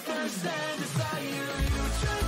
first and desire you chose.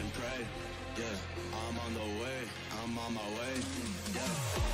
and pray. Yeah, I'm on the way, I'm on my way. Yeah.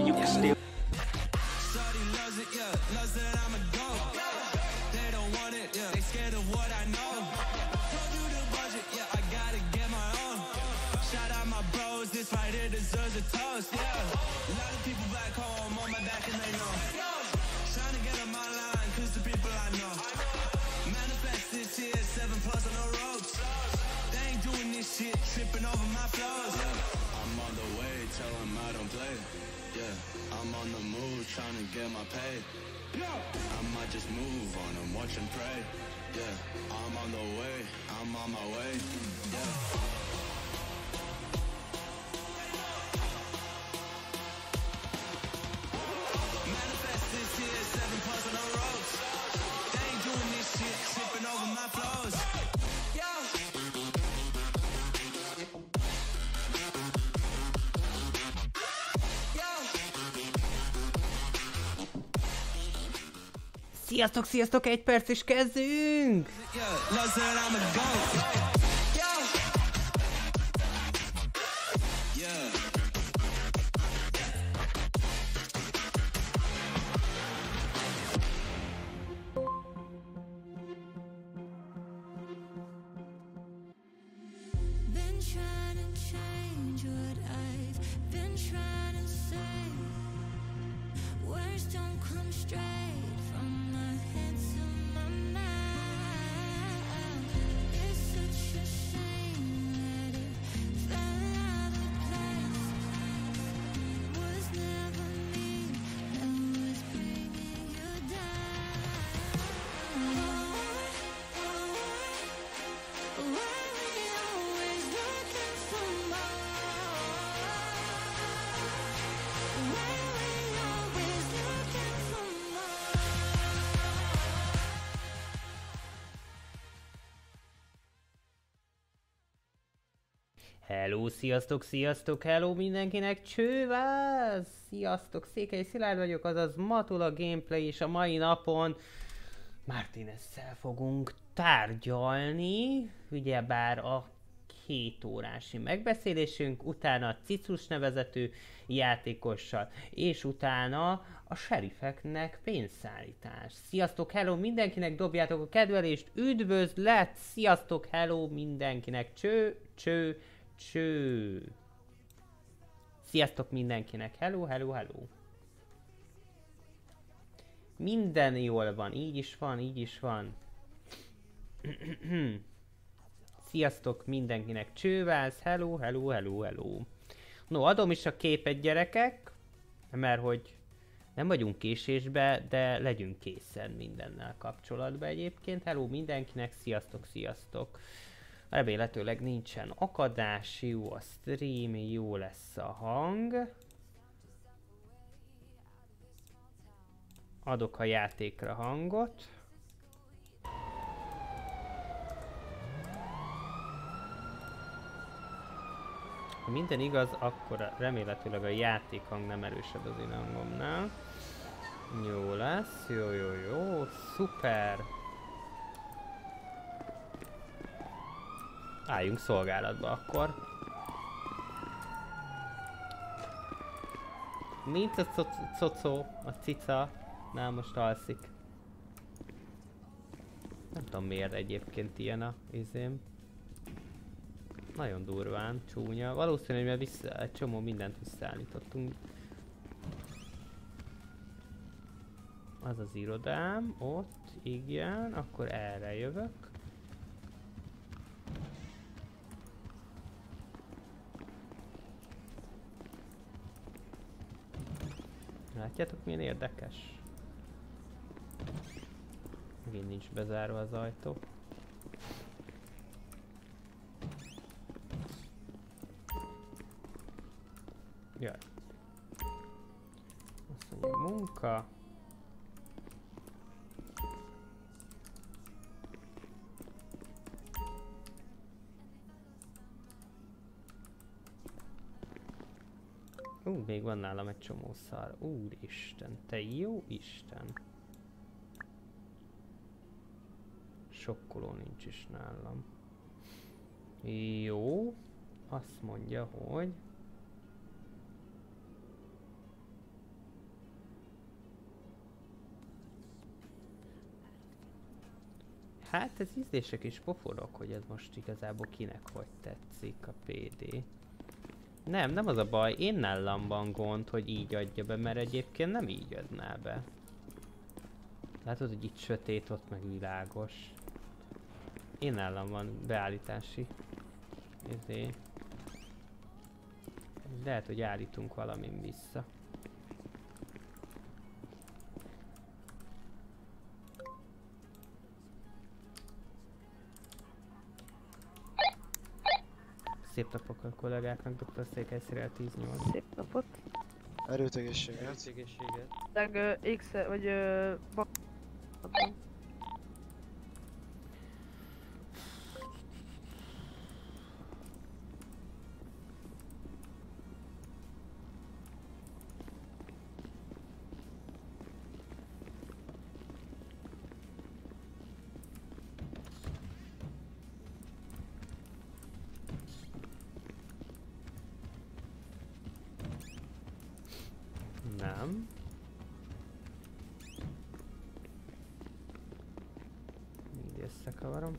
you yeah. can still Sziasztok, sziasztok, egy perc és kezdünk! Yo, sziasztok, sziasztok, hello mindenkinek, csővász! Sziasztok, Székely Szilárd vagyok, azaz Matula Gameplay, és a mai napon Martinez-szel fogunk tárgyalni, ugyebár a két órási megbeszélésünk, utána a Cicus nevezetű játékossal, és utána a serifeknek pénzszállítás. Sziasztok, hello mindenkinek, dobjátok a kedvelést, üdvözlet, sziasztok, hello mindenkinek, cső, cső, cső. Sziasztok mindenkinek, hello, hello, hello. Minden jól van, így is van, így is van. Sziasztok mindenkinek, csővász, hello, hello, hello, hello. No, adom is a képet gyerekek, mert hogy nem vagyunk késésbe, de legyünk készen mindennel kapcsolatban egyébként. Hello mindenkinek, sziasztok, sziasztok. Remélhetőleg nincsen akadás, jó a stream, jó lesz a hang. Adok a játékra hangot. Ha minden igaz, akkor remélhetőleg a játékhang nem erősebb az én hangomnál. Jó lesz, jó, jó, jó, szuper! Álljunk szolgálatba akkor. Nincs a co- cocó, a cica. Na, most alszik. Nem tudom miért egyébként ilyen a izém. Nagyon durván, csúnya. Valószínű, hogy mert vissza, egy csomó mindent visszaállítottunk. Az az irodám, ott, igen, akkor erre jövök. Látjátok milyen érdekes? Megint nincs bezárva az ajtó. Jaj. Azt mondja munka. Még van nálam egy csomó szar. Úristen, te jó Isten. Sokkoló nincs is nálam. Jó. Azt mondja, hogy... Hát ez ízlések is poforok, hogy ez most igazából kinek hogy tetszik a PD. Nem, nem az a baj, én nálam van gond, hogy így adja be, mert egyébként nem így adná be. Látod, hogy itt sötét, ott meg világos. Én nálam van beállítási. Ezért. Lehet, hogy állítunk valamin vissza. Szép napok a kollégáknak, dr. Székely Szirel 10-8. Szép napot. Erőt egészséget. egészséget. Meg ö, X, vagy ö, Összekavarom.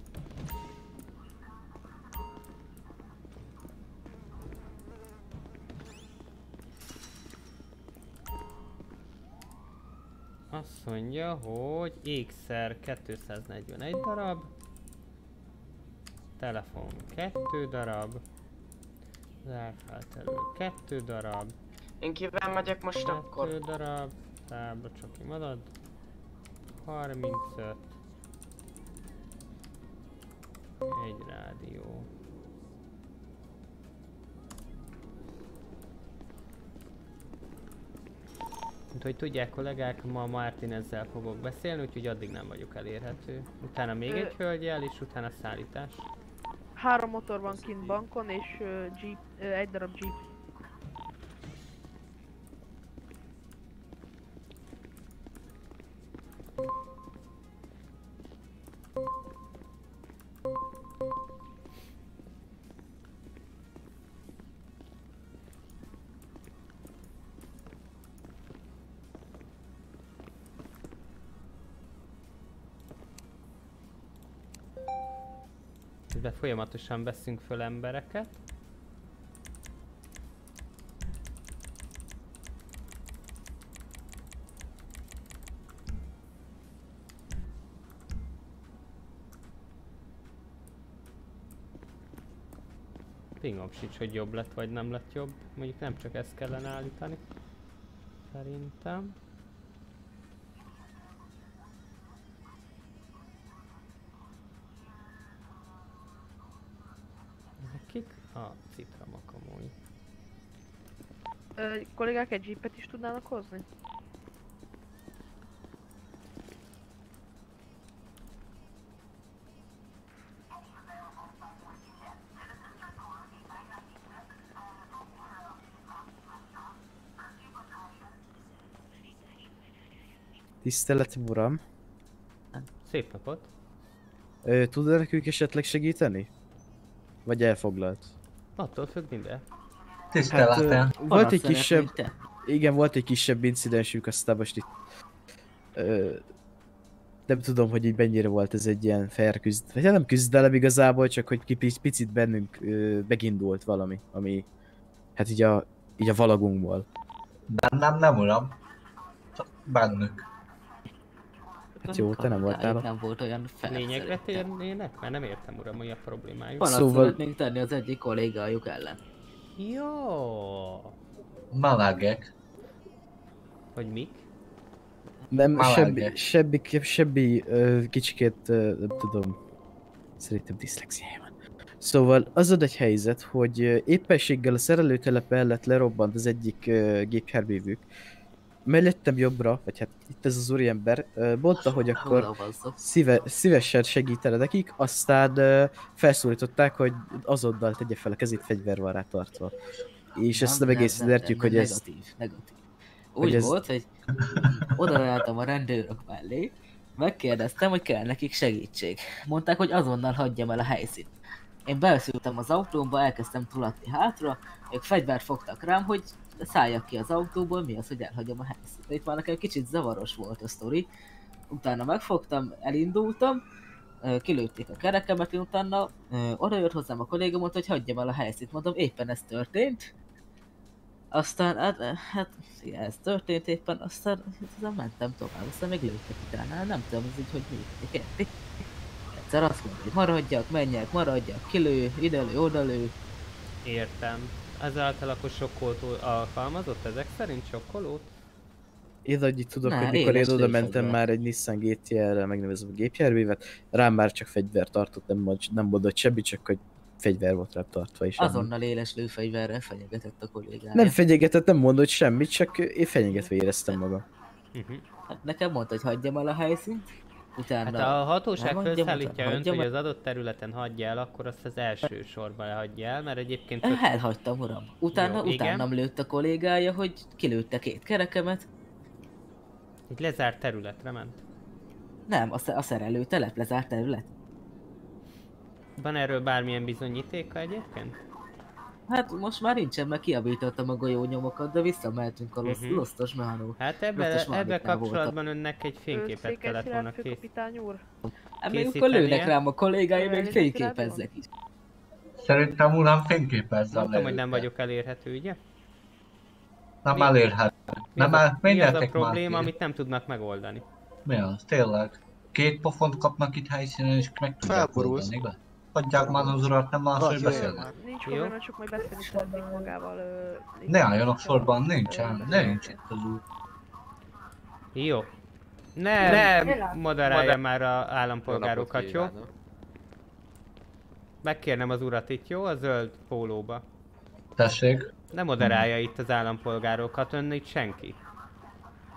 Azt mondja, hogy ékszer 241 darab, telefon 2 darab, zárfeltelő 2 darab, Én kivel megyek most Kettő akkor? darab, tábla csak marad. 35. Egy rádió. Mint hogy tudják kollégák, ma Martin ezzel fogok beszélni, úgyhogy addig nem vagyok elérhető. Utána még egy hölgyel, és utána szállítás. Három motor van kint bankon, és ö, jeep, ö, egy darab jeep. Folyamatosan veszünk föl embereket. Pingom sincs, hogy jobb lett vagy nem lett jobb. Mondjuk nem csak ezt kellene állítani. Szerintem. Ö, kollégák egy jeepet is tudnának hozni? Tiszteletem uram, Szép napot! Ö, tud nekünk esetleg segíteni? Vagy elfoglalt? Attól függ minden. Hát, volt egy kisebb, te? igen, volt egy kisebb incidensünk, aztán most itt... Ö, nem tudom, hogy így mennyire volt ez egy ilyen fair küzd... Vagy hát nem küzdelem igazából, csak hogy ki pic- picit bennünk ö, megindult valami, ami... Hát így a, így a valagunkból. Bennem nem uram. Csak bennük. Hát jó, te nem voltál ott. Nem volt olyan fel. Lényegre térnének? Mert nem értem uram, mi a problémájuk. Panaszt szóval... szeretnénk tenni az egyik kollégájuk ellen. Jó. Melegek. Hogy mik? Nem, semmi, semmi ö, kicsikét, nem tudom, szerintem diszlexiája van. Szóval az ad egy helyzet, hogy ö, éppenséggel a szerelőtelep mellett lerobbant az egyik ö, gépjárművük. Mellettem jobbra, vagy hát itt ez az úriember, mondta, hogy akkor szíve, szívesen segítene nekik, aztán felszólították, hogy azonnal tegye fel a kezét, fegyver van rá tartva. És ezt nem, egészen értjük, hogy ez... Negatív, negatív. hogy Úgy ez- volt, hogy odaálltam a rendőrök mellé, megkérdeztem, hogy kell nekik segítség. Mondták, hogy azonnal hagyjam el a helyszínt. Én belszültem az autómba, elkezdtem tulatni hátra, ők fegyvert fogtak rám, hogy szálljak ki az autóból, mi az, hogy elhagyom a helyszínt. Itt már nekem kicsit zavaros volt a sztori. Utána megfogtam, elindultam, kilőtték a kerekemet, én utána oda jött hozzám a kolléga, mondta, hogy hagyjam el a helyszínt. Mondom, éppen ez történt. Aztán, hát, hát ez történt éppen, aztán, aztán mentem tovább, aztán még lőttek utána, nem tudom, ez így, hogy működik, érti? Egyszer azt mondja, hogy maradjak, menjek, maradjak, kilő, idelő, odalő. Értem. Ezáltal akkor sokkoltó alkalmazott ezek szerint sokkolót? Én annyit tudok, Ne, hogy mikor én oda mentem már egy Nissan GTR-rel megnevezem a gépjárművet, rám már csak fegyver tartott, nem, nem mondott semmit, csak hogy fegyver volt rá tartva is. Azonnal éles lőfegyverrel fenyegetett a kollégája. Nem fenyegetett, nem mondott semmit, csak én fenyegetve éreztem magam. Uh-huh. Hát nekem mondta, hogy hagyjam el a helyszínt, utána... Hát a hatóság Nem felszállítja hagyjam, önt, hogy az adott területen hagyja el, akkor azt az első sorban hagyja el, mert egyébként... Eh, Elhagytam, uram. Utána, Jó, igen. utánam lőtt a kollégája, hogy kilőtte két kerekemet. Egy lezárt területre ment. Nem, a, a szerelő telep lezárt terület. Van erről bármilyen bizonyítéka egyébként? Hát most már nincsen, mert kiabítottam a golyó nyomokat, de visszamehetünk a Mhm. losztos mehánó. Hát ebbe, ebbe kapcsolatban önnek egy fényképet kellett volna kész. főkapitány úr? Hát még akkor lőnek rám a kollégái, még fényképezzek is. Szerintem uram fényképezzel Mondtam, hogy nem vagyok elérhető, ugye? Nem Mi- elérhet. Mi Nem el, a, mi az a már probléma, ki. amit nem tudnak megoldani? Mi az? Tényleg? Két pofont kapnak itt helyszínen, és meg tudják oldani, igaz? Hagyják már az urat, nem más, hogy beszélnek. Nincs Jó. probléma, csak majd beszélni szeretnék magával. Ne álljanak sorban, nincsen, nincs itt az út. Jó. Ne, ne moderálja már a állampolgárokat, jó? Megkérnem az urat itt, jó? A zöld pólóba. Tessék, Ne moderálja itt az állampolgárokat, ön itt senki.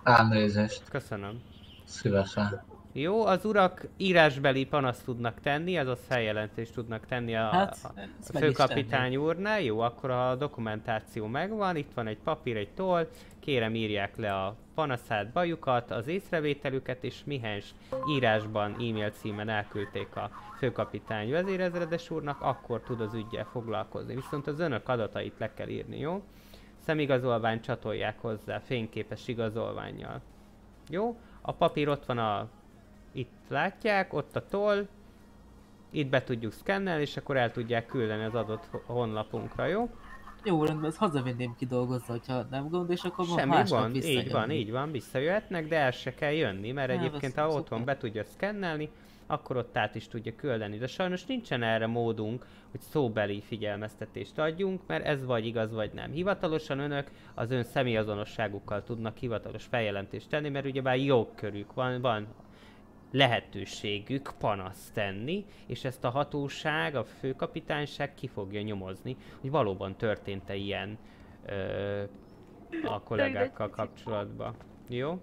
elnézést, Köszönöm. szívesen. Jó, az urak írásbeli panaszt tudnak tenni, azaz feljelentést tudnak tenni a, Hát, a, főkapitány úrnál. Jó, akkor a dokumentáció megvan, itt van egy papír, egy toll, kérem írják le a panaszát, bajukat, az észrevételüket, és mihens írásban, e-mail címen elküldték a főkapitány vezérezredes úrnak, akkor tud az ügyel foglalkozni. Viszont az önök adatait le kell írni, jó? Szemigazolványt csatolják hozzá, fényképes igazolványjal. Jó? A papír ott van a... Itt látják, ott a toll. Itt be tudjuk szkennelni, és akkor el tudják küldeni az adott ho- honlapunkra, jó? Jó, rendben, ezt hazavinném kidolgozni, hogyha nem gond, és akkor Semmi van, így van, így van, visszajöhetnek, de el se kell jönni, mert Ja, egyébként ha otthon szuper. be tudja szkennelni, akkor ott át is tudja küldeni. De sajnos nincsen erre módunk, hogy szóbeli figyelmeztetést adjunk, mert ez vagy igaz, vagy nem. Hivatalosan önök az ön személyazonosságukkal tudnak hivatalos feljelentést tenni, mert ugyebár jogkörük van, van lehetőségük panaszt tenni, és ezt a hatóság, a főkapitányság ki fogja nyomozni, hogy valóban történt-e ilyen ö, a kollégákkal kapcsolatban. Jó?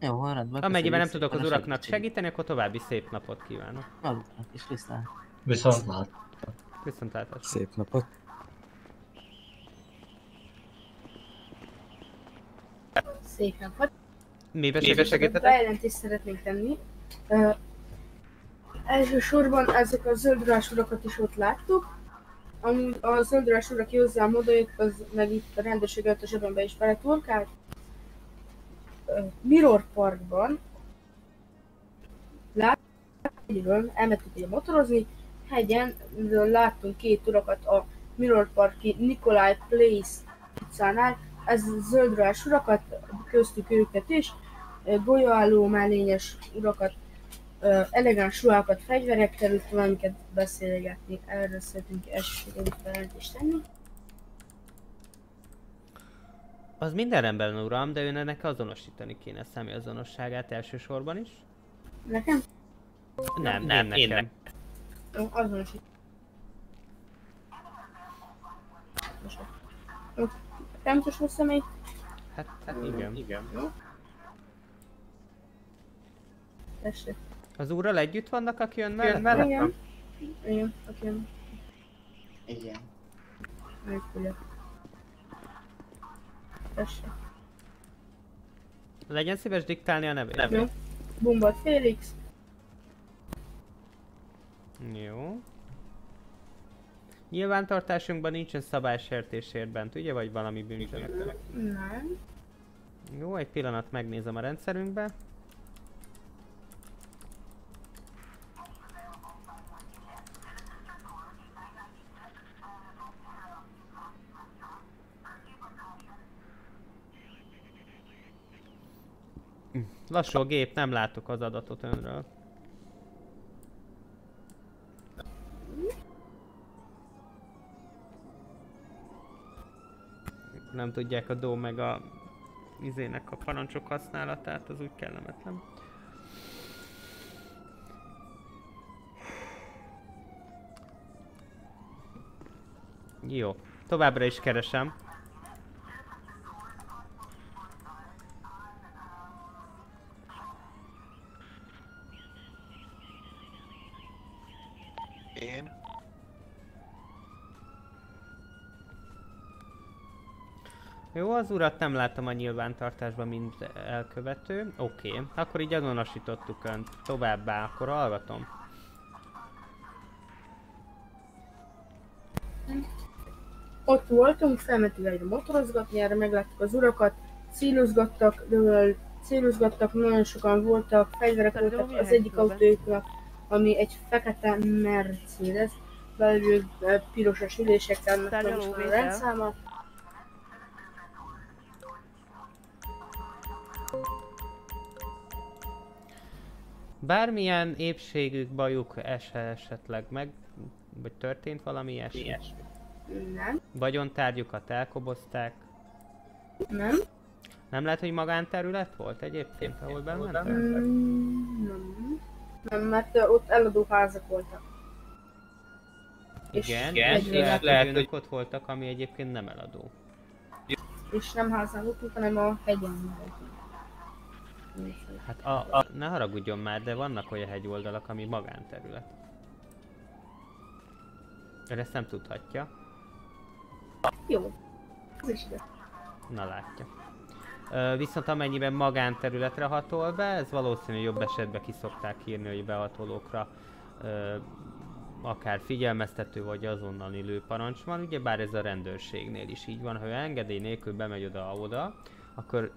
Jó, rendben. Amennyiben nem tudok az uraknak segíteni, akkor további szép napot kívánok. Maguknak is. Viszontlát. Viszontlátásra. Szép napot. Szép napot. Mibe segíthetek? Bejelentést szeretnénk tenni. Uh, elsősorban ezek a zöldruhás urakat is ott láttuk. Amúgy a zöldruhás ura, aki hozzám odajött, az meg itt a rendőrség előtt a zsebembe is beleturkált. Uh, Mirror Parkban egyről, elmentünk ugye motorozni, hegyen láttunk két urakat a Mirror Parki Nikolai Place utcánál, ez zöldruhás urakat, köztük őket is, golyóálló mellényes urakat, elegáns ruhákat, fegyverekkel, itt valamiket beszélgetni, erről szeretnénk elsősorban feljelentést tenni. Az minden rendben, uram, de önnek azonosítani kéne személyazonosságát elsősorban is. Nekem? Nem, nem, én nekem. Azonosít. Jó, Fontos a személy? Hát, hát igen. Igen. Jó. Tessék. Az úrral együtt vannak, aki jön Jön mellett? Igen. Igen, aki jön. Igen. Megkülök. Tessék. Legyen szíves diktálni a nevét. Jó. Bombat Félix. Jó. Nyilvántartásunkban nincsen szabálysértésért bent, ugye? Vagy valami bűncselekmény? Nem. Jó, egy pillanat megnézem a rendszerünkbe. Lassú a gép, nem látok az adatot önről. Nem tudják a dó meg a izének a parancsok használatát, az úgy kellemetlen. Jó, továbbra is keresem. Jó, az urat nem láttam a nyilvántartásban, mint elkövető. Oké, okay. akkor így azonosítottuk önt. Továbbá, akkor hallgatom. Ott voltunk, felmentünk egyre motorozgatni, erre megláttuk az urakat, célozgattak, de célozgattak, nagyon sokan voltak, fegyverek voltak az egyik autójuknak, ami egy fekete Mercedes, belül pirosas ülésekkel, meg a rendszáma. Bármilyen épségük, bajuk es esetleg meg, vagy történt valami ilyesmi? Nem, Vagyontárgyukat elkobozták. nem. Nem lehet, hogy magánterület volt egyébként, ahol bementek? Mm, nem. Nem, mert ott eladó házak voltak. És Igen, egy és lehet, hogy ott voltak, ami egyébként nem eladó. És nem házán voltunk, hanem a hegyen voltunk. Hát a, a, ne haragudjon már, de vannak olyan hegyoldalak, ami magánterület. Ön ezt nem tudhatja. Jó. Ez is ide. Na látja. Ö, viszont amennyiben magánterületre hatol be, ez valószínű jobb esetben ki szokták írni, hogy behatolókra ö, akár figyelmeztető vagy azonnali lőparancs van, ugyebár ez a rendőrségnél is így van, ha ő engedély nélkül bemegy oda-oda, akkor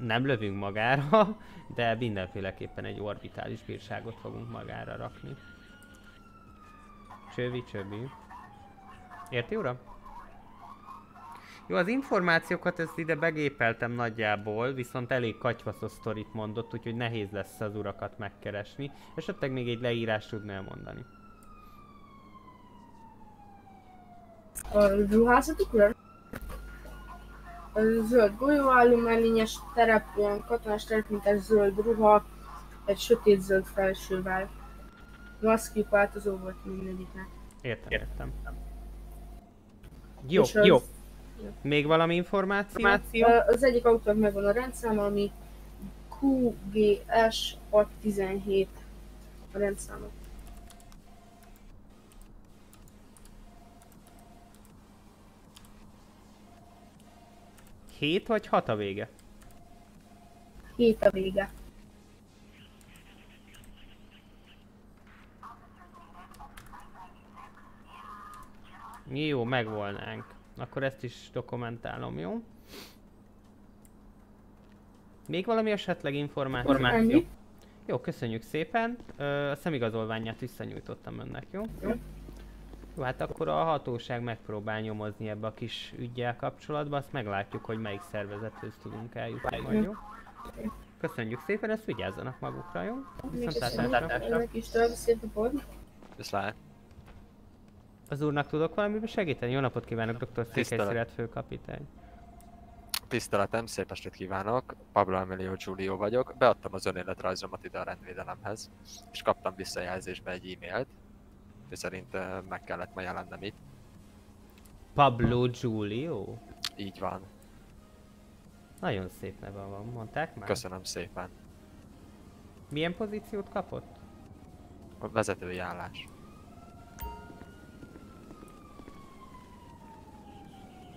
nem lövünk magára, de mindenféleképpen egy orbitális bírságot fogunk magára rakni. Csövi, csövi. Érti, uram? Jó, az információkat ezt ide begépeltem nagyjából, viszont elég katyvaszos sztorit mondott, úgyhogy nehéz lesz az urakat megkeresni. Esetleg még egy leírás tudna elmondani. A ruházatukra? A zöld golyóálló mellényes terep, olyan katonás terepmintes zöld ruha, egy sötét zöld felsővel. Maszkjuk változó volt mindegyiknek. Értem, értem. Jó, És az- jó. Még valami információ? Ö, Az egyik autónak megvan a rendszám, ami QGS 617 a rendszáma. 7 vagy 6 a vége? 7 a vége. Jó, megvolnánk. Akkor ezt is dokumentálom, jó? Még valami esetleg információ? Ennyi. Jó, köszönjük szépen. Ö, a szemigazolványát visszanyújtottam önnek, jó? Jó. Jó, hát akkor a hatóság megpróbál nyomozni ebbe a kis ügyjel kapcsolatban, azt meglátjuk, hogy melyik szervezethez tudunk eljutni majd, jó? Köszönjük szépen, ezt vigyázzanak magukra, jó? Viszontlátásra. Viszlát. Az úrnak tudok valamiben segíteni? Jó napot kívánok, dr. Székely Tisztelet. Szület főkapitány. Tiszteletem, szép estét kívánok. Pablo Emilio Giulio vagyok. Beadtam az önéletrajzomat ide a rendvédelemhez, és kaptam visszajelzésbe egy e-mailt, mi szerint meg kellett ma jelennem itt. Pablo Giulio? Így van. Nagyon szép neve van, mondták már? Köszönöm szépen. Milyen pozíciót kapott? A vezetői állás.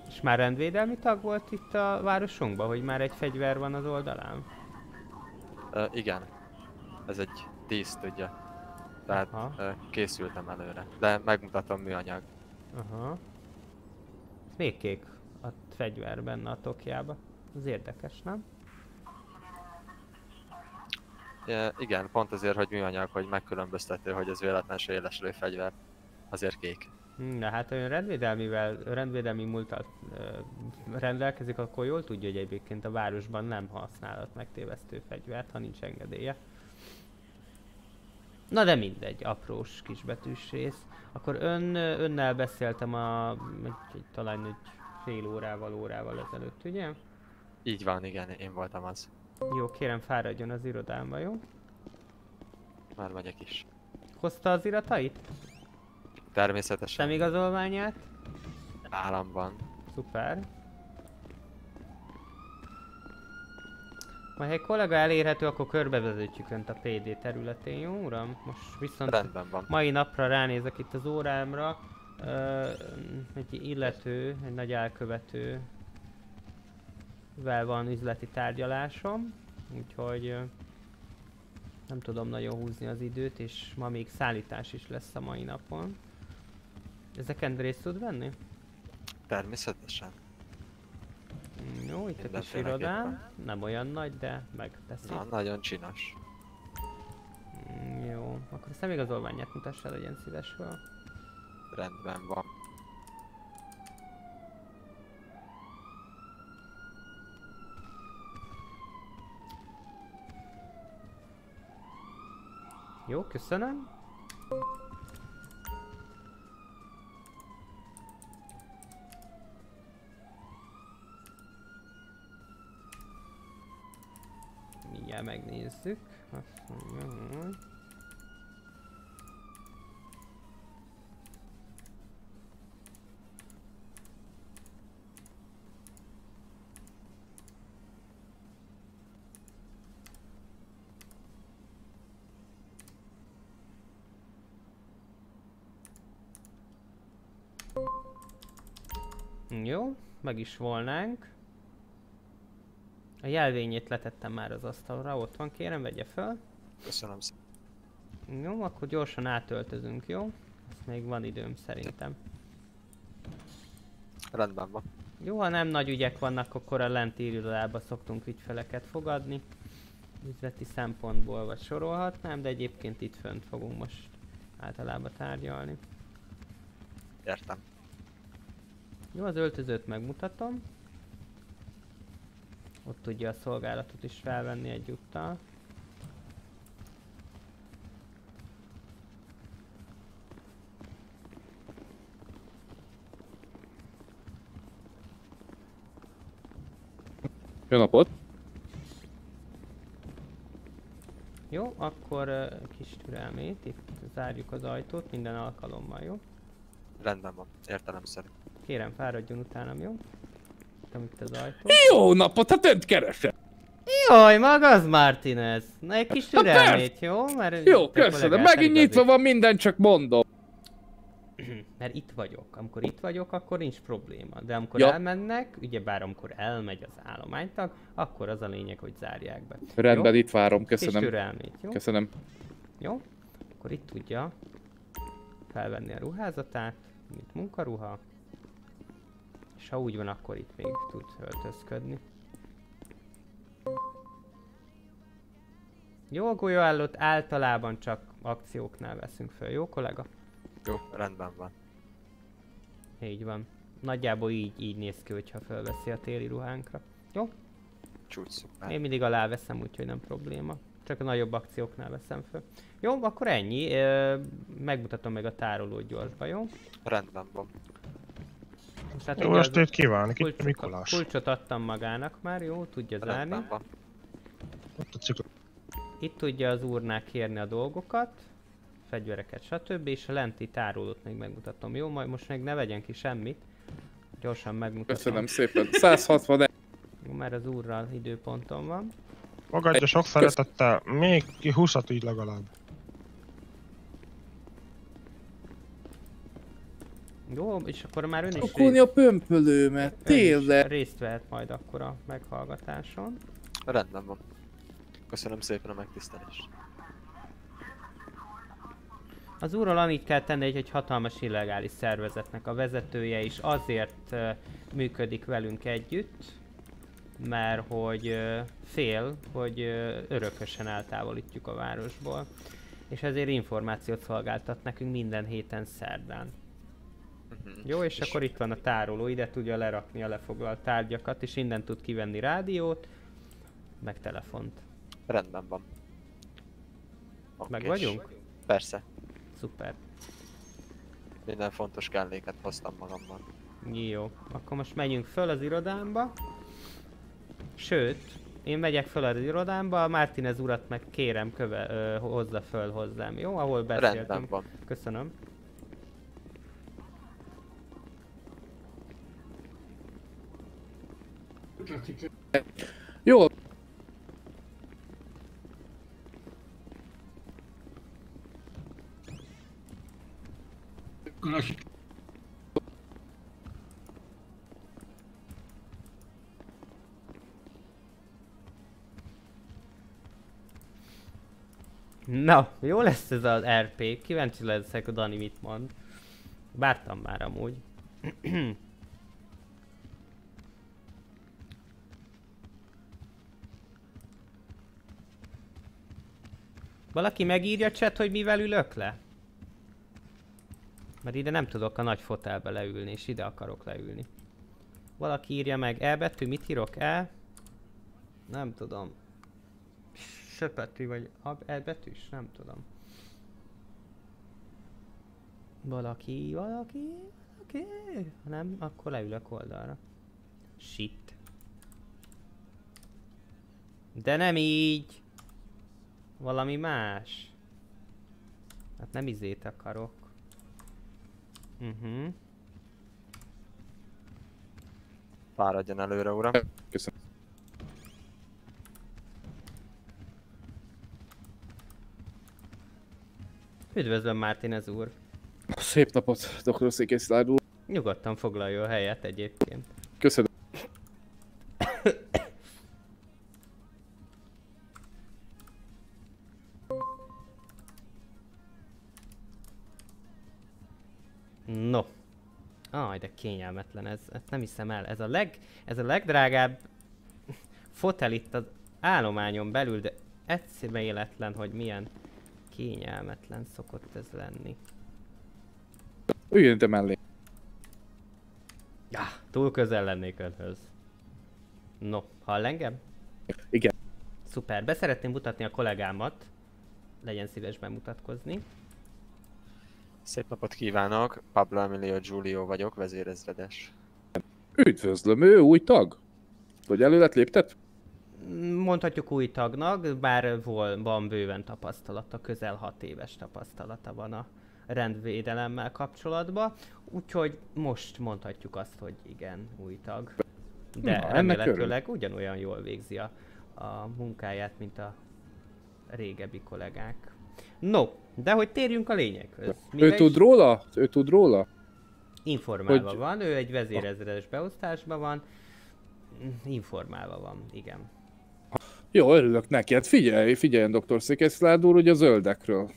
És már rendvédelmi tag volt itt a városunkban, hogy már egy fegyver van az oldalán? Ö, igen. Ez egy tíz tudja. Tehát Aha. készültem előre. De megmutatom műanyag. Aha. Még kék a fegyver benne a tokjába. Ez érdekes, nem? Ö, igen, pont azért, hogy műanyag, hogy megkülönböztető, hogy ez véletlenül éleslő fegyver. Azért kék. Hm, Na hát olyan rendvédelmivel, rendvédelmi múltal rendelkezik, akkor jól tudja, hogy egyébként a városban nem használhat megtévesztő fegyvert, ha nincs engedélye. Na de mindegy, aprós kisbetűs rész. Akkor ön, önnel beszéltem a, egy, talán egy fél órával, órával ezelőtt, ugye? Így van, igen, én voltam az. Jó, kérem fáradjon az irodámba, jó? Már megyek is. Hozta az iratait? Természetesen. Szemigazolványát? Nálam van. Szuper. Majd ha egy kollega elérhető, akkor körbevezetjük önt a PD területén, jó uram? Most viszont Rendben van. mai napra ránézek itt az órámra. Ö, egy illető, egy nagy elkövető vel van üzleti tárgyalásom, úgyhogy nem tudom nagyon húzni az időt, és ma még szállítás is lesz a mai napon. Ezeken részt tud venni? Természetesen. Jó, itt a kis irodám. Nem olyan nagy, de megteszi. Na, nagyon csinos. Mm, Jó, akkor a szemigazolványát mutassa, legyen szíves fel. Rendben van. Jó, köszönöm. Mindjárt megnézzük. Jó, meg is volnánk. A jelvényét letettem már az asztalra, ott van, kérem, vegye fel. Köszönöm szépen. Jó, akkor gyorsan átöltözünk, jó? Ezt még van időm szerintem. Rendben van. Jó, ha nem nagy ügyek vannak, akkor a lenti irodába szoktunk ügyfeleket fogadni. Üzleti szempontból vagy sorolhatnám, de egyébként itt fönt fogunk most általában tárgyalni. Értem. Jó, az öltözőt megmutatom. Ott tudja a szolgálatot is felvenni egyúttal. Jó napot! Jó, akkor kis türelmét, itt zárjuk az ajtót minden alkalommal, jó? Rendben van, értelemszerű. Kérem, fáradjon utánam, jó? Nyitom itt az ajtót. Jó napot, hát önt keresem! Jaj, maga az Martinez! Na egy kis Hát türelmét, jó? Mert Jó, köszönöm. Megint nyitva van minden, csak mondom. Mert itt vagyok. Amikor itt vagyok, akkor nincs probléma. De amikor Ja. elmennek, ugyebár amikor elmegy az állománytag, akkor az a lényeg, hogy zárják be. Rendben, jó? itt várom, Kis köszönöm. türelmét, jó? Köszönöm. Jó? Akkor itt tudja felvenni a ruházatát, mint munkaruha. És ha úgy van, akkor itt még tud öltözködni. Jó, golyóállót általában csak akcióknál veszünk föl, jó kollega? Jó, rendben van. Így van. Nagyjából így, így néz ki, hogyha felveszi a téli ruhánkra. Jó? Csúcs szuper. Én mindig aláveszem, úgyhogy nem probléma. Csak a nagyobb akcióknál veszem föl. Jó, akkor ennyi. Megmutatom meg a tárolót gyorsba, jó? Rendben van. Most hát Jó estét kívánok, itt kulcsot- Mikulás. Kulcsot adtam magának már, jó? Tudja zárni. Ott a cikl- Itt tudja az úrnál kérni a dolgokat, fegyvereket, stb. És a lenti tárolót még megmutatom, jó? Majd most még ne vegyen ki semmit. Gyorsan megmutatom. Köszönöm szépen. 160 Jó, Mert az úrral időponton van. Fogadja sok szeretettel, még ki 20 így legalább. Jó, és akkor már ön is Okulni a pömpölőmet, tényleg. részt vehet majd akkor a meghallgatáson. Rendben van. Köszönöm szépen a megtisztelést. Az úrral annyit kell tenni, hogy egy hatalmas illegális szervezetnek a vezetője is azért működik velünk együtt, mert hogy fél, hogy örökösen eltávolítjuk a városból. És ezért információt szolgáltat nekünk minden héten szerdán. Jó, és, akkor itt van a tároló, ide tudja lerakni a lefoglalt tárgyakat, és innen tud kivenni rádiót, meg telefont. Rendben van. Meg Okés. vagyunk? Persze. Szuper. Minden fontos kelléket hoztam magammal. Jó, akkor most menjünk föl az irodámba. Sőt, én megyek föl az irodámba, a Martinez urat meg kérem köve, ö, hozza föl hozzám, jó? Ahol beszéltünk. Rendben van. Köszönöm. Jó. Na, jó lesz ez az RP, kíváncsi leszek a Dani mit mond. Vártam már amúgy. Valaki megírja chat, hogy mivel ülök le? Mert ide nem tudok a nagy fotelbe leülni, és ide akarok leülni. Valaki írja meg, E betű, mit írok? E? Nem tudom. Söpetű vagy E betűs? Nem tudom. Valaki, valaki, valaki. Ha nem, akkor leülök oldalra. Shit. De nem így. Valami más. Hát nem izét akarok. Mhm. Fáradjon előre, uram. Köszönöm. Üdvözlöm Mártinez úr. Szép napot, dr. Székészlár úr. Nyugodtan foglalja a helyet egyébként. Köszönöm. kényelmetlen ez, ezt nem hiszem el. Ez a, leg, ez a legdrágább fotel itt az állományon belül, de egyszerűen életlen, hogy milyen kényelmetlen szokott ez lenni. Üljön te mellé. Ja, túl közel lennék önhöz. No, hall engem? Igen. Szuper, beszeretném mutatni a kollégámat. Legyen szíves bemutatkozni. Szép napot kívánok, Pablo Emilio Giulio vagyok, vezérezredes. Üdvözlöm, ő új tag? Hogy elő lett léptet? Mondhatjuk új tagnak, bár vol, van bőven tapasztalata, közel 6 éves tapasztalata van a rendvédelemmel kapcsolatban, úgyhogy most mondhatjuk azt, hogy igen, új tag. De Na, remélhetőleg ugyanolyan jól végzi a, a munkáját, mint a régebbi kollégák. No, de hogy térjünk a lényeghöz. Ő tud róla? Ő tud róla? Informálva hogy- van, ő egy vezérezredes beosztásban van. Informálva van, igen. Jó, örülök neki. Hát figyelj, figyeljen, dr. Székelyszilárd úr, hogy a zöldekről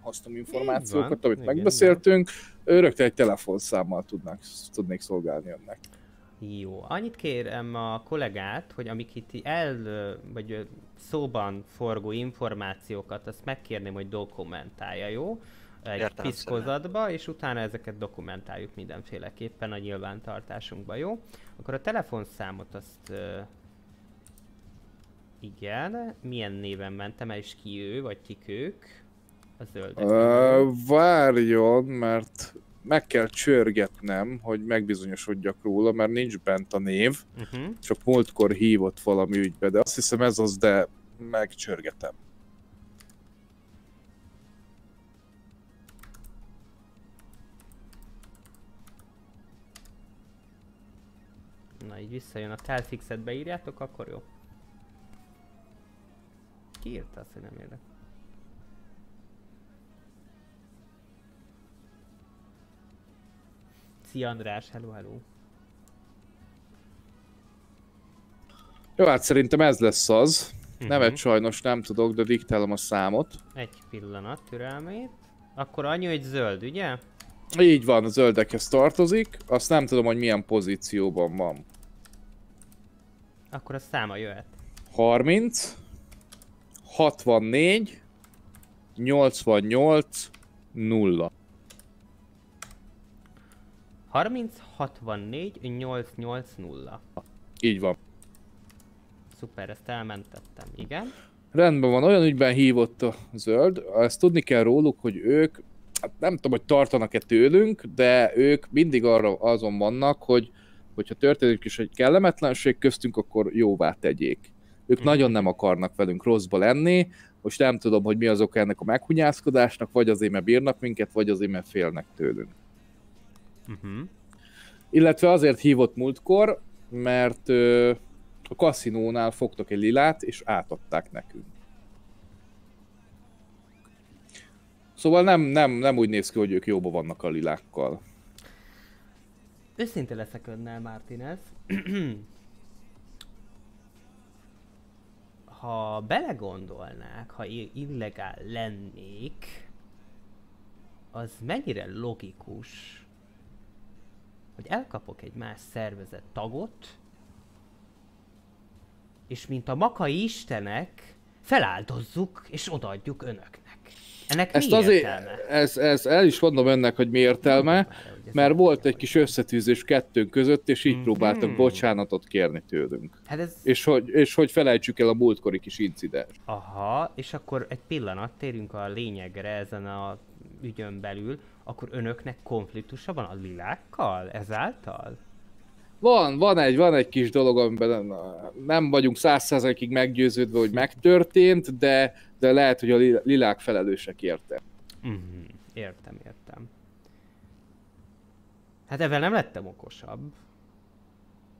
hoztam információkat, van, amit igen, megbeszéltünk. Ő rögtön egy telefonszámmal tudnak, tudnék szolgálni önnek. Jó, annyit kérem a kollégát, hogy amik itt el, vagy szóban forgó információkat, azt megkérném, hogy dokumentálja, jó? Egy Értelemszerűen. piszkozatba, és utána ezeket dokumentáljuk mindenféleképpen a nyilvántartásunkba, jó? Akkor a telefonszámot azt... igen, milyen néven mentem el, és ki ő, vagy kik ők? A zöldek. Uh, várjon, mert meg kell csörgetnem, hogy megbizonyosodjak róla, mert nincs bent a név. Uh-huh. Csak múltkor hívott valami ügybe, de azt hiszem ez az, de megcsörgetem. Na így visszajön a telfixet beírjátok, akkor jó. Ki írta hogy nem érdek? Szia András, hello, hello. Jó, hát szerintem ez lesz az. Mhm. Nevet sajnos nem tudok, de diktálom a számot. Egy pillanat türelmét. Akkor annyi, hogy zöld, ugye? Így van, a zöldekhez tartozik. Azt nem tudom, hogy milyen pozícióban van. Akkor a száma jöhet. 30, 64, 88, 0. 30, 64, 880. Így van. Szuper, ezt elmentettem, igen. Rendben van, olyan ügyben hívott a zöld. Ezt tudni kell róluk, hogy ők, hát nem tudom, hogy tartanak-e tőlünk, de ők mindig arra azon vannak, hogy hogyha történik is egy kellemetlenség köztünk, akkor jóvá tegyék. Ők nagyon nem akarnak velünk rosszba lenni, most nem tudom, hogy mi az oka ennek a meghunyászkodásnak, vagy azért, mert bírnak minket, vagy azért, mert félnek tőlünk. Uh-huh. Illetve azért hívott múltkor, mert ö, a kaszinónál fogtak egy lilát, és átadták nekünk. Szóval nem, nem, nem úgy néz ki, hogy ők jóba vannak a lilákkal. Őszinte leszek önnel, Martinez. ha belegondolnák, ha illegál lennék, az mennyire logikus, elkapok egy más szervezet tagot, és mint a makai istenek, feláldozzuk és odaadjuk önöknek. Ennek Ezt mi azért, értelme? ez, ez, el is mondom önnek, hogy mi értelme, mert volt egy kis összetűzés kettőnk között, és így próbáltak bocsánatot kérni tőlünk. Hát ez... És hogy, és hogy felejtsük el a múltkori kis incidens. Aha, és akkor egy pillanat, térjünk a lényegre ezen a ügyön belül, akkor önöknek konfliktusa van a lilákkal ezáltal? Van, van egy, van egy kis dolog, amiben na, nem vagyunk százszerzalékig meggyőződve, hogy megtörtént, de, de lehet, hogy a li- lilák felelősek érte. Mhm, értem, értem. Hát ezzel nem lettem okosabb.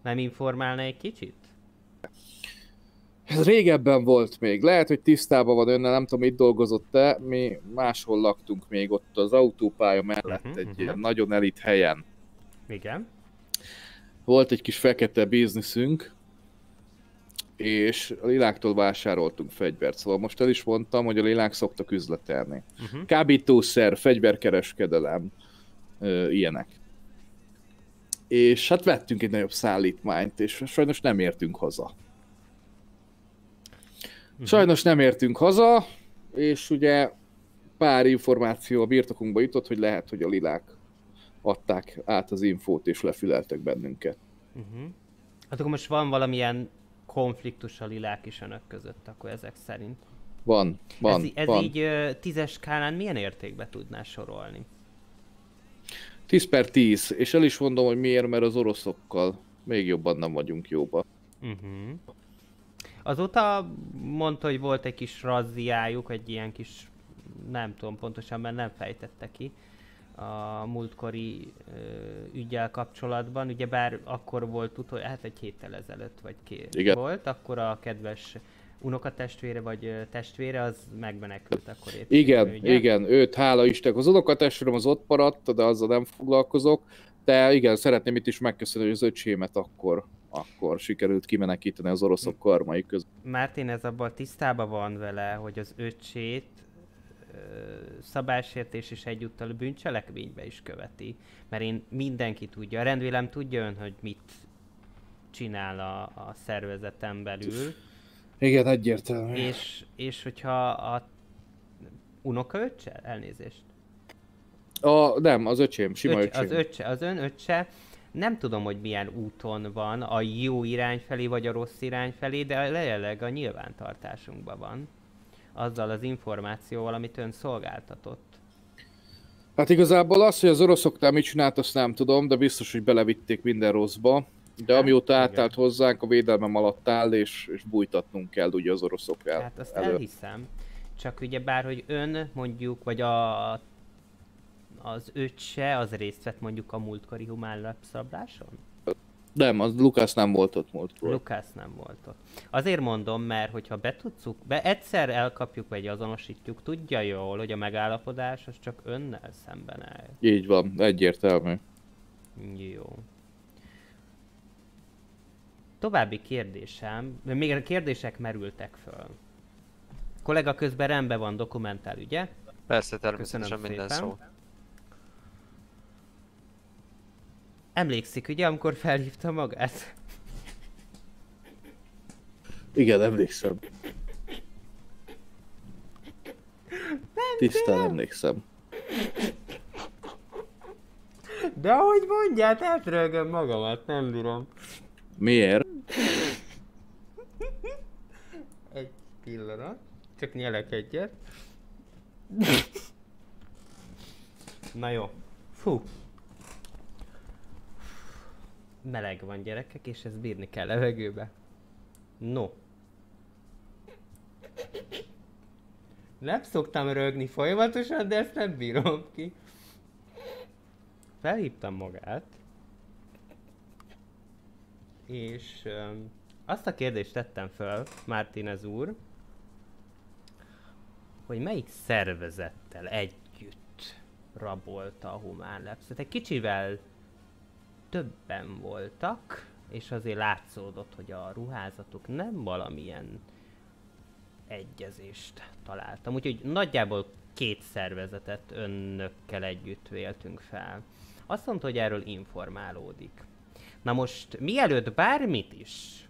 Nem informálna egy kicsit? Ez régebben volt még. Lehet, hogy tisztában van önnel, nem tudom, itt dolgozott-e. Mi máshol laktunk még ott az autópálya mellett Mhm, egy mhm. ilyen nagyon elit helyen. Igen. Volt egy kis fekete bizniszünk, és a liláktól vásároltunk fegyvert. Szóval most el is mondtam, hogy a lilák szoktak üzletelni. Mhm. Kábítószer, fegyverkereskedelem, ö, ilyenek. és hát vettünk egy nagyobb szállítmányt, és sajnos nem értünk haza. Sajnos nem értünk haza, és ugye pár információ a birtokunkba jutott, hogy lehet, hogy a lilák adták át az infót, és lefüleltek bennünket. Uh-huh. Hát akkor most van valamilyen konfliktus a lilák is önök között, akkor ezek szerint. Van, van, ez, ez van. így ö, tízes skálán milyen értékbe tudná sorolni? 10 per 10, és el is mondom, hogy miért, mert az oroszokkal még jobban nem vagyunk jóba. Uh-huh. Azóta mondta, hogy volt egy kis razziájuk, egy ilyen kis, nem tudom pontosan, mert nem fejtette ki a múltkori ö, ügyel kapcsolatban, ugyebár akkor volt utol, hát egy héttel ezelőtt vagy két Igen. volt, akkor a kedves unokatestvére vagy testvére az megmenekült akkor épp. Igen, ugye? igen, őt hála Isten, az unokatestvérem az ott maradt, de azzal nem foglalkozok, de igen, szeretném itt is megköszönni, az öcsémet akkor, akkor sikerült kimenekíteni az oroszok karmai között. Mártin ez abban tisztában van vele, hogy az öcsét szabálysértés és egyúttal bűncselekménybe is követi. Mert én mindenki tudja, a rendvélem tudja ön, hogy mit csinál a, a szervezeten belül. Igen, egyértelmű. És, és hogyha a unokaöccse? Elnézést. A, nem, az öcsém, sima Öcs- öcsém. az, öccse, az ön öccse, nem tudom, hogy milyen úton van, a jó irány felé, vagy a rossz irány felé, de jelenleg a nyilvántartásunkban van. Azzal az információval, amit ön szolgáltatott. Hát igazából az, hogy az oroszoknál mit csinált, azt nem tudom, de biztos, hogy belevitték minden rosszba. De amióta átállt hozzánk, a védelmem alatt áll, és, és bújtatnunk kell ugye az oroszok el. Hát azt elő. elhiszem. Csak ugye bár, hogy ön mondjuk, vagy a, az öccse, az részt vett mondjuk a múltkori humán lapszabláson? Nem, az Lukász nem volt ott múltkor. Lukász nem volt ott. Azért mondom, mert hogyha betudszuk, be egyszer elkapjuk vagy azonosítjuk, tudja jól, hogy a megállapodás az csak önnel szemben áll. Így van, egyértelmű. Jó. További kérdésem, még a kérdések merültek föl. Kollega közben rendben van, dokumentál, ugye? Persze, természetesen Köszönöm minden szépen. szó. Emlékszik, ugye, amikor felhívta magát? Igen, emlékszem. Tisztán emlékszem. De ahogy mondját, eltrölgöm magamat, nem bírom. Miért? Egy pillanat. Csak nyelek egyet. Na jó. Fú. Meleg van gyerekek, és ezt bírni kell levegőbe. No. Nem szoktam rögni folyamatosan, de ezt nem bírom ki. Felhívtam magát. És öm, azt a kérdést tettem föl, Martinez úr, hogy melyik szervezettel együtt rabolta a Humán Labs-et. Egy kicsivel többen voltak, és azért látszódott, hogy a ruházatuk nem valamilyen egyezést találtam. Úgyhogy nagyjából két szervezetet önnökkel együtt véltünk fel. Azt mondta, hogy erről informálódik. Na most, mielőtt bármit is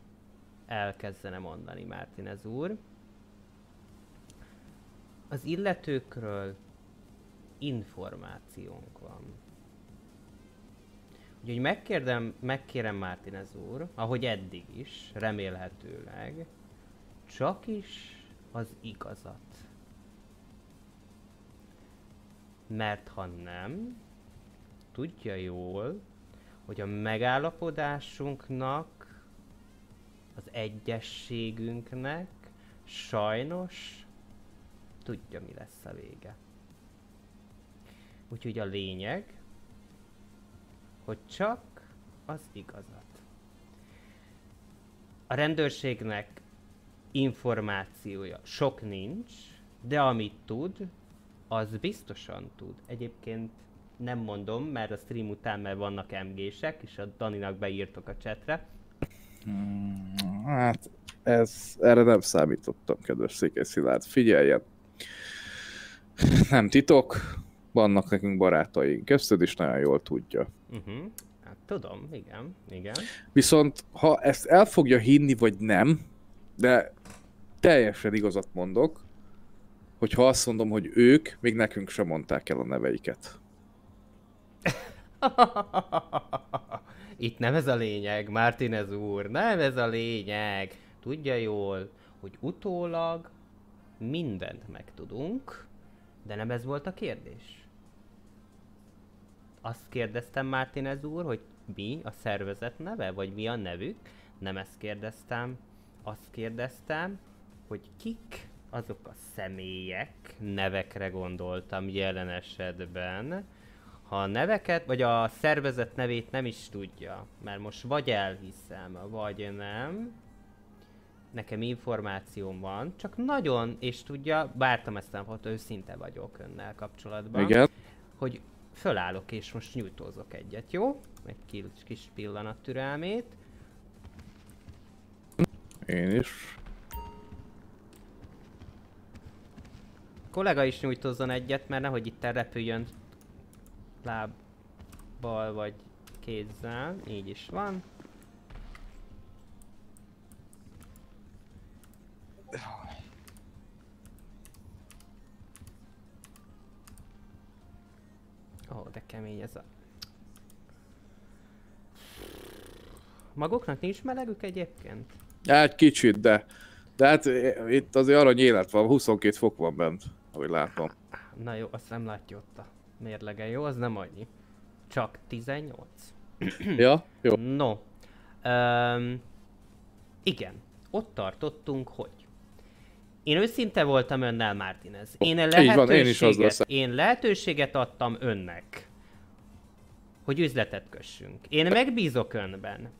elkezdene mondani Mártinez úr, az illetőkről információnk van. Úgyhogy megkérdem, megkérem Mártinez úr, ahogy eddig is, remélhetőleg, csak is az igazat. Mert ha nem, tudja jól, hogy a megállapodásunknak, az egyességünknek sajnos tudja mi lesz a vége. Úgyhogy a lényeg, hogy csak az igazat. A rendőrségnek információja sok nincs, de amit tud, az biztosan tud. Egyébként nem mondom, mert a stream után már vannak MG-sek, és a Daninak beírtok a chatre. Hát, ez, erre nem számítottam, kedves Székely Szilárd. Figyeljen! Nem titok, vannak nekünk barátaink, ezt ön is nagyon jól tudja. Uh-huh. Hát tudom, igen, igen. Viszont ha ezt el fogja hinni, vagy nem, de teljesen igazat mondok, hogyha azt mondom, hogy ők még nekünk sem mondták el a neveiket. Itt nem ez a lényeg, Martinez úr, nem ez a lényeg. Tudja jól, hogy utólag mindent megtudunk, de nem ez volt a kérdés. Azt kérdeztem Martinez úr, hogy mi a szervezet neve, vagy mi a nevük. Nem ezt kérdeztem. Azt kérdeztem, hogy kik azok a személyek, nevekre gondoltam jelen esetben, ha a neveket, vagy a szervezet nevét nem is tudja, mert most vagy elhiszem, vagy nem, nekem információm van, csak nagyon, és tudja, vártam ezt a napot, őszinte vagyok önnel kapcsolatban. Igen. Hogy fölállok és most nyújtózok egyet, jó? Egy kis, kis pillanat türelmét. Én is. kollega is nyújtozzon egyet, mert nehogy itt repüljön lábbal vagy kézzel. Így is van. Ó, de kemény ez a... Maguknak nincs melegük egyébként? Hát kicsit, de, de hát eh, itt azért arany élet van, 22 fok van bent, ahogy látom. Na jó, azt nem látja ott a mérlegen, jó? Az nem annyi. Csak 18. Ja, jó. No. Um, igen, ott tartottunk, hogy én őszinte voltam önnel, Martinez. Én Így van, én is az lehetőséget, én lehetőséget adtam önnek, hogy üzletet kössünk. Én megbízok önben.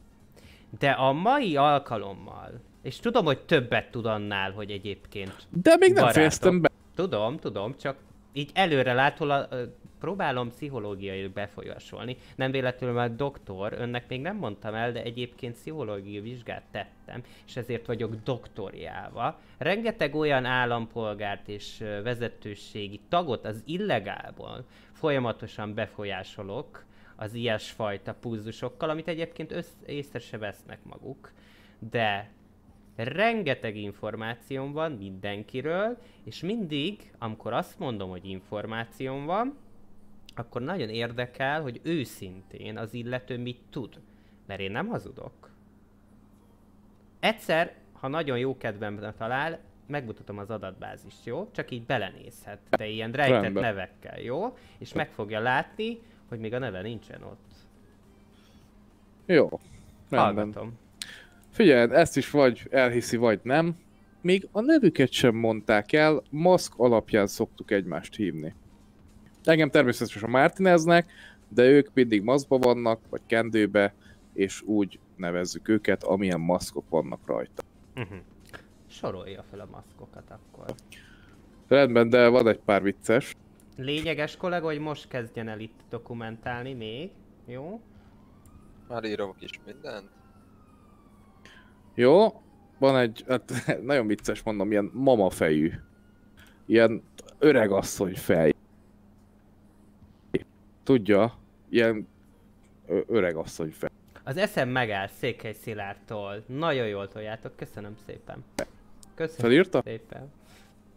De a mai alkalommal, és tudom, hogy többet tud annál, hogy egyébként De még nem barátok. fejeztem be. Tudom, tudom, csak így előre lától ö, próbálom pszichológiai befolyásolni. Nem véletlenül már doktor, önnek még nem mondtam el, de egyébként pszichológiai vizsgát tettem, és ezért vagyok doktorjával. Rengeteg olyan állampolgárt és vezetőségi tagot az illegálból folyamatosan befolyásolok az ilyesfajta pulzusokkal, amit egyébként össz- észre se vesznek maguk. De rengeteg információm van mindenkiről, és mindig, amikor azt mondom, hogy információm van, akkor nagyon érdekel, hogy őszintén az illető mit tud. Mert én nem hazudok. Egyszer, ha nagyon jó kedvemben talál, megmutatom az adatbázist, jó? Csak így belenézhet, de ilyen rejtett Rendben. nevekkel, jó? És meg fogja látni, hogy még a neve nincsen ott. Jó. Rendben. Hallgatom. Figyelj, ezt is vagy elhiszi, vagy nem. Még a nevüket sem mondták el, maszk alapján szoktuk egymást hívni. Engem természetesen Martineznek, de ők mindig maszkba vannak, vagy kendőbe, és úgy nevezzük őket, amilyen maszkok vannak rajta. Uh-huh. Sorolja fel a maszkokat akkor. Rendben, de van egy pár vicces. Lényeges kollega, hogy most kezdjen el itt dokumentálni még, jó? Már írok is mindent. Jó, van egy, hát nagyon vicces mondom, ilyen mama fejű. Ilyen öreg asszony fej. Tudja, ilyen öreg asszony fej. Az eszem megáll Székely Szilárdtól. Nagyon jól toljátok, köszönöm szépen. Köszönöm Felírta? szépen.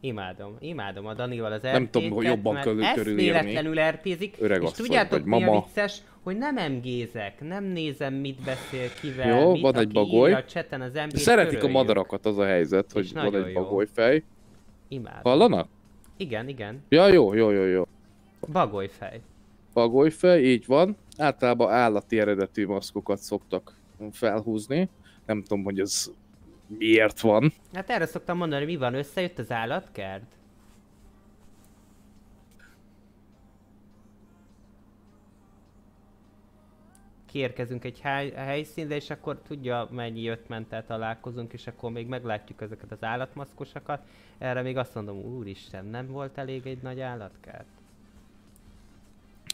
Imádom, imádom a Danival az Nem tudom, hogy jobban körül- körülírni. eszméletlenül RP-zik, Öreg és asszony, tudjátok vagy mi a mama. vicces, hogy nem emgézek, nem nézem mit beszél kivel, Jó, mit, van egy bagoly. a chaten az embert, Szeretik a töröljük. madarakat, az a helyzet, hogy van egy jó. bagolyfej. Imádom. Hallanak? Igen, igen. Ja, jó, jó, jó, jó. Bagolyfej. Bagolyfej, így van. Általában állati eredetű maszkokat szoktak felhúzni. Nem tudom, hogy ez miért van. Hát erre szoktam mondani, mi van, összejött az állatkert? Kiérkezünk egy hely, helyszínre, és akkor tudja mennyi jött mentel találkozunk, és akkor még meglátjuk ezeket az állatmaszkosakat. Erre még azt mondom, úristen, nem volt elég egy nagy állatkert?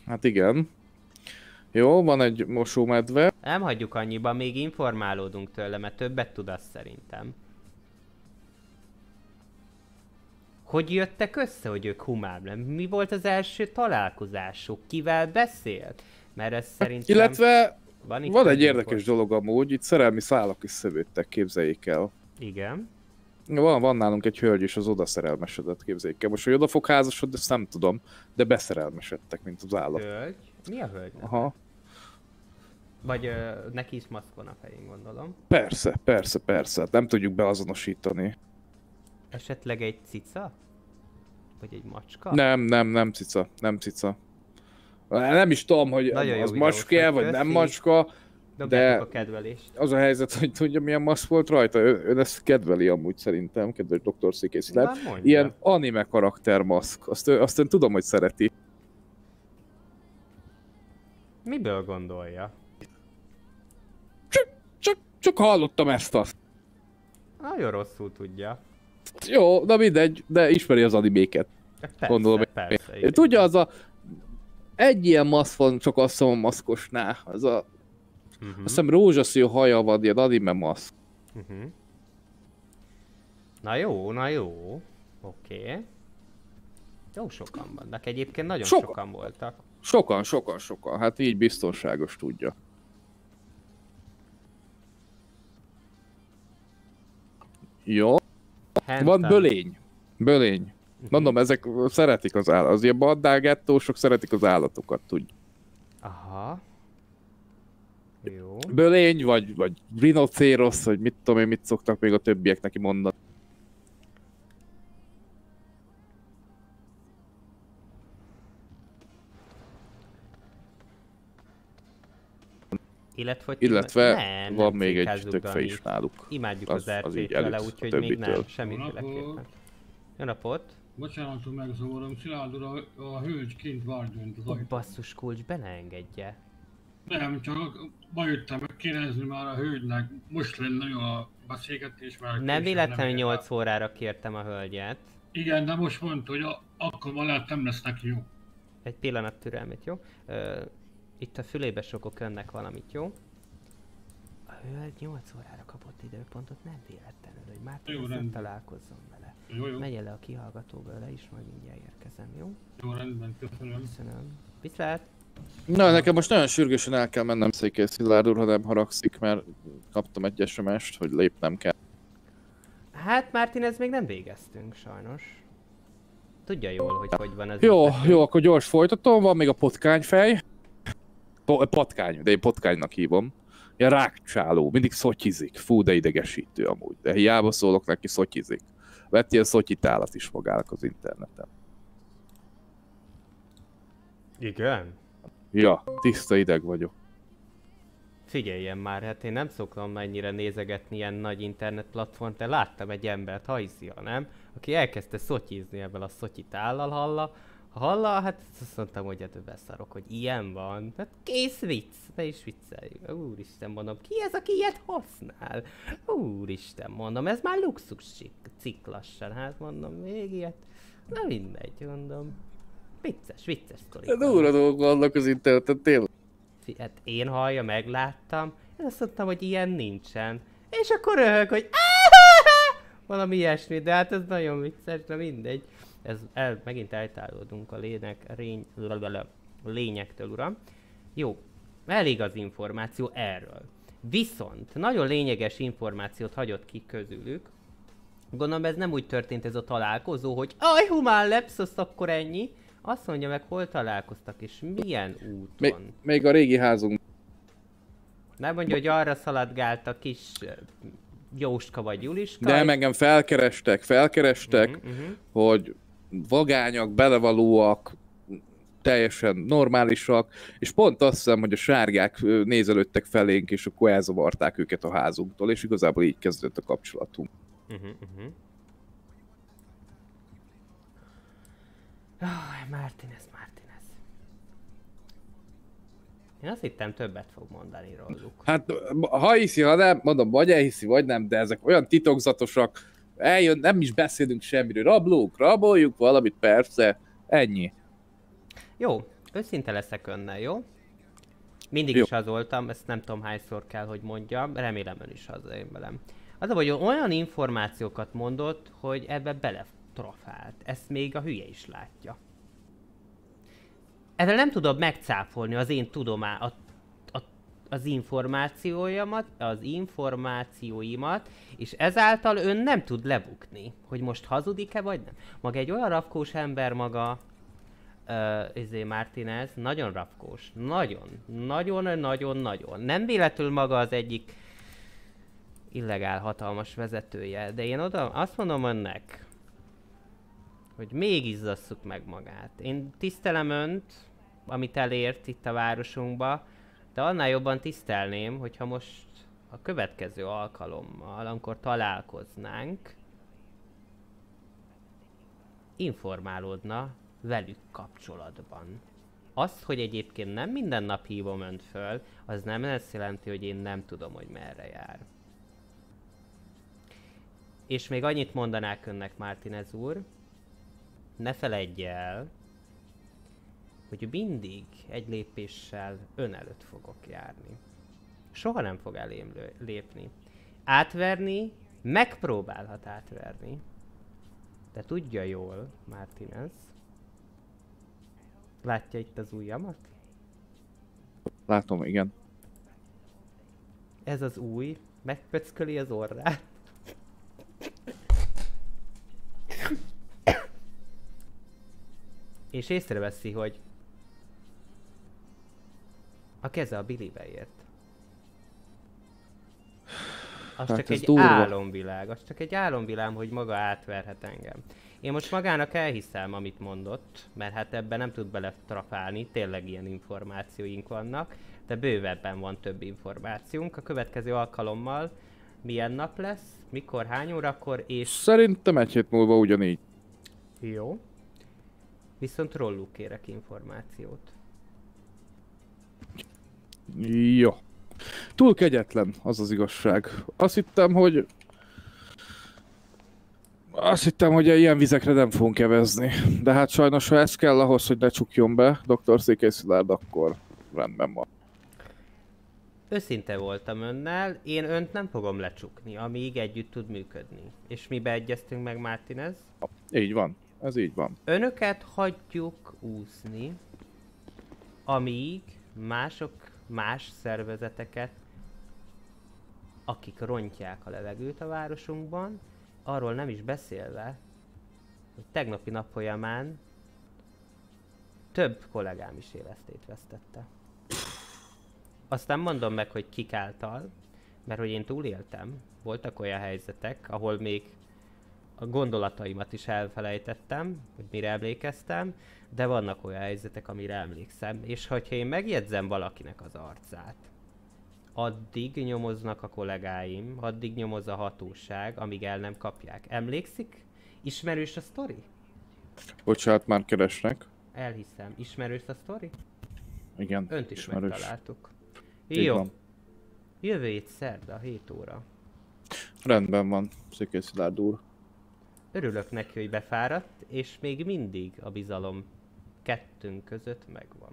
Hát igen. Jó, van egy mosómedve. Nem hagyjuk annyiban, még informálódunk tőle, mert többet tud azt szerintem. Hogy jöttek össze, hogy ők humán nem? Mi volt az első találkozásuk? Kivel beszélt? Mert ez szerintem... Illetve Van itt Van egy érdekes dolog amúgy, itt szerelmi szálak is szövődtek, képzeljék el. Igen. Van, van nálunk egy hölgy, és az oda szerelmesedett, képzeljék el. Most, hogy oda fog házasodni, ezt nem tudom, de beszerelmesedtek, mint az állat. Hölgy? Mi a hölgy? Aha. Vagy ö, neki is maszk van a fején, gondolom. Persze, persze, persze, hát nem tudjuk beazonosítani. Esetleg egy cica? Vagy egy macska? Nem, nem, nem cica, nem cica. Nem is tudom, hogy Nagyon az macska vagy, nem macska, de a kedvelést. az a helyzet, hogy tudja milyen maszk volt rajta, ő, ön ezt kedveli amúgy szerintem, kedves Dr. Na, mondja. Ilyen anime karakter maszk, azt, ő- azt ön tudom, hogy szereti. Miből gondolja? Csak, hallottam ezt azt. Nagyon rosszul tudja. Jó, na mindegy, de ismeri az animéket. Persze, Gondolom, persze, én- igen. Tudja, az a... Egy ilyen maszk van, csak azt a maszkosnál. Az a... Mhm. Azt hiszem rózsaszín haja van, ilyen anime maszk. Uh-huh. Na jó, na jó. Oké. Okay. Jó sokan vannak. Egyébként nagyon Sokan. sokan voltak. Sokan, sokan, sokan. Hát így biztonságos tudja. Jó. Hentai. Van bölény. Bölény. Mondom, ezek szeretik az állat. Az ilyen bandál gettósok szeretik az állatokat, tudja. Aha. Jó. Bölény, vagy, vagy rinocérosz, vagy mit tudom én, mit szoktak még a többiek neki mondani. Illetve, hogy Illetve nem, van nem még egy Dani. is náluk. Imádjuk Az- az, az így a úgyhogy még nem, semmiféleképpen. Jó napot! Bocsánatot megzavarom, Szilárd a, a hölgy kint vár dönt az ajtó. basszus kulcs, be ne engedje. Nem, csak bejöttem megkérdezni már a hölgynek, most lenne jó a beszélgetés, mert... Nem véletlenül ér 8 órára kértem a hölgyet. Igen, de most mondta, hogy a, akkor ma lehet nem lesz neki jó. Egy pillanat türelmét, jó? Ö, itt a fülébe sokok önnek valamit, jó? A hölgy 8 órára kapott időpontot, nem véletlenül, hogy már nem találkozzon vele. Jó, jó. Menjen le a kihallgatóból le is, majd mindjárt érkezem, jó? Jó, rendben, köszönöm. Köszönöm. Viszlát! Na, nekem most nagyon sürgősen el kell mennem Székely Szilárd úr, ha nem haragszik, mert kaptam egy SMS-t, hogy lépnem kell. Hát Mártin, ez még nem végeztünk sajnos. Tudja jól, hogy hogy van az Jó, jó, akkor gyors folytatom, van még a potkányfej. Po- patkány, de én potkánynak hívom. Ilyen rákcsáló, mindig szotyizik. Fú, de idegesítő amúgy. De hiába szólok neki, szotyizik. Vett ilyen szotyitálat is magának az interneten. Igen? Ja, tiszta ideg vagyok. Figyeljen már, hát én nem szoktam mennyire nézegetni ilyen nagy internet platformt, de láttam egy embert, hajszia, nem? Aki elkezdte szotyizni ebből a szotyitállal, halla. Ha halla, hát azt mondtam, hogy hát beszarok, hogy ilyen van. Hát kész vicc, ne is vicceljük. Úristen, mondom, ki ez, aki ilyet használ? Úristen, mondom, ez már luxus cik- cikk lassan, hát mondom, még ilyet. Na mindegy, mondom. Vicces, vicces sztori. De durva dolgok vannak az interneten, tényleg. Hát én hallja, megláttam, én azt mondtam, hogy ilyen nincsen. És akkor röhög, hogy valami ilyesmi, de hát ez nagyon vicces, de mindegy. Ez el, megint eltávolodunk a lények, rény, lalalala, lényektől, uram. Jó, elég az információ erről. Viszont nagyon lényeges információt hagyott ki közülük. Gondolom ez nem úgy történt ez a találkozó, hogy aj, humán lepszosz, akkor ennyi. Azt mondja meg, hol találkoztak és milyen úton. Még, még a régi házunk. Nem mondja, hogy arra szaladgált a kis Jóska vagy Juliska. De engem felkerestek, felkerestek, Mhm, mhm. hogy vagányak, belevalóak, teljesen normálisak, és pont azt hiszem, hogy a sárgák nézelődtek felénk, és akkor elzavarták őket a házunktól, és igazából így kezdődött a kapcsolatunk. Uh-huh, uh-huh. Oh, Martinez, Martinez. Én azt hittem többet fog mondani róluk. Hát, ha hiszi, ha nem, mondom, vagy elhiszi, vagy nem, de ezek olyan titokzatosak, eljön, nem is beszélünk semmiről, rablók, raboljuk valamit, persze, ennyi. Jó, őszinte leszek önnel, jó? Mindig Jó. is az voltam, ezt nem tudom hányszor kell, hogy mondjam, remélem ön is az én velem. Az a hogy olyan információkat mondott, hogy ebbe beletrafált. Ezt még a hülye is látja. Ezzel nem tudod megcáfolni az én tudomá... A, az információimat, az információimat, és ezáltal ön nem tud lebukni, hogy most hazudik-e vagy nem. Maga egy olyan rafkós ember maga, uh, izé Martinez, nagyon rafkós, nagyon, nagyon, nagyon, nagyon. Nem véletlenül maga az egyik illegál hatalmas vezetője, de én oda azt mondom önnek, hogy még izzasszuk meg magát. Én tisztelem önt, amit elért itt a városunkba, de annál jobban tisztelném, hogyha most a következő alkalommal, amikor találkoznánk, informálódna velük kapcsolatban. Azt, hogy egyébként nem minden nap hívom önt föl, az nem ezt jelenti, hogy én nem tudom, hogy merre jár. És még annyit mondanák önnek, Martinez úr, ne feledj el, hogy mindig egy lépéssel ön előtt fogok járni. Soha nem fog elém lépni. Átverni, megpróbálhat átverni. De tudja jól, Martinez. Látja itt az ujjamat? Látom, igen. Ez az új, megpöcköli az orrát. És észreveszi, hogy a keze a Billybe ért. Az Hát csak egy durva. álomvilág, az csak egy álomvilág, hogy maga átverhet engem. Én most magának elhiszem, amit mondott, mert hát ebben nem tud beletrapálni, tényleg ilyen információink vannak, de bővebben van több információnk. A következő alkalommal milyen nap lesz, mikor, hány órakor, és Szerintem egy hét múlva ugyanígy. jó. Viszont róluk kérek információt. Jó. Túl kegyetlen, az az igazság. Azt hittem, hogy... Azt hittem, hogy ilyen vizekre nem fogunk kevezni. De hát sajnos, ha ez kell ahhoz, hogy ne csukjon be Dr. Székely Szilárd, akkor rendben van. Őszinte voltam önnel, én önt nem fogom lecsukni, amíg együtt tud működni. És mi beegyeztünk meg, Martinez? Így van. Ez így van. Önöket hagyjuk úszni, amíg mások, más szervezeteket, akik rontják a levegőt a városunkban, arról nem is beszélve, hogy tegnapi nap folyamán több kollégám is életét vesztette. Azt nem mondom meg, hogy kik által, mert hogy én túléltem. Voltak olyan helyzetek, ahol még a gondolataimat is elfelejtettem, hogy mire emlékeztem, de vannak olyan helyzetek, amire emlékszem, és hogyha én megjegyzem valakinek az arcát, addig nyomoznak a kollégáim, addig nyomoz a hatóság, amíg el nem kapják. Emlékszik? Ismerős a sztori? Bocsánat, már keresnek. Elhiszem. Ismerős a sztori? Igen, Önt is ismerős. megtaláltuk. Így Jó. van. Jövő hét szerda, 7 óra. Rendben van, Székely Szilárd úr. Örülök neki, hogy befáradt, és még mindig a bizalom kettőnk között megvan.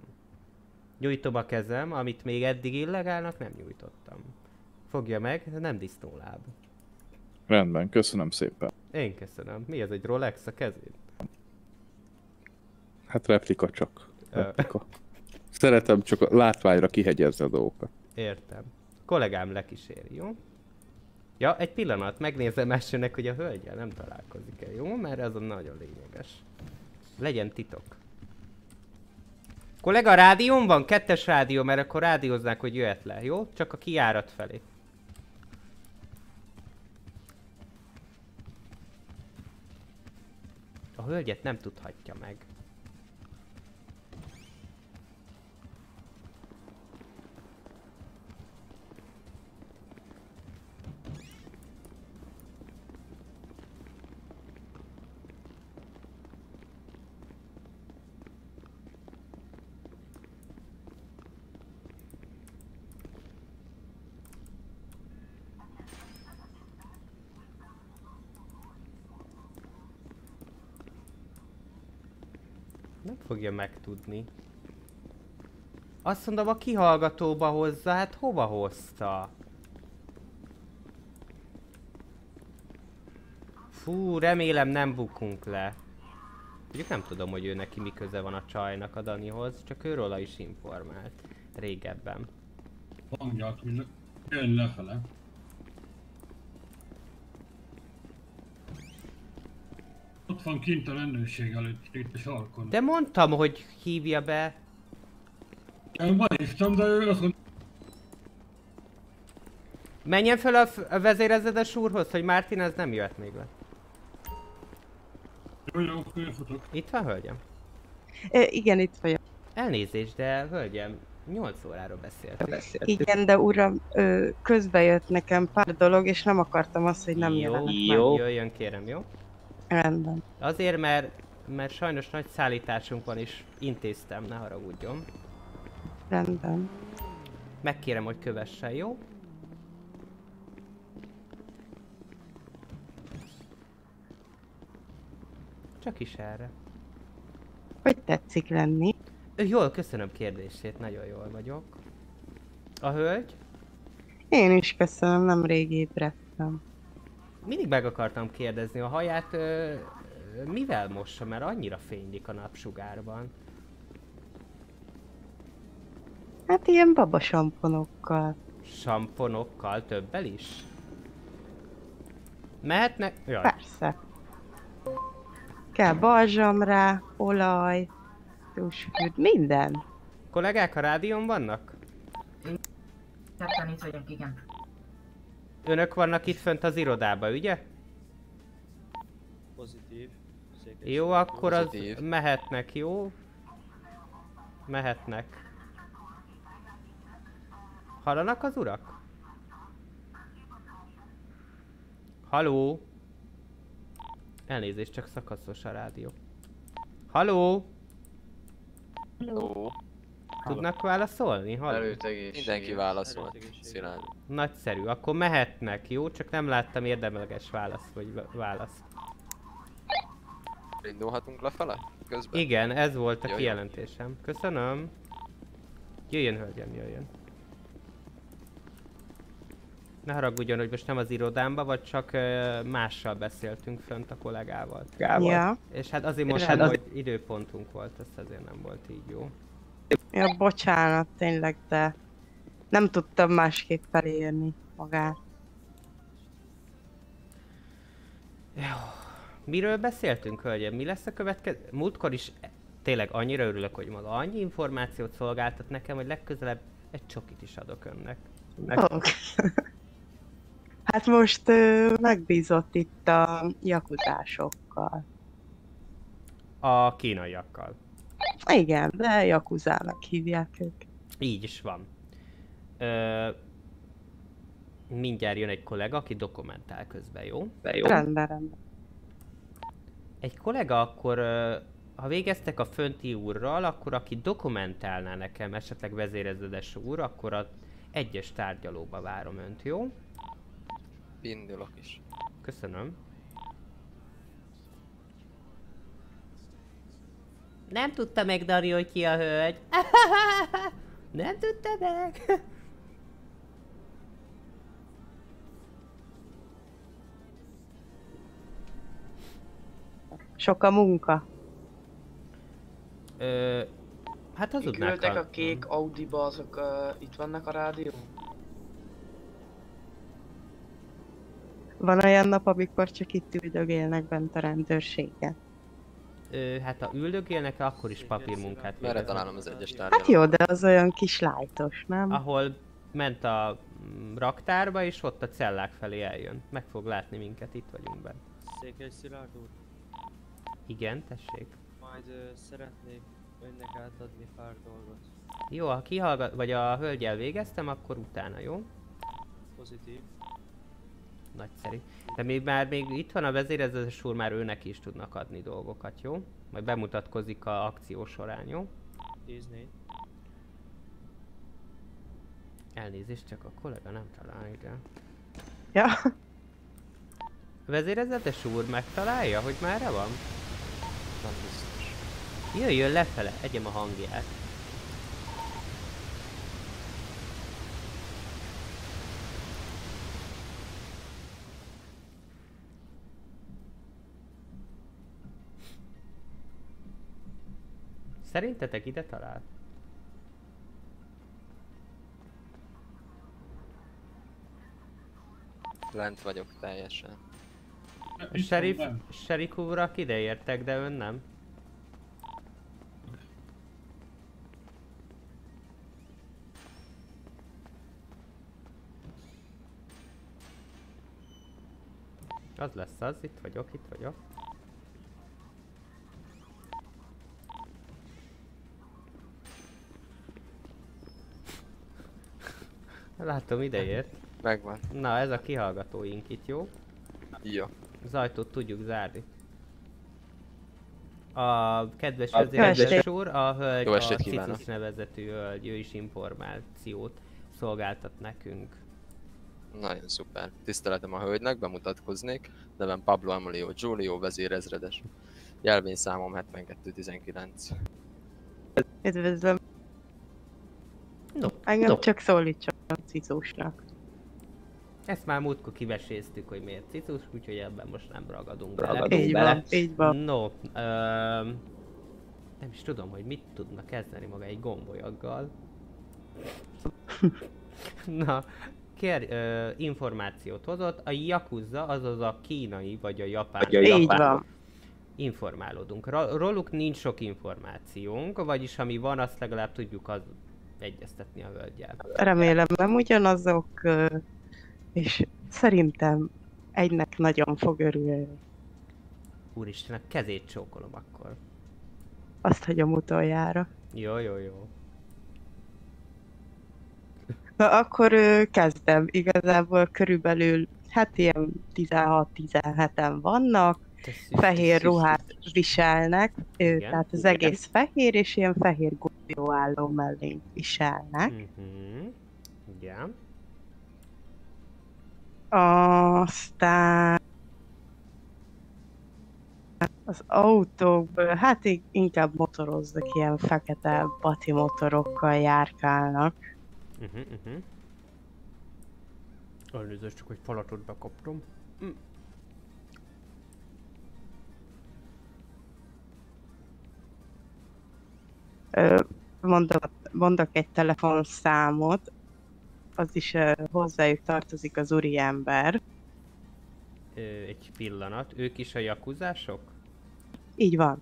Nyújtom a kezem, amit még eddig illegálnak nem nyújtottam. Fogja meg, nem disznóláb. Rendben, köszönöm szépen. Én köszönöm. Mi ez, egy Rolex a kezén? Hát replika csak. Replika. Szeretem csak a látványra kihegyezni a dolgokat. Értem. Kollégám lekíséri, jó? Ja, egy pillanat, megnézem elsőnek, hogy a hölgyel nem találkozik el, jó? Mert ez a nagyon lényeges. Legyen titok. Kollega, rádión van? Kettes rádió, mert akkor rádióznák, hogy jöhet le, jó? Csak a kiárat felé. A hölgyet nem tudhatja meg. Fogja megtudni. Azt mondom a kihallgatóba hozza, hát hova hozta? Fú, remélem nem bukunk le. Mondjuk nem tudom, hogy ő neki mi köze van a csajnak a Danihoz, csak őróla is informált. Régebben. hangját, jön lefele. Van kint a rendőrség előtt, itt a sarkon. De mondtam, hogy hívja be. Én beírtam, de ő azt mondta, Menjen fel a, a vezérezedes úrhoz, hogy Martin ez nem jött még le. jó, jó, fölfutok. Itt van, hölgyem? Ö, igen, itt vagyok. Elnézést, de hölgyem, 8 óráról beszéltünk. Igen, de uram, közbe jött nekem pár dolog, és nem akartam azt, hogy nem jó, jelenek meg. jó. Jöjjön kérem, jó? Rendben. Azért, mert, mert sajnos nagy szállításunk van, és intéztem, ne haragudjon. Rendben. Megkérem, hogy kövessen, jó? Csak is erre. Hogy tetszik lenni? Jól, köszönöm kérdését, nagyon jól vagyok. A hölgy? Én is köszönöm, nem rég ébredtem. Mindig meg akartam kérdezni, a haját ö, mivel mossa, mert annyira fénylik a napsugárban. Hát ilyen babasamponokkal. Samponokkal többel is? Mehetnek? Jaj. Persze. Kell balzsam rá, olaj, tusfüd, minden. Kollégák a rádión vannak? Ketten itt vagyunk, igen. Önök vannak itt fönt az irodában, ugye? Pozitív. Jó, akkor az Pozitív. mehetnek, jó? Mehetnek. Hallanak az urak? Haló? Elnézést, csak szakaszos a rádió. Haló? Ó, Tudnak válaszolni? Halló? mindenki válaszolt. Szilárd. Nagyszerű, akkor mehetnek, jó? Csak nem láttam érdemleges választ, vagy va- választ. Indulhatunk lefele? Közben? Igen, ez volt a kijelentésem. Köszönöm. Jöjjön, hölgyem, jöjjön. Ne haragudjon, hogy most nem az irodámba, vagy csak ö, mással beszéltünk fönt a kollégával. Ja. És hát azért mondtam, hát az- hogy időpontunk volt, ez azért nem volt így jó. Ja, bocsánat, tényleg, de nem tudtam másképp felírni magát. Miről beszéltünk, hölgyem? Mi lesz a következő? Múltkor is tényleg annyira örülök, hogy maga annyi információt szolgáltat nekem, hogy legközelebb egy csokit is adok önnek. Ó. Hát most ö, megbízott itt a jakuzásokkal. A kínaiakkal. Igen, de jakuzának hívják őket. Így is van. Ö, mindjárt jön egy kollega, aki dokumentál közben, jó? Rendben, rendben. Egy kollega akkor, ö, ha végeztek a fönti úrral, akkor aki dokumentálná nekem, esetleg vezéreződes úr, akkor a egyes tárgyalóba várom önt, jó? Indulok is. Köszönöm. Nem tudta meg, Dari, hogy ki a hölgy. Nem tudta meg. Sok a munka. Ö, hát hazudnák ültek a... a kék Audi-ba, azok uh, itt vannak a rádió? Van olyan nap, amikor csak itt üldögélnek bent a rendőrségen. Ö, hát ha üldögélnek, akkor is papírmunkát Merre végeznek. találom az egyes Hát tárgyalót? jó, de az olyan kis lájtos, nem? Ahol ment a mm, raktárba, és ott a cellák felé eljön. Meg fog látni minket, itt vagyunk benne. Székely Szilárd úr, Igen, tessék. majd ö, szeretnék önnek átadni pár dolgot. Jó, ha kihallgat, vagy a hölgyel végeztem, akkor utána, jó? Pozitív. Nagyszerű. De még már még itt van a vezérezős úr, már őnek is tudnak adni dolgokat, jó? Majd bemutatkozik a akció során, jó? 10-4. Elnézést, csak a kollega nem talál ide. Ja. Vezérezetes úr megtalálja, hogy merre van? van biztos. Jöjjön lefele, egyem a hangját. Szerintetek ide talált? Lent vagyok teljesen. A sheriff, sheriff urak ideértek, de ön nem. Az lesz az, itt vagyok, itt vagyok. Látom ideért. Megvan. Na ez a kihallgatóink itt, jó? Jó. Az ajtót tudjuk zárni. A kedves A vezéres úr, a hölgy, Jó a. Cicis nevezetű hölgy, ő is információt szolgáltat nekünk. Nagyon szuper. Tiszteletem a hölgynek, bemutatkoznék. Nevem Pablo Emilio Giulio, vezérezredes. Jelvényszámom 7219. Üdvözlöm. No, Engem no. csak szólítson cicósnak. Ezt már múltkor kiveséztük, hogy miért cicus, úgyhogy ebben most nem ragadunk Ragadunk bele. Így bele. van, így van. No, ö, nem is tudom, hogy mit tudna kezdeni maga egy gombolyaggal. Na, kér, ö, információt hozott. A Yakuza, azaz a kínai vagy a japán. Vagy a Így japán. van. Informálódunk. Róluk nincs sok információnk, vagyis ami van, azt legalább tudjuk az egyeztetni a hölgyel. Remélem nem ugyanazok, ö, és szerintem egynek nagyon fog örülni. Úristen, a kezét csókolom akkor. Azt hagyom utoljára. Jó, jó, jó. Na akkor kezdem. Igazából körülbelül hát ilyen 16-17-en vannak, fehér ruhát viselnek, Igen. tehát az egész fehér, és ilyen fehér golyóálló mellényt viselnek. Mhm. Igen. Aztán az autókból, hát inkább motoroznak, ilyen fekete bati motorokkal járkálnak. Uh-huh, uh-huh. Elnézést, csak hogy falatot bekaptam. Mm. Ö, Mondok, mondok egy telefonszámot, az is hozzájuk tartozik az úriember. Ö, egy pillanat. Ők is a jakuzások? Így van.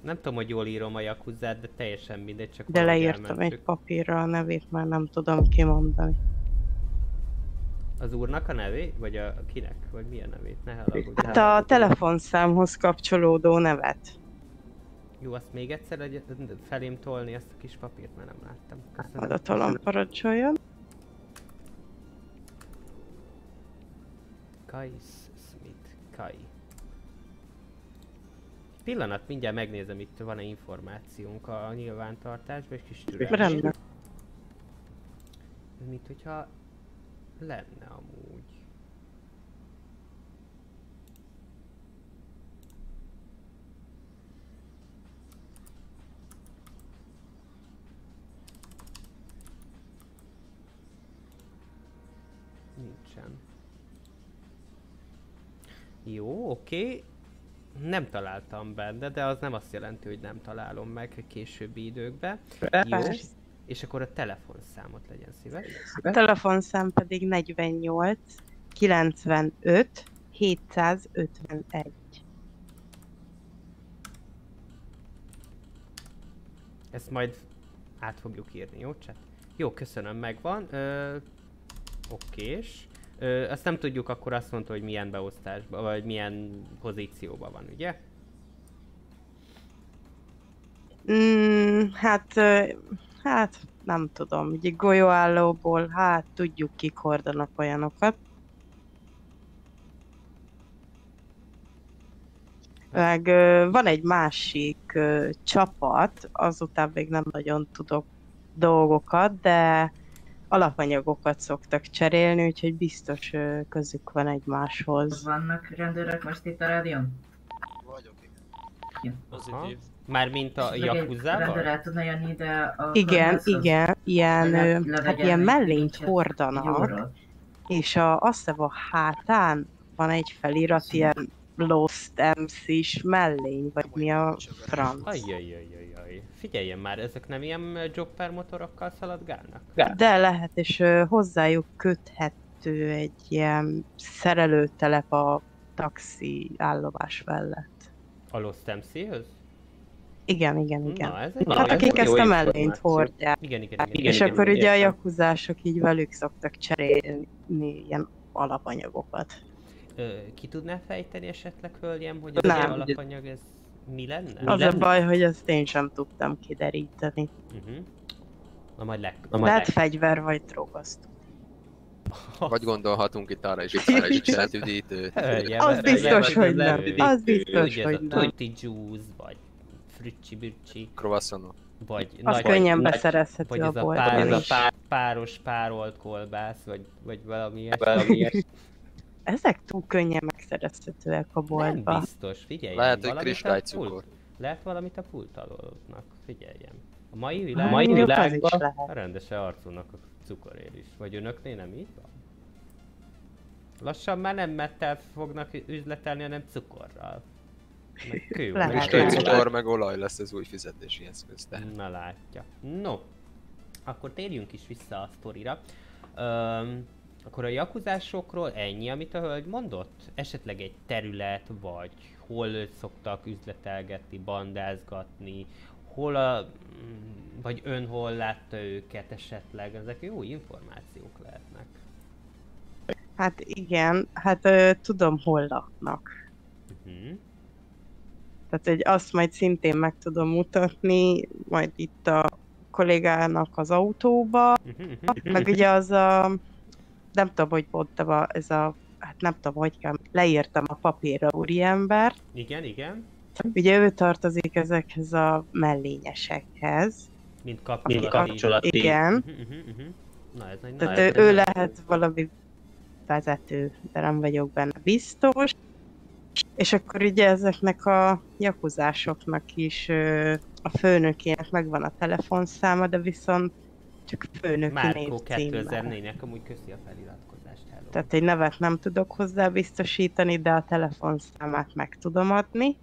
Nem tudom, hogy jól írom a jakuzát, de teljesen mindegy, csak De leírtam egy elmentük. papírra a nevét, már nem tudom kimondani. Az úrnak a nevét? Vagy a kinek? Vagy milyen nevét? Ne haragudj. Hát a telefonszámhoz kapcsolódó nevet. Jó, azt még egyszer egy, felém tolni ezt a kis papírt, mert nem láttam. Köszönöm. Adatolom parancsoljon. Kai Smith. Kai. Pillanat, mindjárt megnézem, itt van-e információnk a nyilvántartásban, egy kis. Rendben. Mint hogyha lenne amúgy. Nincsen. Jó, oké. Nem találtam benne, de az nem azt jelenti, hogy nem találom meg későbbi időkben. Jó. És akkor a telefonszámot legyen szíves. A telefonszám pedig 48 95 751. Ezt majd át fogjuk írni, jó chat? Jó, köszönöm, megvan. Ö, okés. Ö, azt nem tudjuk, akkor azt mondta, hogy milyen beosztásban, vagy milyen pozícióban van, ugye? Mm, hát, ö, hát nem tudom, ugye golyóállóból, hát tudjuk kik hordanak olyanokat. Meg ö, van egy másik ö, csapat, azután még nem nagyon tudok dolgokat, de alapanyagokat szoktak cserélni, úgyhogy biztos ö, közük van egymáshoz. Vannak rendőrök most itt a rádión? Aha. Mármint a el tudna jönni ide a Igen, igen, ilyen, Le- hát ilyen mellényt hordanak, és a, azt hiszem a hátán van egy felirat, ilyen Lost MC-s mellény, vagy mi a franc. Ajjajajajaj. Figyeljen már, ezek nem ilyen jogper motorokkal szaladgálnak? De lehet, és hozzájuk köthető egy ilyen szerelőtelep a taxi állomás mellett. A Lost MC-höz? Igen, igen, igen. Na, ez egy hát jó- akik ezt a mellényt hordják. Igen, igen, igen, És igen, akkor igen, ugye a értem. jakuzások így velük szoktak cserélni ilyen alapanyagokat. Ö, ki tudná fejteni esetleg, hölgyem, hogy ez Nem. az alapanyag, ez mi lenne? Az a baj, hogy ezt én sem tudtam kideríteni. Uh-huh. Na majd leg... Lehet fegyver vagy drogasztó. Vagy gondolhatunk itt arra is, hogy arra is üdítőt. Hölgyem, Az biztos, hogy nem. Az biztos, hogy a nem. Tutti Juice, vagy Fricsi Bürcsi. Croissant. Vagy Az könnyen beszerezhető vagy a ez a, pár, ez a pár, páros párolt kolbász, vagy, vagy valami ilyesmi. Valami ilyesmi. Ezek túl könnyen megszerezhetőek a Nem boltban. biztos, figyelj. Lehet, hogy valamit a kristálycukor. Lehet valamit a pult alolnak, figyeljem. A mai A világban, mai világban- a rendesen arcúnak a cukorér is. Vagy önöknél nem így van? Lassan már nem mettel fognak üzletelni, hanem cukorral. Meg kő, Lehet. kő. cukor meg olaj lesz az új fizetési eszköz. De. Na látja. No, akkor térjünk is vissza a sztorira. Öm, akkor a jakuzásokról ennyi, amit a hölgy mondott? Esetleg egy terület, vagy hol szoktak üzletelgetni, bandázgatni, hol a, vagy ön hol látta őket esetleg, ezek jó információk lehetnek. Hát igen, hát ö, tudom hol laknak. Uh-huh. Tehát hogy azt majd szintén meg tudom mutatni, majd itt a kollégának az autóba, meg ugye az a, nem tudom, hogy mondtam, a, ez a, hát nem tudom, hogy kell, leírtam a papírra úriembert, Igen, igen. ugye ő tartozik ezekhez a mellényesekhez. Mint Mint kapcsolati. Igen. Uh-huh, uh-huh, uh-huh. Na ez Tehát na, ő, ez ő nagy- lehet valami vezető, de nem vagyok benne biztos. És akkor ugye ezeknek a jakuzásoknak is ö, a főnökének megvan a telefonszáma, de viszont csak főnöki Márkó névcímmel. 2004-nek amúgy köszi a feliratkozást, hello. Tehát egy nevet nem tudok hozzá biztosítani, de a telefonszámát meg tudom adni.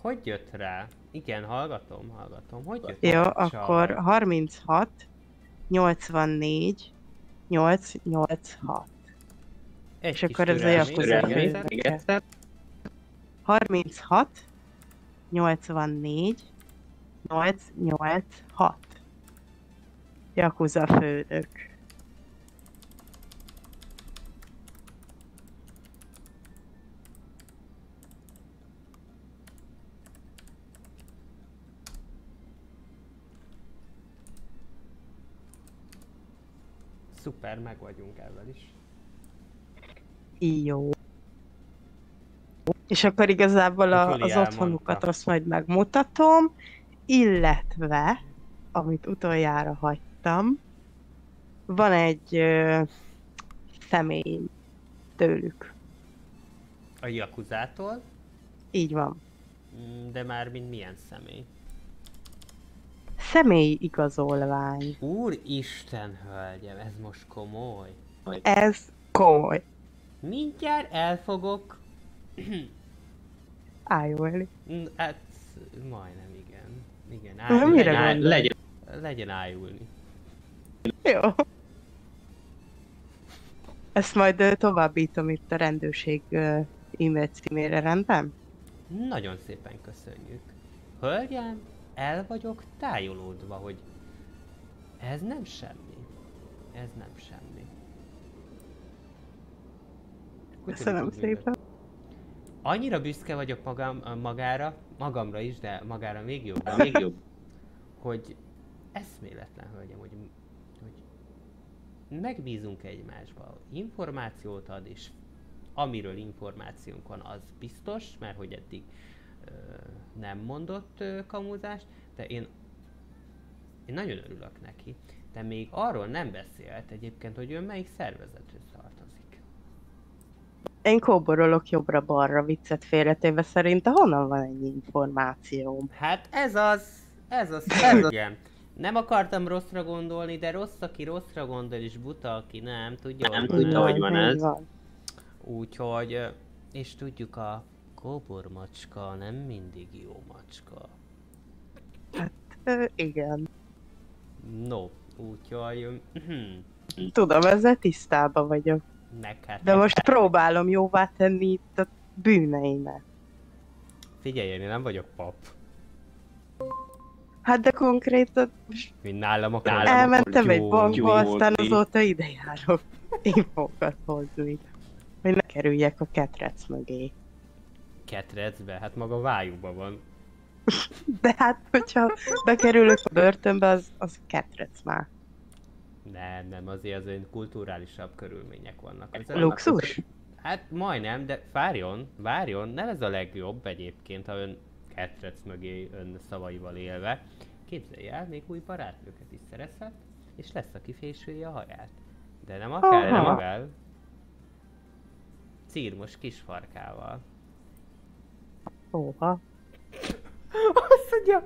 Hogy jött rá? Igen, hallgatom, hallgatom. Hogy jött Jó, rá? akkor Csaj. 36, 84, 886. Egy És kis akkor ez a Yakuza még egyszer. főnöke. 36, 84, 886. Yakuza főnök. Szuper, meg vagyunk ezzel is. Jó. És akkor igazából a, az elmondta. otthonukat azt majd megmutatom, illetve, amit utoljára hagytam, van egy ö, személy tőlük. A Yakuzától, Így van. Mm, de már mint milyen személy. Személyi igazolvány. Úristen, hölgyem, ez most komoly. Ez komoly. Mindjárt elfogok. Álljon elé. Mm, Hát, majdnem igen. Igen, Na, mire legyen, gondolsz? legyen, legyen ájulni. Jó. Ezt majd továbbítom itt a rendőrség e-mail címére, rendben? Nagyon szépen köszönjük. Hölgyem, el vagyok tájolódva, hogy ez nem semmi. Ez nem semmi. Hogy Köszönöm szépen. Annyira büszke vagyok magam, magára, magamra is, de magára még jobb, még jobb, hogy eszméletlen, hölgyem, hogy, hogy megbízunk egymásba, információt ad, és amiről információnk van, az biztos, mert hogy eddig ö, nem mondott ö, kamuzást, de én, én nagyon örülök neki. De még arról nem beszélt egyébként, hogy ő melyik szervezethez. Én kóborolok jobbra-balra viccet félretéve szerinte honnan van ennyi információm? Hát ez az, ez az, ez az. Igen. Nem akartam rosszra gondolni, de rossz, aki rosszra gondol, és buta, aki nem, tudja, Nem hogy van tudja, ez. hogy van ez. Van. Úgyhogy, és tudjuk a kóbor macska nem mindig jó macska. Ö, igen. No, úgyhogy... Tudom, ezzel tisztában vagyok. Meg hát De most próbálom jóvá tenni itt a bűneimet. Figyelj, én nem vagyok pap. Hát de konkrétan most Mint nálam a elmentem egy bankba, aztán azóta ide járok infókat hozni. Hogy ne kerüljek a ketrec mögé. Ketrecbe, hát maga vájúban van. De hát, hogyha bekerülök a börtönbe, az, az ketrec már. Nem, nem, azért az olyan kulturálisabb körülmények vannak. Az Luxus? Hát majdnem, de várjon, várjon, nem ez a legjobb egyébként, ha ön ketrec mögé ön szavaival élve. Képzelj el, még új barátnőket is szerezhet, és lesz, aki fésülje a haját. De nem akár, Aha. nem akár. Círmos kis farkával. Óha. Azt mondja,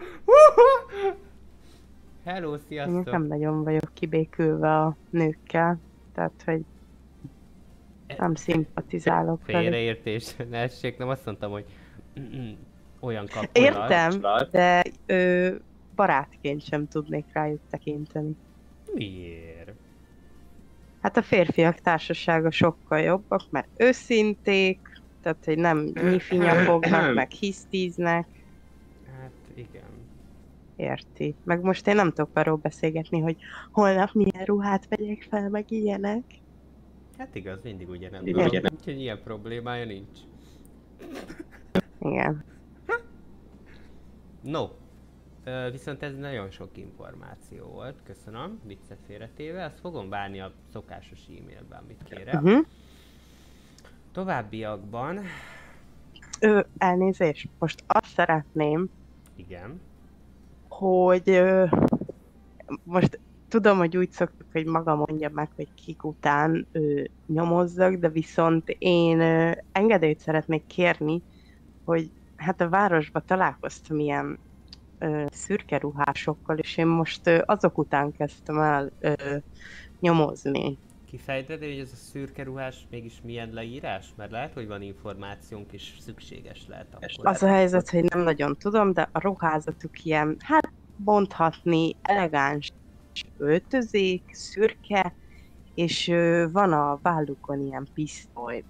Hello, Én sziasztok! nem nagyon vagyok kibékülve a nőkkel. Tehát, hogy nem szimpatizálok velük. Félreértés, ne essék, nem azt mondtam, hogy olyan kapcsolat. Értem, de ö, barátként sem tudnék rájuk tekinteni. Miért? Hát a férfiak társasága sokkal jobbak, mert őszinték, tehát hogy nem nyifinyapognak, meg hisztíznek, Hát igen. Érti. Meg most én nem tudok arról beszélgetni, hogy holnap milyen ruhát vegyek fel, meg ilyenek. Hát igaz, mindig ugyanez. Igen. Ugyanez. Úgyhogy ilyen problémája nincs. Igen. No, ö, viszont ez nagyon sok információ volt, köszönöm, viccet félretéve, ezt fogom várni a szokásos e-mailben, amit kérek. Uh-huh. Továbbiakban, Ö, elnézést, most azt szeretném, igen, hogy most tudom, hogy úgy szoktuk, hogy maga mondja meg, hogy kik után ö, nyomozzak, de viszont én ö, engedélyt szeretnék kérni, hogy hát a városban találkoztam ilyen ö, szürke ruhásokkal, és én most ö, azok után kezdtem el ö, nyomozni. Kifejted, hogy ez a szürke ruhás mégis milyen leírás? Mert lehet, hogy van információnk, és szükséges lehet akkor. Az a helyzet, hogy nem nagyon tudom, de a ruházatuk ilyen, hát mondhatni elegáns öltözék, szürke, és van a vállukon ilyen pisztoly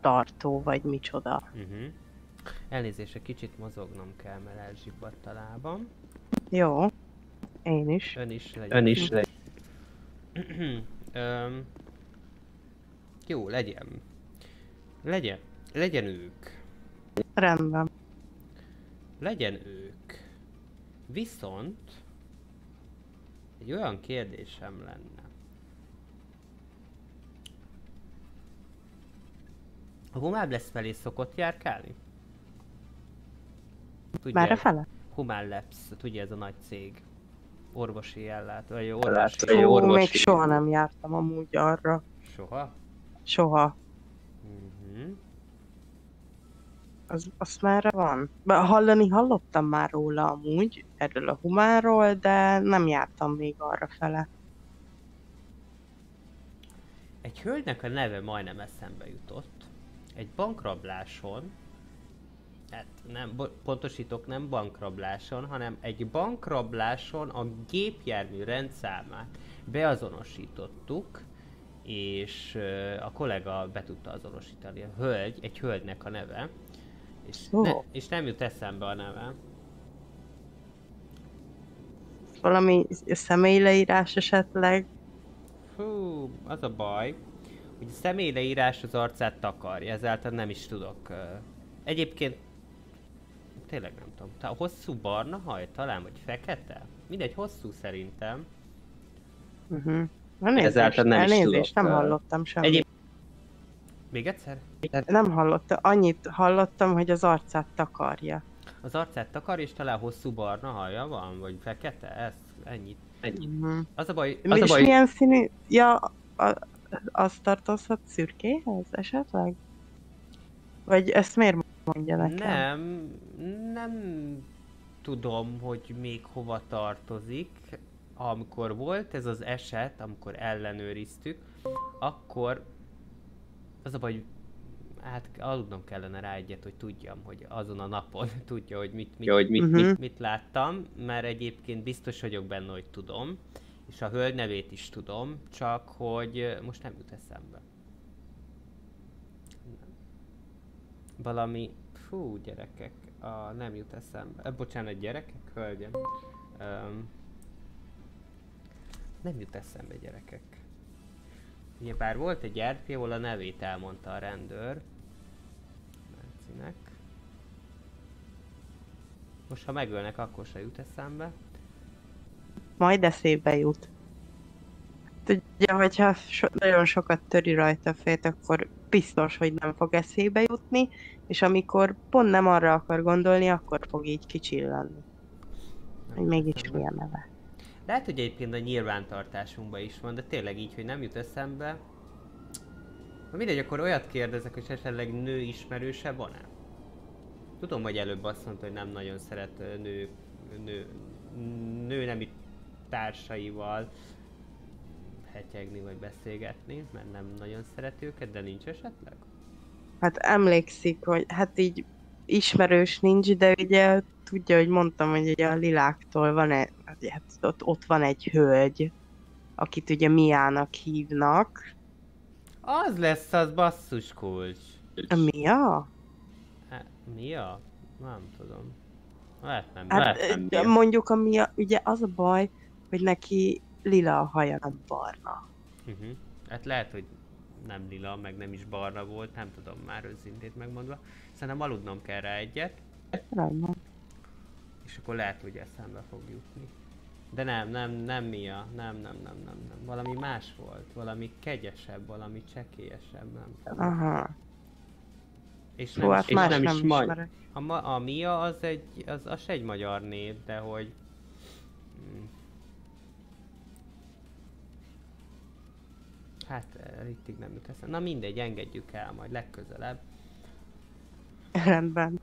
tartó, vagy micsoda. Uh-huh. Elnézést, egy kicsit mozognom kell, mert elzsibbadt a lábam. Jó, én is. Ön is legyen. Ön is legyen. Öm, jó, legyen. Legyen. Legyen ők. Rendben. Legyen ők. Viszont egy olyan kérdésem lenne. A Humán lesz felé szokott járkálni? Merre fele? Humán Labs, tudja ez a nagy cég. Orvosi ellát, vagy orvosi. vagy Ó, orvosi. még soha nem jártam amúgy arra. Soha? Soha. Mhm. Az, azt merre van? Hallani hallottam már róla amúgy, erről a humánról, de nem jártam még arra fele. Egy hölgynek a neve majdnem eszembe jutott. Egy bankrabláson, hát nem, pontosítok, nem bankrabláson, hanem egy bankrabláson a gépjármű rendszámát beazonosítottuk, és a kollega be tudta azonosítani. A hölgy, egy hölgynek a neve, és, ne, Ó. és nem jut eszembe a neve. Valami személyleírás esetleg? Fú, az a baj, hogy a személyleírás az arcát takarja, ezáltal nem is tudok. Egyébként tényleg nem tudom, ta hosszú barna haj talán, vagy fekete? Mindegy, hosszú szerintem. Uh-huh. Elnézést, Ezáltal nem is elnézést, tudok, nem hallottam semmit. egyéb- Még egyszer? Nem hallottam, annyit hallottam, hogy az arcát takarja. Az arcát takarja, és talán hosszú barna haja van, vagy fekete, ez, ennyit. Ennyi. Uh-huh. Az a baj, Mi, és milyen színű? Ja, a, az tartozhat szürkéhez esetleg? Vagy ezt miért mondja nekem? Nem, nem tudom, hogy még hova tartozik. Amikor volt ez az eset, amikor ellenőriztük, akkor Az a baj, hogy hát aludnom kellene rá egyet, hogy tudjam, hogy azon a napon tudja, hogy mit, mit, Ja, hogy mit- mit, mit- mit, mit láttam, mert egyébként biztos vagyok benne, hogy tudom, és a hölgy nevét is tudom, csak hogy most nem jut eszembe. Nem. Valami, fú gyerekek, a, nem jut eszembe. Ö, bocsánat, gyerekek, hölgyem. Um, nem jut eszembe gyerekek. Ugye bár volt egy RP, ahol a nevét elmondta a rendőr. Mercinek. Most ha megölnek, akkor se jut eszembe. Majd eszébe jut. Tudja, hogyha so- nagyon sokat töri rajta a fejét, akkor biztos, hogy nem fog eszébe jutni, és amikor pont nem arra akar gondolni, akkor fog így kicsillanni. Hogy mégis mi a neve. Lehet, hogy egyébként a nyilvántartásunkban is van, de tényleg így, hogy nem jut eszembe. Na mindegy, akkor olyat kérdezek, hogy esetleg nő ismerőse van-e? Tudom, hogy előbb azt mondta, hogy nem nagyon szeret nő, nő, nő nemi társaival hetyegni vagy beszélgetni, mert nem nagyon szeret őket, de nincs esetleg? Hát emlékszik, hogy hát így ismerős nincs, de ugye tudja, hogy mondtam, hogy ugye a liláktól van egy, hát ott, ott van egy hölgy, akit ugye Miának hívnak. Az lesz az basszus kulcs. A Mia? Hát, mi a? Nem tudom. Lehet nem. Hát lehet nem mondjuk a Mia, ugye az a baj, hogy neki lila a haja, nem barna. Uh-huh. Hát lehet, hogy nem lila, meg nem is barna volt, nem tudom már őszintét megmondva. Szerintem aludnom kell rá egyet, Rendben. és akkor lehet, hogy eszembe fog jutni. De nem, nem, nem Mia, nem, nem, nem, nem, nem. Valami más volt, valami kegyesebb, valami csekélyesebb, nem tudom. Aha. És Hú, hát és más nem nem is ma- ismerek. a, ma, a Mia az egy, az, az egy magyar név, de hogy... Hát eh, itt nem jut eszembe. Na mindegy, engedjük el majd legközelebb. Rendben.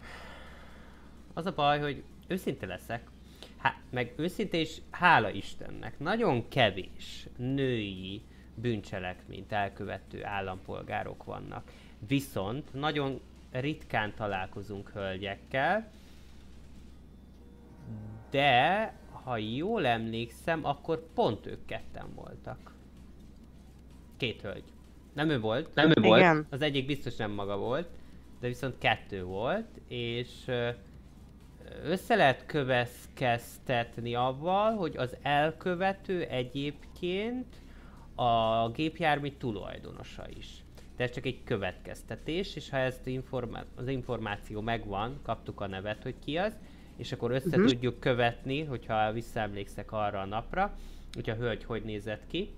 Az a baj, hogy őszinte leszek, há, meg őszinte és hála Istennek, nagyon kevés női bűncselekményt elkövető állampolgárok vannak. Viszont nagyon ritkán találkozunk hölgyekkel, de ha jól emlékszem, akkor pont ők ketten voltak. Két hölgy. Nem ő volt. Nem ő volt. Igen. Az egyik biztos nem maga volt, de viszont kettő volt, és össze lehet következtetni avval, hogy az elkövető egyébként a gépjármű tulajdonosa is. De ez csak egy következtetés, és ha ezt informá- az információ megvan, kaptuk a nevet, hogy ki az, és akkor össze Mhm. tudjuk követni, hogyha visszaemlékszek arra a napra, hogy a hölgy hogy nézett ki,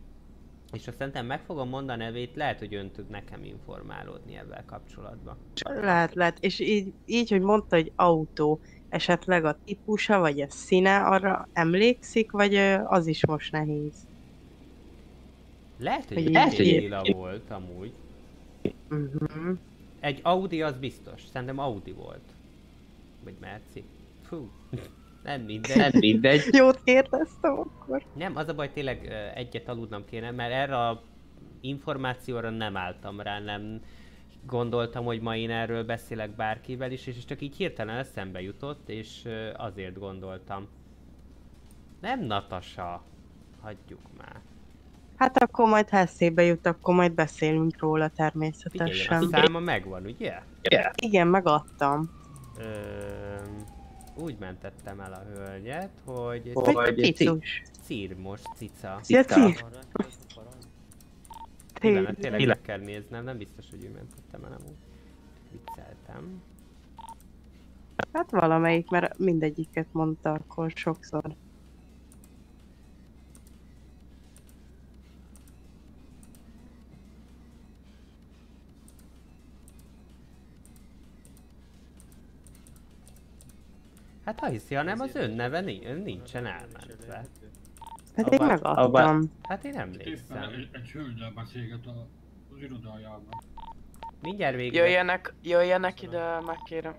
és azt szerintem meg fogom mondani a nevét, lehet, hogy ön tud nekem informálódni ebben kapcsolatban. Lehet, lehet. És így, így, hogy mondta, hogy autó, esetleg a típusa, vagy a színe, arra emlékszik, vagy az is most nehéz? Lehet, hogy lehet, hogy lila volt amúgy. Mhm. Egy Audi az biztos. Szerintem Audi volt. Vagy Merci. Fú. Nem mindegy. Nem mindegy. Jót kérdeztem akkor. Nem, az a baj, tényleg egyet aludnom kéne, mert erre a információra nem álltam rá, nem gondoltam, hogy ma én erről beszélek bárkivel is, és csak így hirtelen eszembe jutott, és azért gondoltam. Nem Natasa. Hagyjuk már. Hát akkor majd, ha eszébe jut, akkor majd beszélünk róla Figyelj, természetesen. a száma megvan, ugye? Igen, megadtam. Ö, úgy mentettem el a hölgyet, hogy... Hogy Egy cicus. Círmos cica. Ja, cír. Tényleg, Tényleg. tényleg meg kell néznem, nem biztos, hogy úgy mentettem el amúgy. Vicceltem. Hát valamelyik, mert mindegyiket mondta akkor sokszor. Hát ha hiszi, hanem az ön neve ni- nincsen elmentve. Hát én megadtam. Hát én emlékszem. egy, egy hölgyel beszélget a, az irodájában. Mindjárt végre. Jöjjenek, jöjjenek ide, megkérem.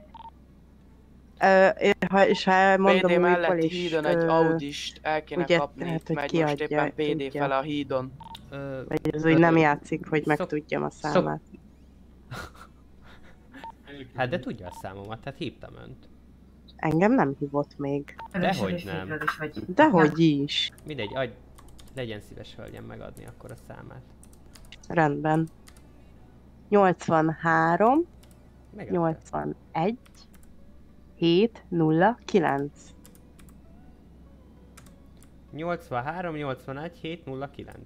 Ö, ha, és ha elmondom PD mellett is, hídon egy Audist el kéne ugye, kapni, tehát, hogy megy kiadja, most éppen PD tudja. fele a hídon. Ö, Vagy az úgy nem játszik, hogy megtudjam a szok- számát. Hát de tudja a számomat, tehát hívtam önt. Engem nem hívott még. Dehogy nem. Is vagy. Dehogy is. Mindegy, adj, legyen szíves hölgyem megadni akkor a számát. Rendben. 83, Megadta. 81, 7, 0, 9. 83, 81, 7, 0, 9.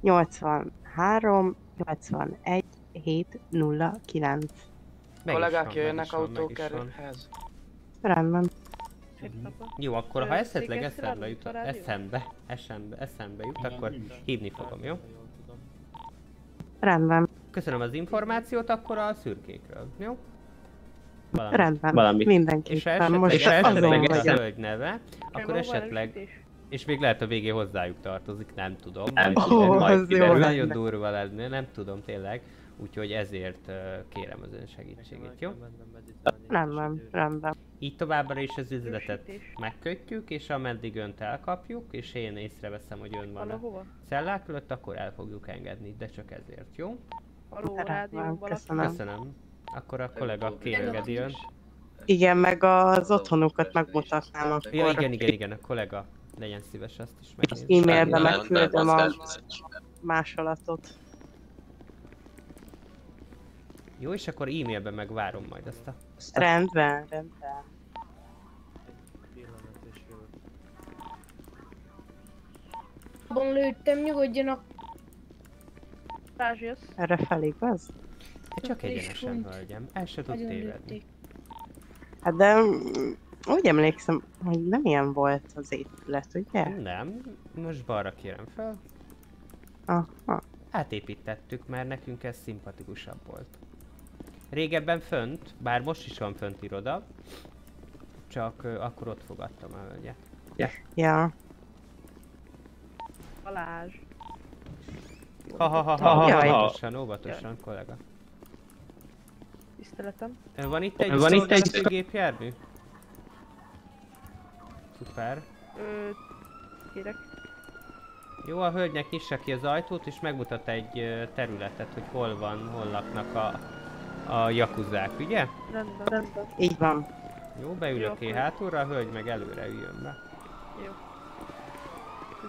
Nyolcvan három, nyolcvan egy, 709. Meg Kollégák jöjjenek autókerhez. Rendben. Jó, akkor ha esetleg eszembe jut, eszembe, eszembe, eszembe jut, akkor hívni fogom, jó? Rendben. Köszönöm az információt akkor a szürkékről, jó? Valami. Rendben, Valami. mindenki. És esetleg, most és esetleg ez zöld neve, akkor esetleg... És még lehet a végén hozzájuk tartozik, nem tudom. Nem, oh, nem, jó, nagyon durva lenne, nem tudom tényleg. Úgyhogy ezért kérem az ön segítségét, jó? Rendben, rendben. Így továbbra is az üzletet megkötjük, és ameddig önt elkapjuk, és én észreveszem, hogy ön van a cellák előtt, akkor el fogjuk engedni, de csak ezért, jó? Aló, Rendben, rádió, köszönöm. Köszönöm. Akkor a kollega kiengedi önt. Igen, meg az otthonukat megmutatnám akkor. Ja, igen, igen, igen, a kollega legyen szíves azt is Az megnézni. e-mailbe megküldöm a másolatot. Jó, és akkor e-mailben megvárom majd azt a... Rendben, rendben. Abban lőttem, nyugodjanak. Rázs, jössz? Erre fel igaz? Csak Akkor is egyenesen, hölgyem. El se tud tévedni. Hát de mm, úgy emlékszem, hogy nem ilyen volt az épület, ugye? Nem, most balra kérem fel. Aha. Átépítettük, mert nekünk ez szimpatikusabb volt. Régebben fönt, bár most is van fönt iroda, csak ö, akkor ott fogadtam a hölgyet. Ja. Balázs. Ha ha ha ha, Jaj. óvatosan, óvatosan, kollega. Tiszteletem. Van itt egy Van itt egy- gépjármű? Szuper. Ö, kérek. Jó, a hölgynek nyissa ki az ajtót, és megmutat egy területet, hogy hol van, hol laknak a, a jakuzák, ugye? Rendben, rendben. Így van. Jó, beülök Jó, én hátulra, a hölgy meg előre üljön be. Jó.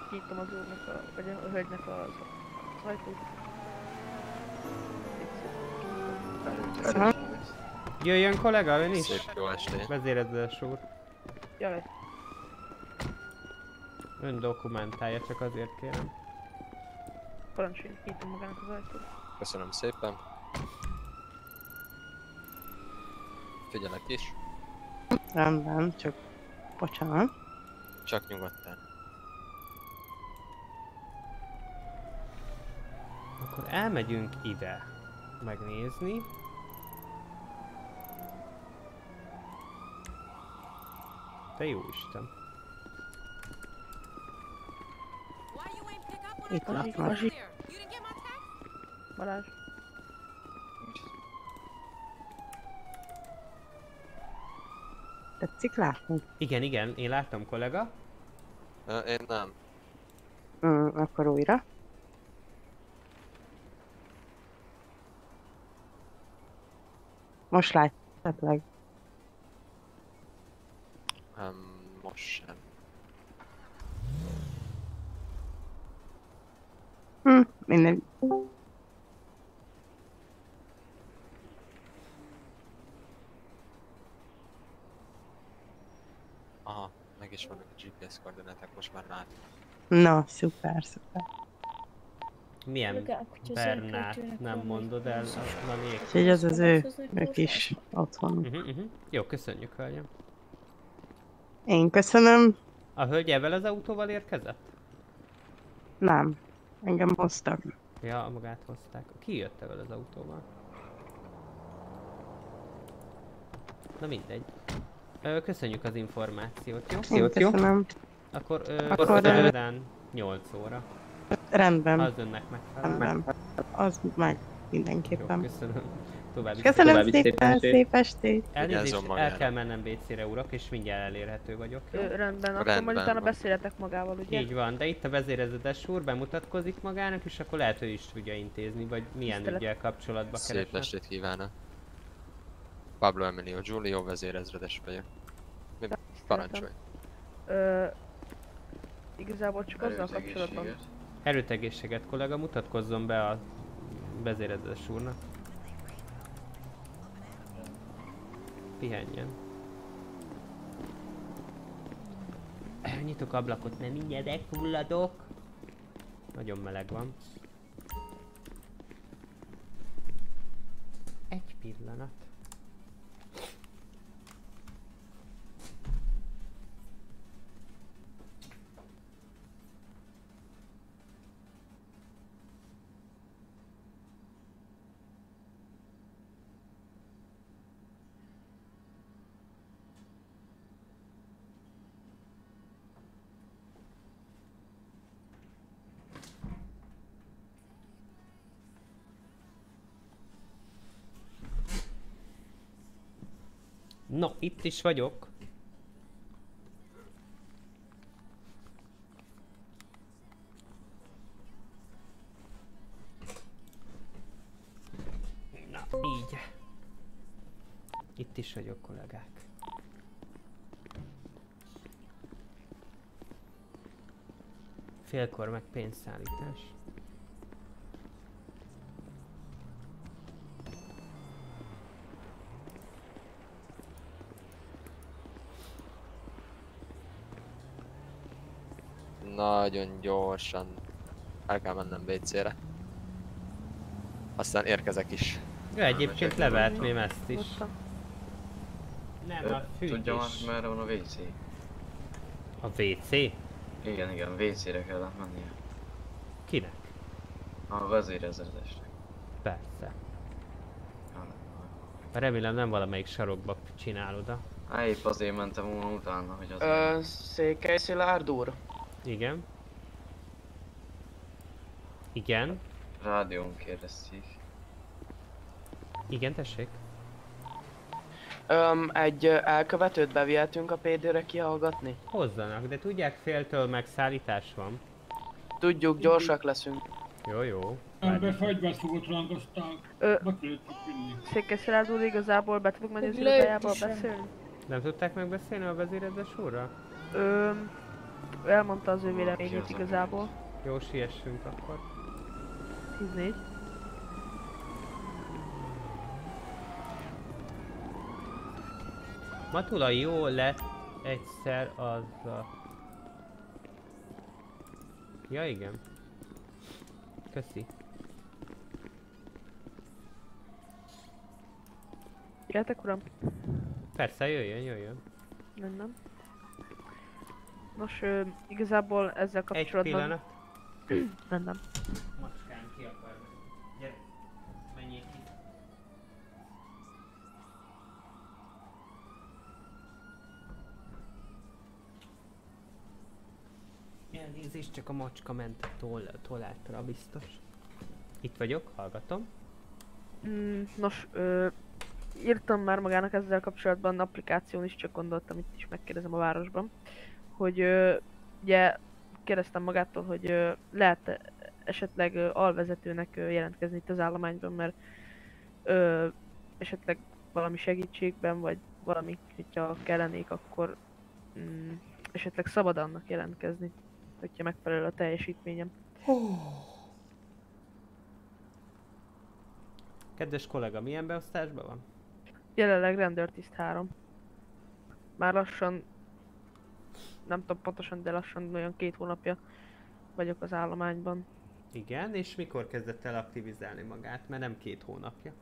Kinyitom az úrnak, a, vagy a hölgynek az ajtót. Jöjjön kollega, ön is? Szép jó estét. Vezérezős úr. Jaj. Ön dokumentálja, csak azért kérem. Parancsoljon, kinyitom magának az ajtót. Köszönöm szépen. Figyelek is. Rendben, csak bocsánat. Csak nyugodtan. Akkor elmegyünk ide megnézni. Te jó Isten. Itt laknak. Balázs. Tetszik látni? Igen, igen, én láttam kollega. Ö, Én nem. Mm, akkor újra. Most látjátok. Um, most sem. Hm, mindegy. Aha, meg is vannak a GPS koordináták, most már látom. Na, szuper, szuper. Milyen Bernát nem mondod el, hozzá- az van ég. Úgyhogy ez az ő, ő kis otthon. Uh-huh, uh-huh. Jó, köszönjük, hölgyem. Én köszönöm. A hölgy ebben az autóval érkezett? Nem. Engem hoztak. Ja, magát hozták. Ki jött ebben az autóval? Na mindegy. Ö, köszönjük az információt, jó? Én köszönöm. Akkor, ö, Akkor, szerdán 8 óra. Rendben. Az önnek megfelel. Rendben. Az meg Jó, mindenképpen. köszönöm. További Köszönöm további szépen, szép estét! Elnézést, el kell mennem WC-re urak, és mindjárt elérhető vagyok. jó? Ö, rendben, akkor Rendben majd utána van. beszéljetek magával, ugye? Így van, de itt a vezérezetes úr bemutatkozik magának, és akkor lehet, hogy is tudja intézni, vagy milyen Tisztelet. ügyel kapcsolatba Szép keresnek. estét kívánok. Pablo Emilio Giulio, vezérezredes vagyok. Mi parancsolj? Ö, igazából csak azzal kapcsolatban. Erőtegészséget kollega, mutatkozzon be a vezérezetes úrnak. Pihenjen. Nyitok ablakot, mert mindjárt elfulladok. Nagyon meleg van. Egy pillanat. No, itt is vagyok. Na, így. Itt is vagyok, kollégák. Félkor meg pénzszállítás. Nagyon gyorsan el kell mennem WC-re. Aztán érkezek is. Ő egyébként levehetném ezt is. Nem, a Tudja fűtés. már, merre van a WC? A WC? Igen, igen, WC-re kellett mennie. Kinek? A vezérezredesnek. Persze. Remélem nem valamelyik sarokba csinálod a... Á, épp azért mentem volna utána, hogy az... Ö, Székely Szilárd úr? Igen. Igen. Rádión kérdezték. Igen, tessék. Öm, egy elkövetőt bevihetünk a PD-re kihallgatni? Hozzanak, de tudják féltől meg szállítás van. Tudjuk, gyorsak leszünk. Jó, jó. Ebbe fegyvert fogott ránk, aztán Ö. Székesrázd úr igazából be tudok menni az irodájába beszélni? Nem tudták megbeszélni a vezéredes úrral? Ö, elmondta az ő véleményét az igazából. Jó, siessünk akkor. 14. Matula jó lett egyszer az a... Ja igen. Köszi. Jöhetek uram? Persze, jöjjön, jöjjön. Nem, Nos, ö, igazából ezzel Egy kapcsolatban... pillanat. Rendben. Ki akar. Gyere, menjél ki. Elnézést, csak a macska ment a toll, tollátra, biztos. Itt vagyok, hallgatom. Mm, nos, ö, írtam már magának ezzel kapcsolatban applikáción is, csak gondoltam itt is megkérdezem a városban, hogy ö, ugye kérdeztem magától, hogy ö, lehet esetleg alvezetőnek jelentkezni itt az állományban, mert ö, esetleg valami segítségben, vagy valami, hogyha kellenék, akkor mm, esetleg szabad annak jelentkezni, hogyha megfelel a teljesítményem. Kedves kollega, milyen beosztásban van? Jelenleg rendőrtiszt 3. Már lassan, nem tudom pontosan, de lassan olyan két hónapja vagyok az állományban. Igen, és mikor kezdett el aktivizálni magát? Mert nem két hónapja.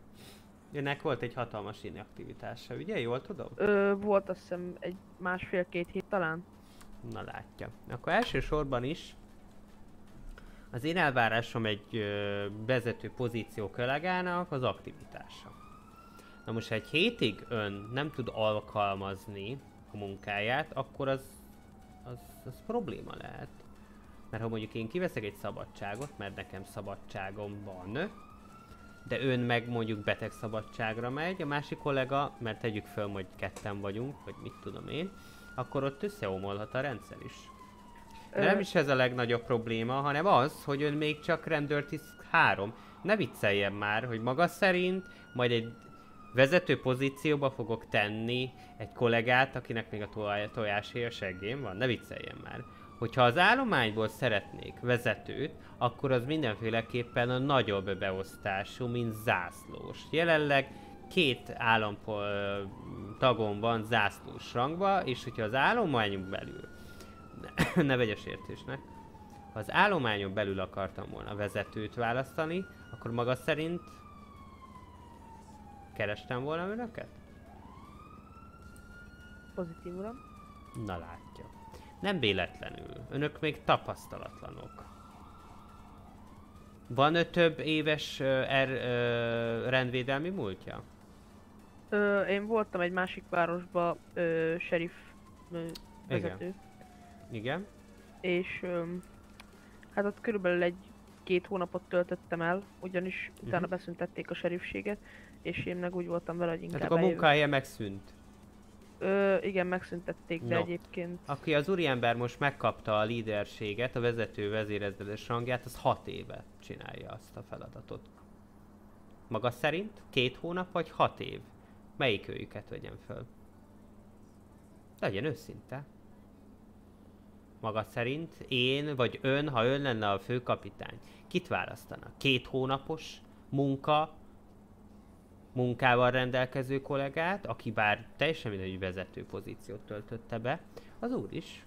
Önnek volt egy hatalmas inaktivitása, ugye? Jól tudom? Ö, volt azt hiszem egy másfél-két hét talán. Na látja. Akkor elsősorban is az én elvárásom egy ö, vezető pozíció kollégának az aktivitása. Na most, ha egy hétig ön nem tud alkalmazni a munkáját, akkor az, az, az probléma lehet. Mert ha mondjuk én kiveszek egy szabadságot, mert nekem szabadságom van, de ön meg mondjuk betegszabadságra megy, a másik kollega, mert tegyük föl, hogy ketten vagyunk, vagy mit tudom én, akkor ott összeomolhat a rendszer is. De Ö- nem is ez a legnagyobb probléma, hanem az, hogy ön még csak rendőrtiszt 3. Ne vicceljen már, hogy maga szerint majd egy vezető pozícióba fogok tenni egy kollégát, akinek még a tolaj- tojásé a seggén van. Ne vicceljen már. Hogyha az állományból szeretnék vezetőt, akkor az mindenféleképpen a nagyobb beosztású, mint zászlós. Jelenleg két állampol tagom van zászlós rangba, és hogyha az állományunk belül, ne vegyes értésnek, ha az állományon belül akartam volna vezetőt választani, akkor maga szerint kerestem volna önöket? Pozitív uram. Na látja. Nem véletlenül. Önök még tapasztalatlanok. Van ö, több éves ö, er, ö, rendvédelmi múltja? Ö, én voltam egy másik városba ö, sheriff ö, vezető. Igen? És ö, hát ott körülbelül egy két hónapot töltöttem el, ugyanis utána Mhm. beszüntették a sheriffséget, és én meg úgy voltam vele, hogy inkább Tehát a eljövök. munkahelye megszűnt. Ö, igen, megszüntették, de No. egyébként... Aki az úriember most megkapta a líderséget, a vezető vezérezredes rangját, az hat éve csinálja azt a feladatot. Maga szerint két hónap vagy hat év? Melyik őjüket vegyem föl? Legyen őszinte. Maga szerint én vagy ön, ha ön lenne a főkapitány, kit választana? Két hónapos munka, munkával rendelkező kollégát, aki bár teljesen mindegy vezető pozíciót töltötte be, az úr is.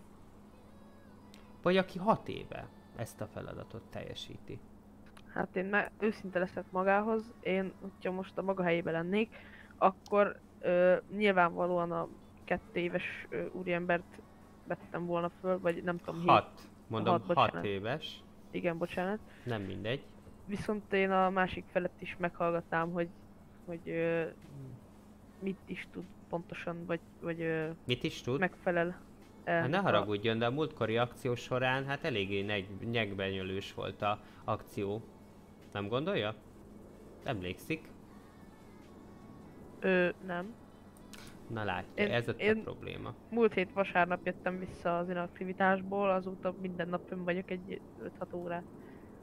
Vagy aki hat éve ezt a feladatot teljesíti. Hát én már őszinte leszek magához, én, hogyha most a maga helyébe lennék, akkor ö, nyilvánvalóan a kettő éves ö, úriembert vettem volna föl, vagy nem tudom, hét- Hat. Mondom, hat, bocsánat. éves. Igen, bocsánat. Nem mindegy. Viszont én a másik felett is meghallgatnám, hogy, hogy ö, mit is tud pontosan, vagy, vagy ö, Mit is tud? megfelel. Hát ne a- haragudjon, de a múltkori akció során hát eléggé neg- nyegbenyölős volt a akció. Nem gondolja? Emlékszik? Ö, nem. Na látja, Én- ez ott én- a probléma. Múlt hét vasárnap jöttem vissza az inaktivitásból, azóta minden nap vagyok egy 5-6 órát.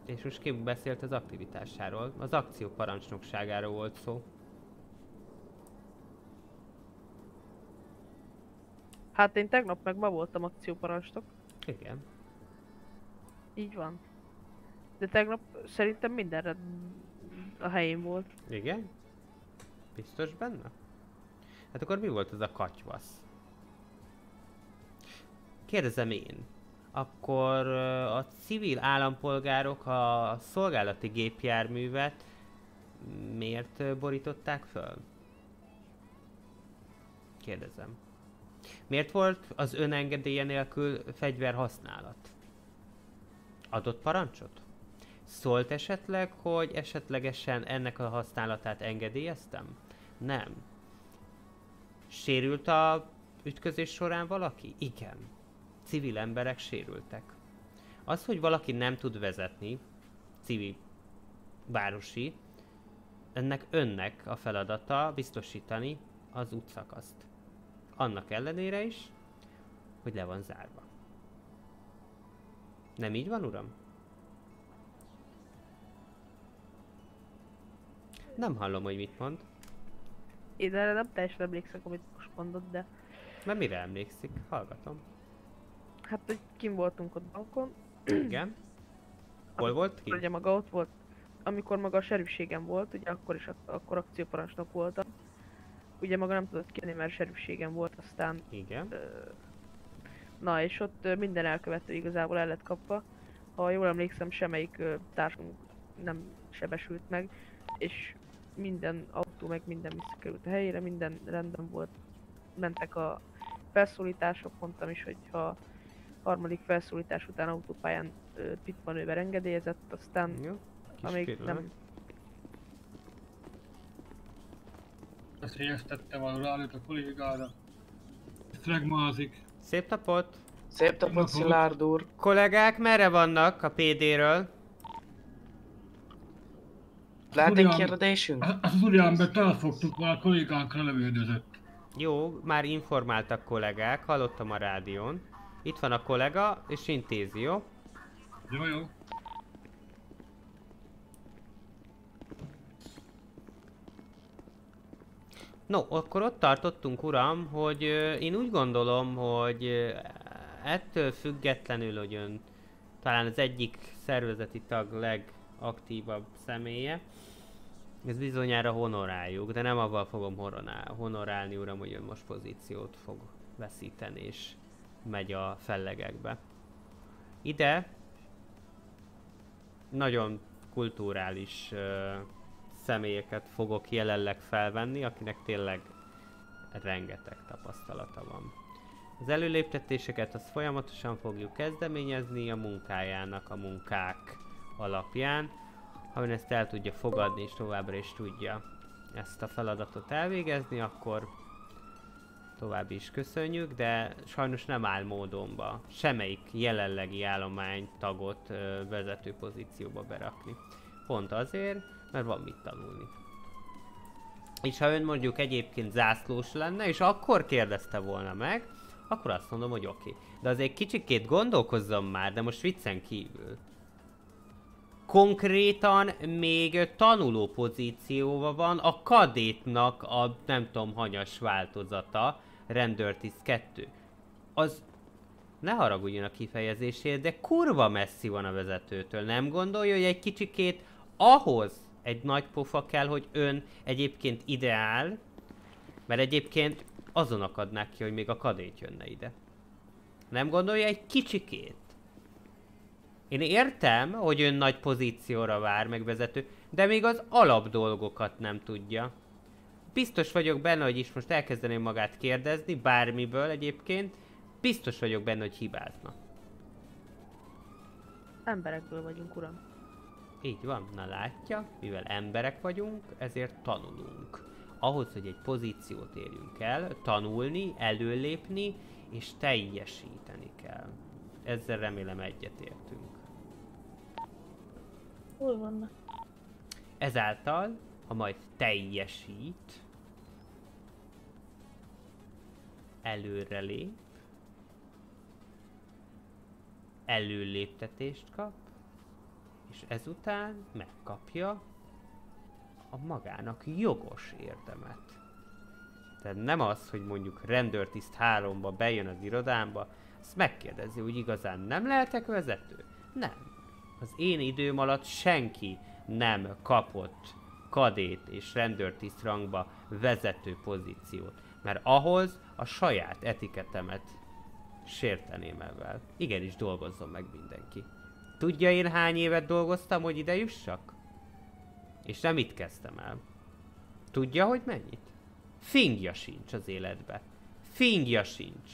És most ki beszélt az aktivitásáról? Az akció parancsnokságáról volt szó. Hát én tegnap meg ma voltam akcióparancsnok. Igen. Így van. De tegnap szerintem mindenre a helyén volt. Igen? Biztos benne? Hát akkor mi volt ez a katyvasz? Kérdezem én. Akkor a civil állampolgárok a szolgálati gépjárművet miért borították föl? Kérdezem. Miért volt az önengedélye nélkül fegyver használat? Adott parancsot? Szólt esetleg, hogy esetlegesen ennek a használatát engedélyeztem? Nem. Sérült a ütközés során valaki? Igen. Civil emberek sérültek. Az, hogy valaki nem tud vezetni, civil városi, ennek önnek a feladata biztosítani az útszakaszt. Annak ellenére is, hogy le van zárva. Nem így van, uram? Nem hallom, hogy mit mond. Én erre nem teljesen emlékszek, amit most mondott, de Mert mire emlékszik? Hallgatom. Hát, hogy kim voltunk ott bankon. Igen. Hol volt ki? Ugye maga ott volt, amikor maga a serifségem volt, ugye akkor is ak- akkor akcióparancsnok voltam. Ugye maga nem tudott kijönni, mert serifségem volt, aztán... Igen. Ö, na és ott minden elkövető igazából el lett kapva. Ha jól emlékszem, semmelyik társunk nem sebesült meg, és minden autó meg minden visszakerült a helyére, minden rendben volt. Mentek a felszólítások, mondtam is, hogy ha harmadik felszólítás után autópályán pit manőver engedélyezett, aztán Jó, kis amíg pillanat. nem Veszélyeztette valóra előtt a kollégára. Flegmázik. Szép napot! Szép napot, Szilárd úr! Kollégák, merre vannak a PD-ről? Lehet egy kérdésünk? Az úriembert elfogtuk, mert a kollégánkra lövődözött. Jó, már informáltak kollégák, hallottam a rádión. Itt van a kollega, és intézi, jó? Jó, jó. No, akkor ott tartottunk, uram, hogy ö, én úgy gondolom, hogy ö, ettől függetlenül, hogy ön talán az egyik szervezeti tag legaktívabb személye, ez bizonyára honoráljuk, de nem avval fogom honorál, honorálni, uram, hogy ön most pozíciót fog veszíteni, és megy a fellegekbe. Ide nagyon kulturális ö, személyeket fogok jelenleg felvenni, akinek tényleg rengeteg tapasztalata van. Az előléptetéseket azt folyamatosan fogjuk kezdeményezni a munkájának a munkák alapján, ha ön ezt el tudja fogadni és továbbra is tudja ezt a feladatot elvégezni, akkor tovább is köszönjük, de sajnos nem áll módonba semmelyik jelenlegi állománytagot ö, vezető pozícióba berakni. Pont azért, mert van mit tanulni. És ha ön mondjuk egyébként zászlós lenne, és akkor kérdezte volna meg, akkor azt mondom, hogy oké. Okay. De azért kicsikét gondolkozzon már, de most viccen kívül. Konkrétan még tanuló pozícióban van a kadétnak a nem tudom hanyas változata, rendőrtiszt 2. Az ne haragudjon a kifejezésért, de kurva messzi van a vezetőtől. Nem gondolja, hogy egy kicsikét ahhoz egy nagy pofa kell, hogy ön egyébként ideál, mert egyébként azon akadnák ki, hogy még a kadét jönne ide. Nem gondolja egy kicsikét? Én értem, hogy ön nagy pozícióra vár meg vezető, de még az alap dolgokat nem tudja. Biztos vagyok benne, hogy is most elkezdeném magát kérdezni, bármiből egyébként, biztos vagyok benne, hogy hibázna. Emberekből vagyunk, uram. Így van, na látja, mivel emberek vagyunk, ezért tanulunk. Ahhoz, hogy egy pozíciót érjünk el, tanulni, előlépni és teljesíteni kell. Ezzel remélem egyetértünk. Hol vannak? Ezáltal, ha majd teljesít, előrelép, előléptetést kap, és ezután megkapja a magának jogos érdemet. Tehát nem az, hogy mondjuk rendőrtiszt háromba bejön az irodámba, azt megkérdezi, hogy igazán nem lehetek vezető? Nem. Az én időm alatt senki nem kapott kadét és rendőrtiszt rangba vezető pozíciót, mert ahhoz a saját etiketemet sérteném ezzel. Igenis dolgozzon meg mindenki. Tudja én hány évet dolgoztam, hogy ide jussak? És nem itt kezdtem el. Tudja, hogy mennyit? Fingja sincs az életbe. Fingja sincs.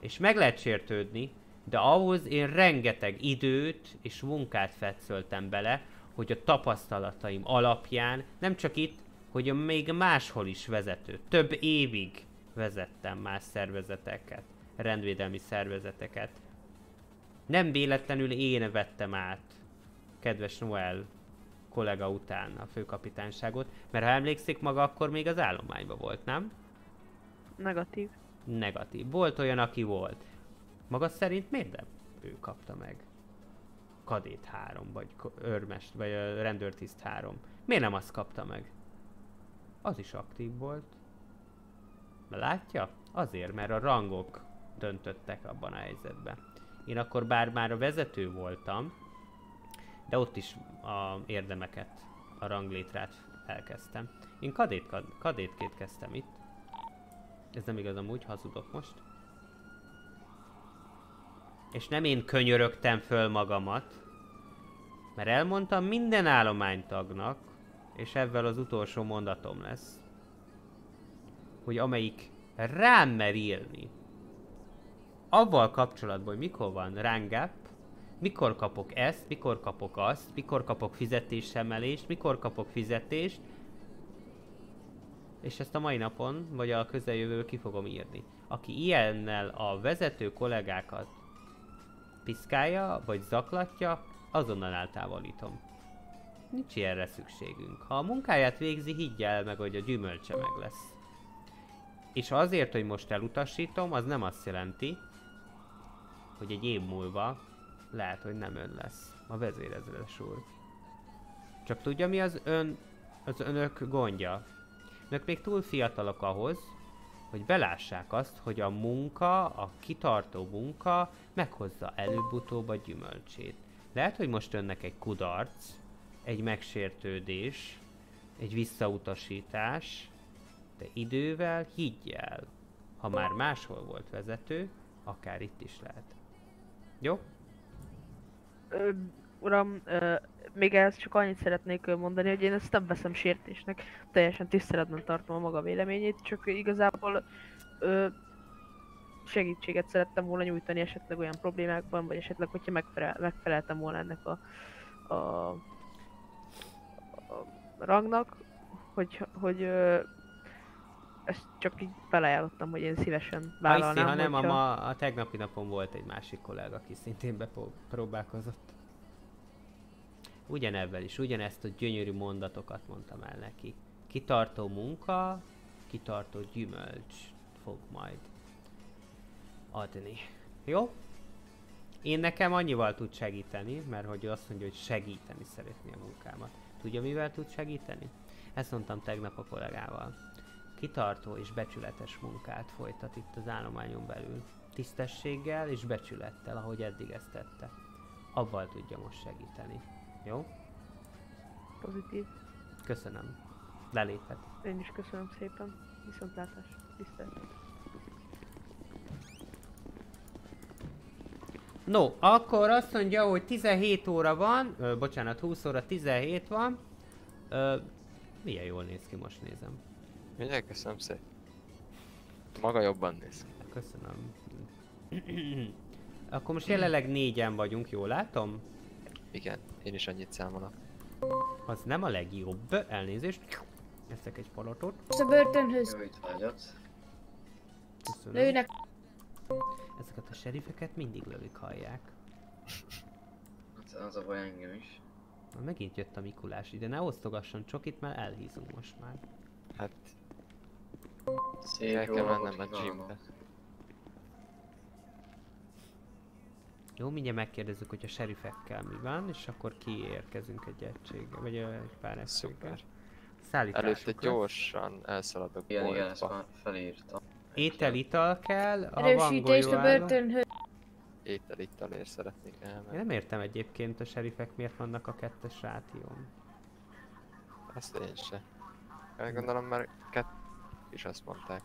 És meg lehet sértődni, de ahhoz én rengeteg időt és munkát fetszöltem bele, hogy a tapasztalataim alapján, nem csak itt, hogy még máshol is vezető. Több évig vezettem más szervezeteket, rendvédelmi szervezeteket. Nem véletlenül én vettem át kedves Noel kollega után a főkapitányságot, mert ha emlékszik maga, akkor még az állományban volt, nem? Negatív. Negatív. Volt olyan, aki volt. Maga szerint miért nem ő kapta meg? Kadét 3, vagy őrmest, vagy rendőrtiszt 3. Miért nem azt kapta meg? Az is aktív volt. Látja? Azért, mert a rangok döntöttek abban a helyzetben. Én akkor bár már a vezető voltam, de ott is a érdemeket, a ranglétrát elkezdtem. Én kadét, kad, kadétként kezdtem itt. Ez nem igaz, amúgy hazudok most. És nem én könyörögtem föl magamat, mert elmondtam minden állománytagnak, és ebben az utolsó mondatom lesz, hogy amelyik rám mer írni, avval kapcsolatban, hogy mikor van rángap, mikor kapok ezt, mikor kapok azt, mikor kapok fizetésemelést, mikor kapok fizetést, és ezt a mai napon, vagy a közeljövőben ki fogom írni. Aki ilyennel a vezető kollégákat piszkálja, vagy zaklatja, azonnal eltávolítom. nincs ilyenre szükségünk. Ha a munkáját végzi, higgy el meg, hogy a gyümölcse meg lesz. És azért, hogy most elutasítom, az nem azt jelenti, hogy egy év múlva lehet, hogy nem ön lesz a vezérezredes úr. Csak tudja mi az ön, az önök gondja? Önök még túl fiatalok ahhoz, hogy belássák azt, hogy a munka, a kitartó munka meghozza előbb-utóbb a gyümölcsét. Lehet, hogy most önnek egy kudarc, egy megsértődés, egy visszautasítás, de idővel higgy el, ha már máshol volt vezető, akár itt is lehet. Jó? Ö, uram, ö, még ehhez csak annyit szeretnék mondani, hogy én ezt nem veszem sértésnek. Teljesen tiszteletben tartom a maga véleményét, csak igazából ö, segítséget szerettem volna nyújtani esetleg olyan problémákban, vagy esetleg, hogyha megfelel, megfeleltem volna ennek a, a, a rangnak, hogy, hogy ezt csak így felajánlottam, hogy én szívesen vállalnám, ha nem, a, hogyha- ma, a tegnapi napon volt egy másik kollega, aki szintén bepróbálkozott. Ugyanebben is, ugyanezt a gyönyörű mondatokat mondtam el neki. Kitartó munka, kitartó gyümölcs fog majd adni. Jó? Én nekem annyival tud segíteni, mert hogy ő azt mondja, hogy segíteni szeretné a munkámat. Tudja, mivel tud segíteni? Ezt mondtam tegnap a kollégával. Kitartó és becsületes munkát folytat itt az állományon belül. Tisztességgel és becsülettel, ahogy eddig ezt tette. Abban tudja most segíteni. Jó? Pozitív. Köszönöm. Leléphet. Én is köszönöm szépen. Viszontlátás. Tisztelt. No, akkor azt mondja, hogy 17 óra van, ö, bocsánat, 20 óra 17 van. Ö, milyen jól néz ki, most nézem. Mindjárt köszönöm szépen. Maga jobban néz ki. Köszönöm. akkor most jelenleg négyen vagyunk, jól látom? Igen, én is annyit számolok. Az nem a legjobb, elnézést. Eszek egy palatot. Most a börtönhöz. Jó étvágyat. Köszönöm. Lőnek. Ezeket a serifeket mindig lövik, hallják. Hát az a baj engem is. Na, megint jött a Mikulás ide, ne osztogasson csokit, mert elhízunk most már. Hát... Szép El kell mennem a gymbe. Jó, mindjárt megkérdezzük, hogy a serifekkel mi van, és akkor kiérkezünk egy egységgel, vagy egy pár. Szállításuk Előtte gyorsan elszaladok Igen, igen, ezt már felírtam. Étel, ital kell, ha van a börtönhöz. Étel ittalért szeretnék elmenni. Én nem értem egyébként a serifek miért vannak a kettes rátión. Ezt én se. Gondolom már kett is azt mondták.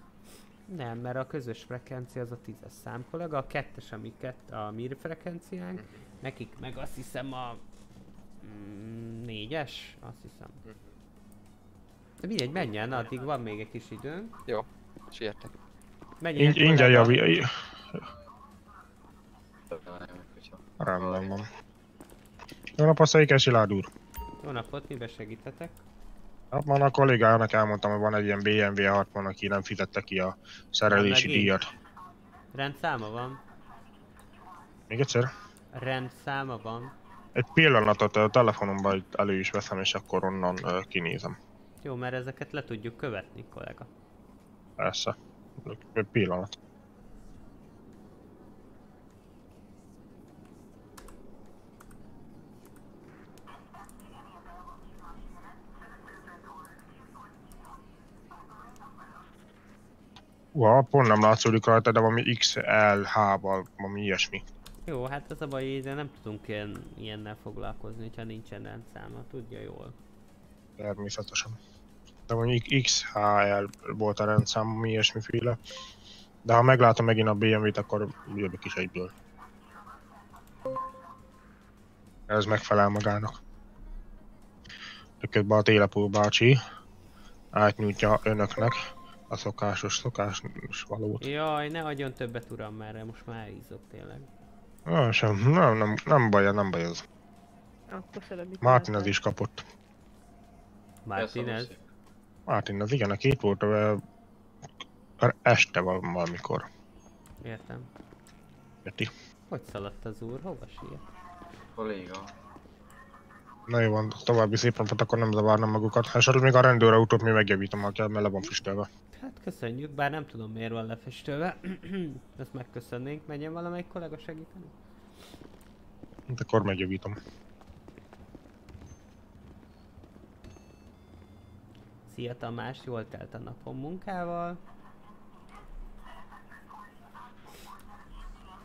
Nem, mert a közös frekvencia az a tízes szám kollega, a kettes, ami kett, a mi frekvenciánk, nekik meg azt hiszem a mm, négyes, azt hiszem. De mindegy, menjen, addig van még egy kis időnk. Jó, sietek. Menjen, Ing- ingyen javi... Rendben van. Jó napot, Székes Szilárd úr! Jó napot, mibe segíthetek? Hát már a kollégának elmondtam, hogy van egy ilyen BMW 60, aki nem fizette ki a szerelési díjat. Rendszáma van. Még egyszer? Rendszáma van. Egy pillanatot a telefonomban elő is veszem, és akkor onnan ö, kinézem. Jó, mert ezeket le tudjuk követni, kollega. Persze. Egy pillanat. Ua, pont nem látszódik rajta, de valami XLH-val, valami ilyesmi. Jó, hát az a baj, de nem tudunk ilyen, ilyennel foglalkozni, hogyha nincsen rendszáma, tudja jól. Természetesen. De mondjuk XHL volt a rendszám, mi ilyesmiféle. De ha meglátom megint a BMW-t, akkor jövök is egyből. Ez megfelel magának. Közben a Télepó bácsi átnyújtja önöknek a szokásos szokás valót. Jaj, ne adjon többet uram, mert most már elhízok tényleg. Ah, sem, nem, nem, nem baj, nem baj ez. Ah, köszönöm, mit Martin az is kapott. Martinez? Martin az igen, aki itt volt ö, este val- valamikor. Értem. Érti? Hogy szaladt az úr? Hova siet? Kolléga. Na jó van, további szép napot, akkor nem zavarnám magukat. Esetleg még a rendőrautót mi megjavítom, ha kell, mert le van füstölve. Hát köszönjük, bár nem tudom miért van lefestölve. Ezt megköszönnénk. Menjen valamelyik kollega segíteni? Hát akkor megjavítom. Szia Tamás, jól telt a napom munkával.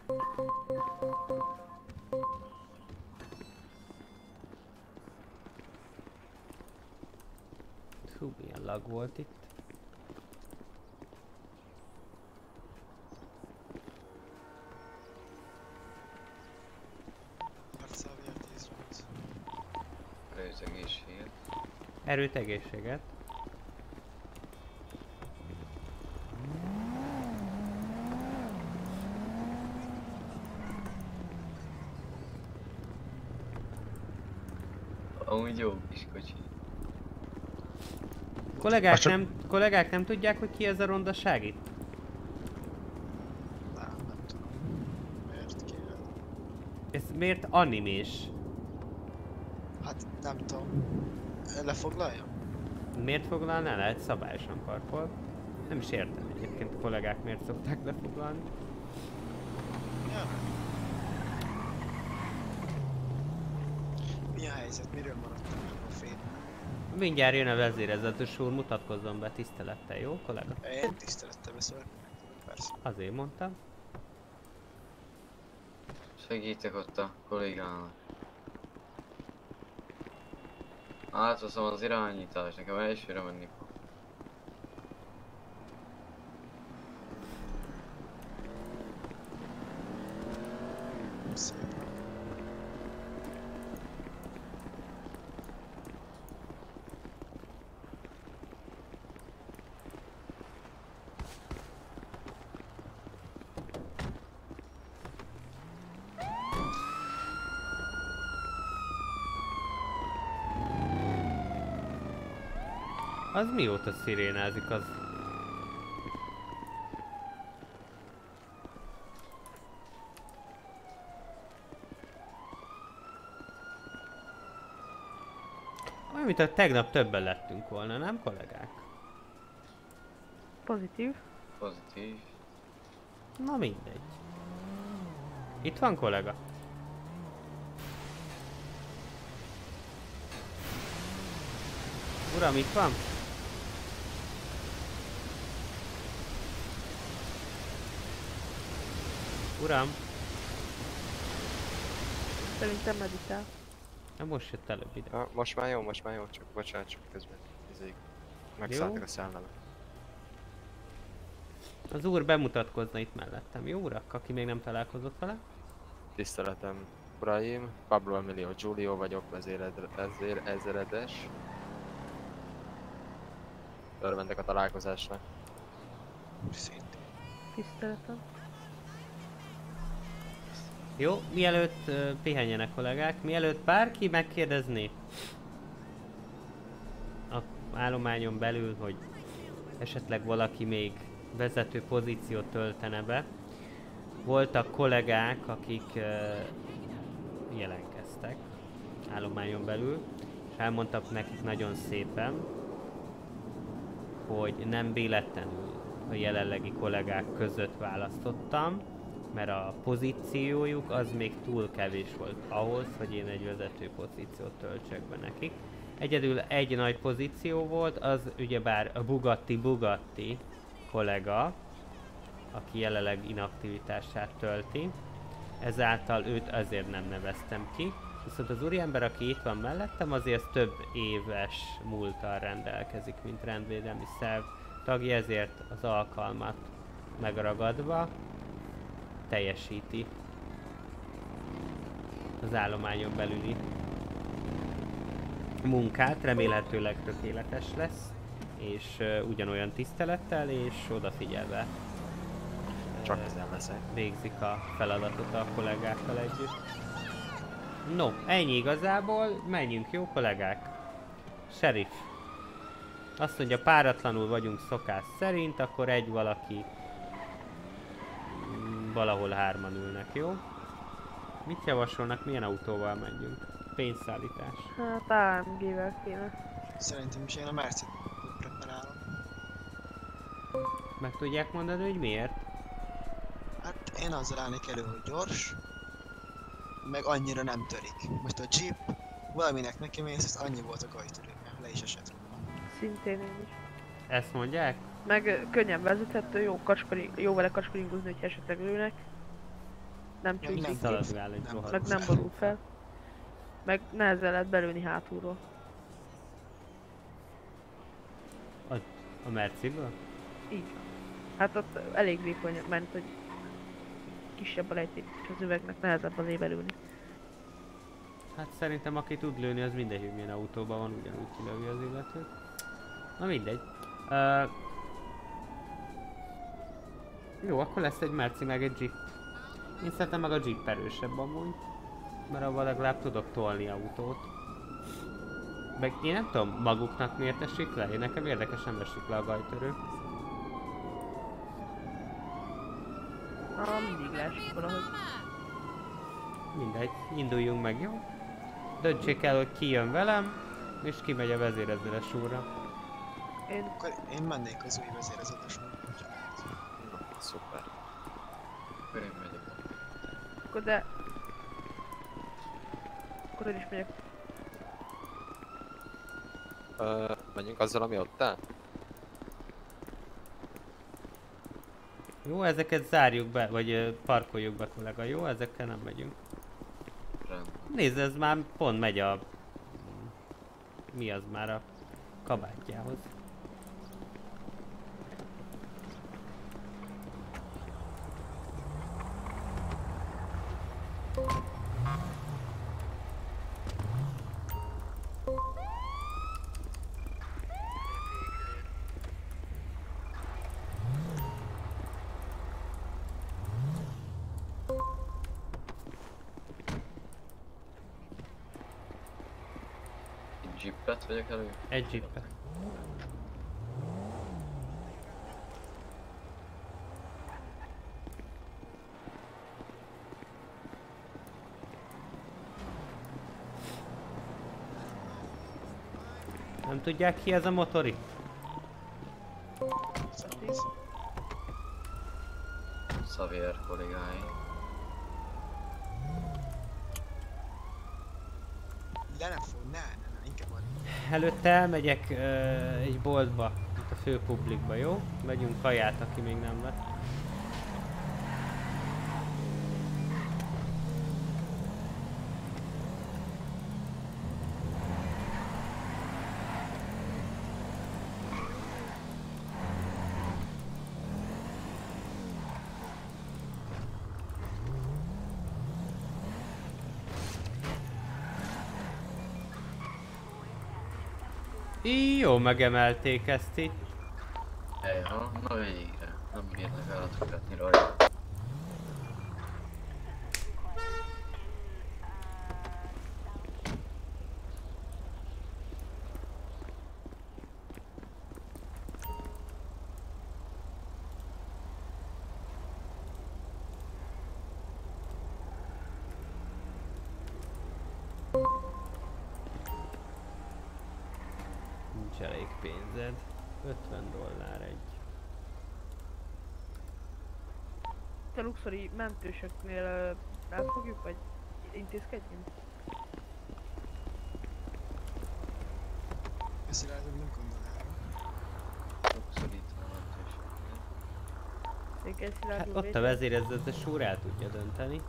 Hú, milyen lag volt itt. Erős egészséget. Erőt, egészséget. Amúgy jó kis kocsi. Kollégák, csak- nem, kollégák nem tudják, hogy ki ez a rondaság itt? Miért kéne? Ez miért animés? Hát nem tudom. Lefoglaljam? Miért foglalná le? Szabályosan parkol. Nem is értem egyébként a kollégák miért szokták lefoglalni. Ja. Mi a helyzet? Miről maradtam? Mindjárt jön a vezérezetes úr, mutatkozzon be tisztelettel, jó kollega? Én tisztelettel beszélek. Persze. Azért mondtam. Segítek ott a kollégának. Átveszem az irányítást, nekem elsőre menni fog. Szép. Az mióta szirénázik az? Olyan, mint a tegnap többen lettünk volna, nem kollégák? Pozitív. Pozitív. Na mindegy. Itt van kollega? Uram, itt van? Uram, Szerintem meditál. na most jött előbb ide. Ja, most már jó, most már jó, csak bocsánat, csak közben izéig megszálltak a szellemek. Az úr bemutatkozna itt mellettem, jó urak, aki még nem találkozott vele? Tiszteletem, uraim, Pablo Emilio Giulio vagyok, vezér ezredes. Örvendek a találkozásnak. Tiszteletem. Jó, mielőtt uh, pihenjenek kollégák, mielőtt bárki megkérdezné a állományon belül, hogy esetleg valaki még vezető pozíciót töltene be, voltak kollégák, akik uh, jelentkeztek állományon belül, és elmondtak nekik nagyon szépen, hogy nem véletlenül a jelenlegi kollégák között választottam, mert a pozíciójuk az még túl kevés volt ahhoz, hogy én egy vezető pozíciót töltsek be nekik. Egyedül egy nagy pozíció volt, az ugyebár a Bugatti Bugatti kollega, aki jelenleg inaktivitását tölti. Ezáltal őt azért nem neveztem ki. Viszont az úriember, aki itt van mellettem, azért több éves múltal rendelkezik, mint rendvédelmi szerv tagja, ezért az alkalmat megragadva teljesíti az állományon belüli munkát, remélhetőleg tökéletes lesz, és uh, ugyanolyan tisztelettel és odafigyelve Csak ezen leszek. végzik a feladatot a kollégákkal együtt. No, ennyi igazából, menjünk jó kollégák? Sheriff. Azt mondja, páratlanul vagyunk szokás szerint, akkor egy valaki valahol hárman ülnek, jó? Mit javasolnak, milyen autóval menjünk? pénzszállítás. Hát AMG-vel kéne. Szerintem is én a Mercit preferálom. Meg tudják mondani, hogy miért? Hát én azzal állnék elő, hogy gyors, meg annyira nem törik. Most a Jeep, valaminek neki mész, az annyi volt a gajtörője, le is esett róla. Szintén én is. Ezt mondják? Meg könnyen vezethető, jó, kacskari, jó vele kacskaringozni, hogy esetleg lőnek. Nem csúszik ki, meg nem borul fel. Meg nehezen lehet belőni hátulról. A, a Merciből? Így. Hát ott elég vékony, mert hogy kisebb a lejtét, és az üvegnek nehezebb az belülni. Hát szerintem aki tud lőni, az mindegy, hogy milyen autóban van, ugyanúgy kilövi az illetőt. Na mindegy. Uh, jó, akkor lesz egy Merci meg egy Jeep. Én szerintem meg a Jeep erősebb amúgy. Mert avval legalább tudok tolni autót. Meg én nem tudom, maguknak miért esik le? Én nekem érdekes nem esik le a gajtörő. Ah, mindig leesik valahogy. Mindegy, induljunk meg, jó? Döntsék el, hogy ki jön velem, és ki megy a vezérezédes úrra. Én... Akkor én mennék az új vezérezetesre. Szuper. Akkor én megyek. Akkor de... Akkor én is megyek. Ö, menjünk azzal, ami ott áll? Jó, ezeket zárjuk be, vagy parkoljuk be kollega, jó? Ezekkel nem megyünk. Rendben. Nézd, ez már pont megy a... Mi az már a kabátjához. Egy jeepet vegyek elő? Egy tudják ki ez a motori? Xavier kollégái. Le ne fog, ne, ne, ne, inkább van. Előtte elmegyek ö, egy boltba, itt a fő publikba, jó? Megyünk kaját, aki még nem lett. Jó, megemelték ezt itt. Ejha, na végre. Nem bírnak állatogatni rajta. Mentősöknél elfogjuk, vagy intézkedjünk? Ezt lehet, hogy nem gondol erre. Székely Szilárd Hát ott a vezérezzetes úr el tudja dönteni.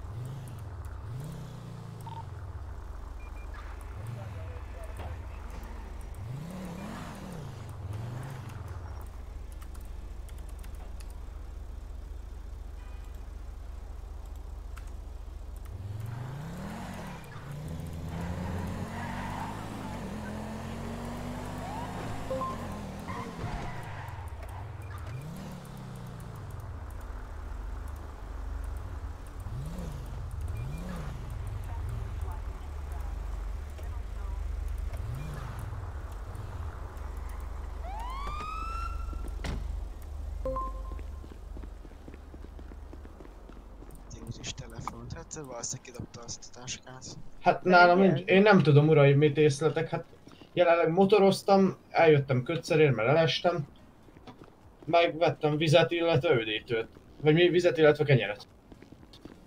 Hát valószínűleg kidobta azt a táskát. Hát nálam nincs, én nem tudom uraim mit észletek, hát jelenleg motoroztam, eljöttem kötszerért, mert elestem. Megvettem vizet, illetve üdítőt. Vagy mi vizet, illetve kenyeret.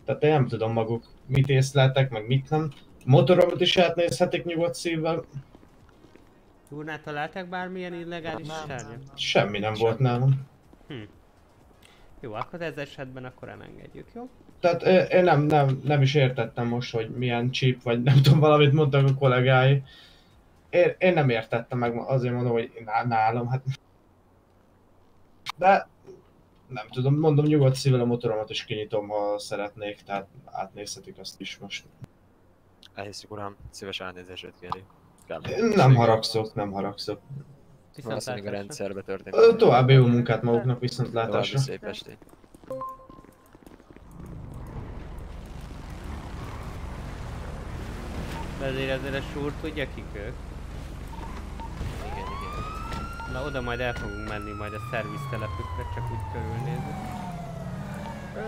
Tehát én nem tudom maguk mit észleltek, meg mit nem. Motoromat is átnézhetik nyugodt szívvel. Úrnál találták bármilyen illegális sárnyat? Semmi nem volt nálam. Hm. Jó, akkor ez esetben akkor elengedjük, jó? Tehát én nem, nem, nem is értettem most, hogy milyen chip, vagy nem tudom, valamit mondtak a kollégái. Én, én nem értettem meg, azért mondom, hogy ná- nálam, hát... De nem tudom, mondom, nyugodt szívvel a motoromat is kinyitom, ha szeretnék, tehát átnézhetik azt is most. Elhiszük uram, szíves elnézését kéri. Nem haragszok, nem haragszok. Valószínűleg a rendszerbe történt. Ö, További jó munkát maguknak, viszontlátásra. További szép estét. Vezérezőre súr, tudja kik ők? Igen, igen. Na oda majd el fogunk menni majd a szerviztelepükre, csak úgy körülnézni.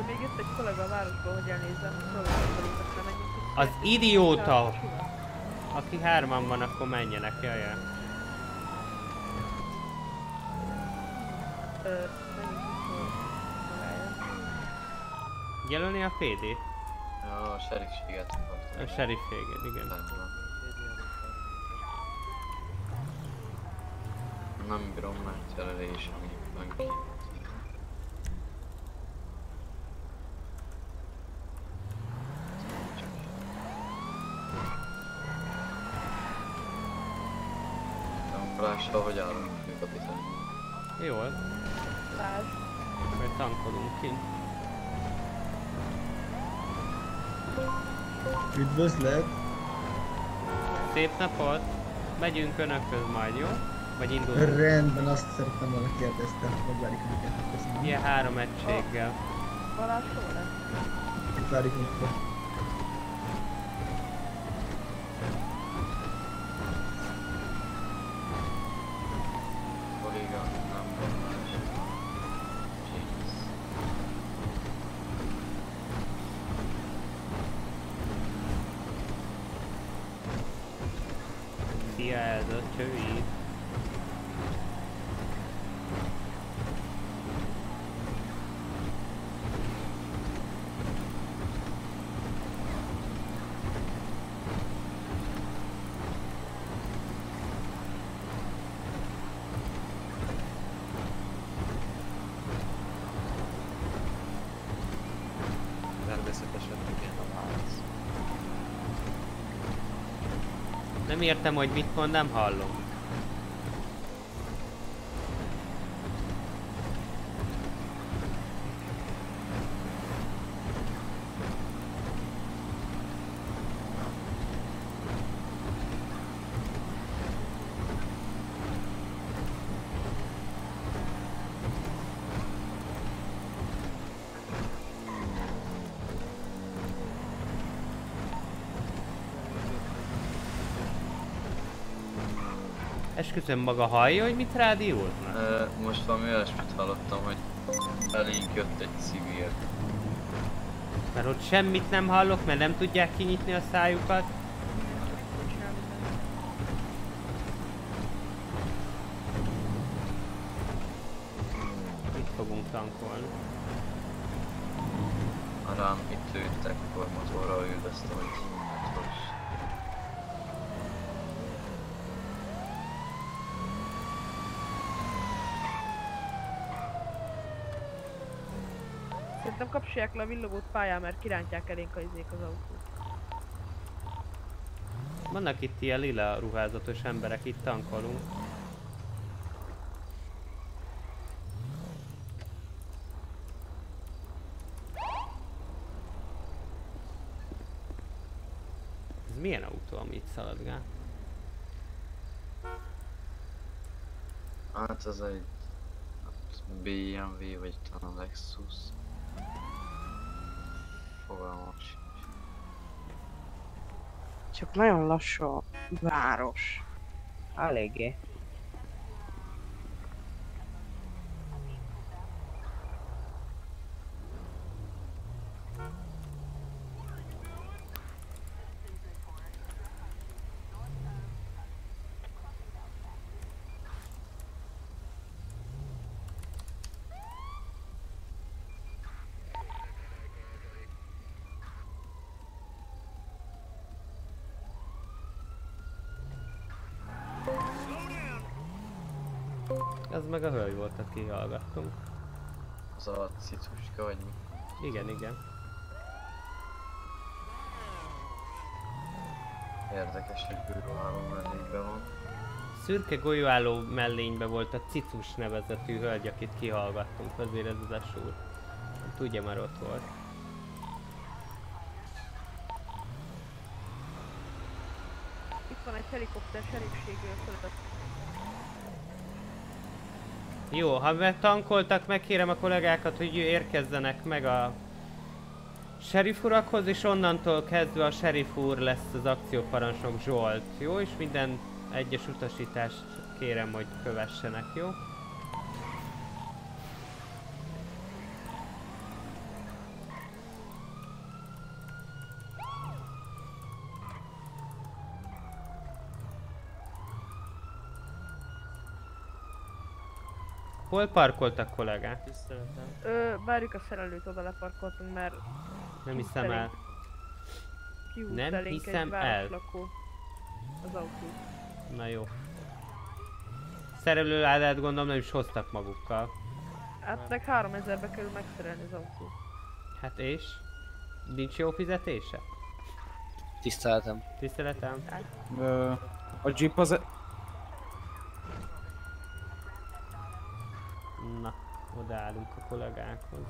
Még jött egy kollega a városból, hogy elnézem, vissza. Az idióta! Aki hárman van, akkor menjenek, jaj, jaj. Ö, menjünk vissza magára. Jelölni a PD? Ja, a serifséget. A serifséget, igen. Nem bírom megjelölés, ami van ki. Tankolással hogy állunk, főkapitány? Jól. Kint. Üdvözlet! Szép napot! Megyünk önökhöz majd, jó? Vagy indulunk? Rendben, azt szerettem volna kérdeztem, hogy várjuk minket. Köszönöm. Ilyen három egységgel. Hol lesz? Itt várjuk minket. Kolléga, nem Balázs. James. Szia Elza, csői! Természetesen igen a válasz. Nem értem, hogy mit mond, nem hallom. Esküszöm maga hallja, hogy mit rádióznak? Ö, Most valami olyasmit hallottam, hogy elénk jött egy civil. Mert ott semmit nem hallok, mert nem tudják kinyitni a szájukat. Itt fogunk tankolni. Ha rám itt lőttek, akkor motorral üldöztem, hogy motoros. Szerintem kapcsolják le a villogót pályán, mert kirántják elénk a izék az autót. Vannak itt ilyen lila ruházatos emberek, itt tankolunk. Ez milyen autó, ami itt szaladgál? Hát ez egy BMW vagy talán Lexus. Fogalmam sincs. Csak nagyon lassú a város. Eléggé. Az meg a hölgy volt, aki hallgattunk. Az a cicuska vagy mi? Igen, igen. Érdekes, hogy bőruháló mellékben van. Szürke golyóálló mellénybe volt a Cicus nevezetű hölgy, akit kihallgattunk, azért ez az esúr. Tudja, már ott volt. Itt van egy helikopter serifségről fölött. Jó, ha megtankoltak, megkérem a kollégákat, hogy érkezzenek meg a sheriff urakhoz, és onnantól kezdve a sheriff úr lesz az akcióparancsnok Zsolt, jó? És minden egyes utasítást kérem, hogy kövessenek, jó? Hol parkoltak kollégák? Tiszteletem. Ö, várjuk a szerelőt, oda leparkoltunk, mert... Nem hiszem el. Nem hiszem el. Az autót. Na jó. Szerelőládát gondolom nem is hoztak magukkal. Hát meg 3000-be kerül megszerelni az autót. Hát és? Nincs jó fizetése? Tiszteletem. Tiszteletem? Ö, a Jeep az... Na, odaállunk a kollégákhoz.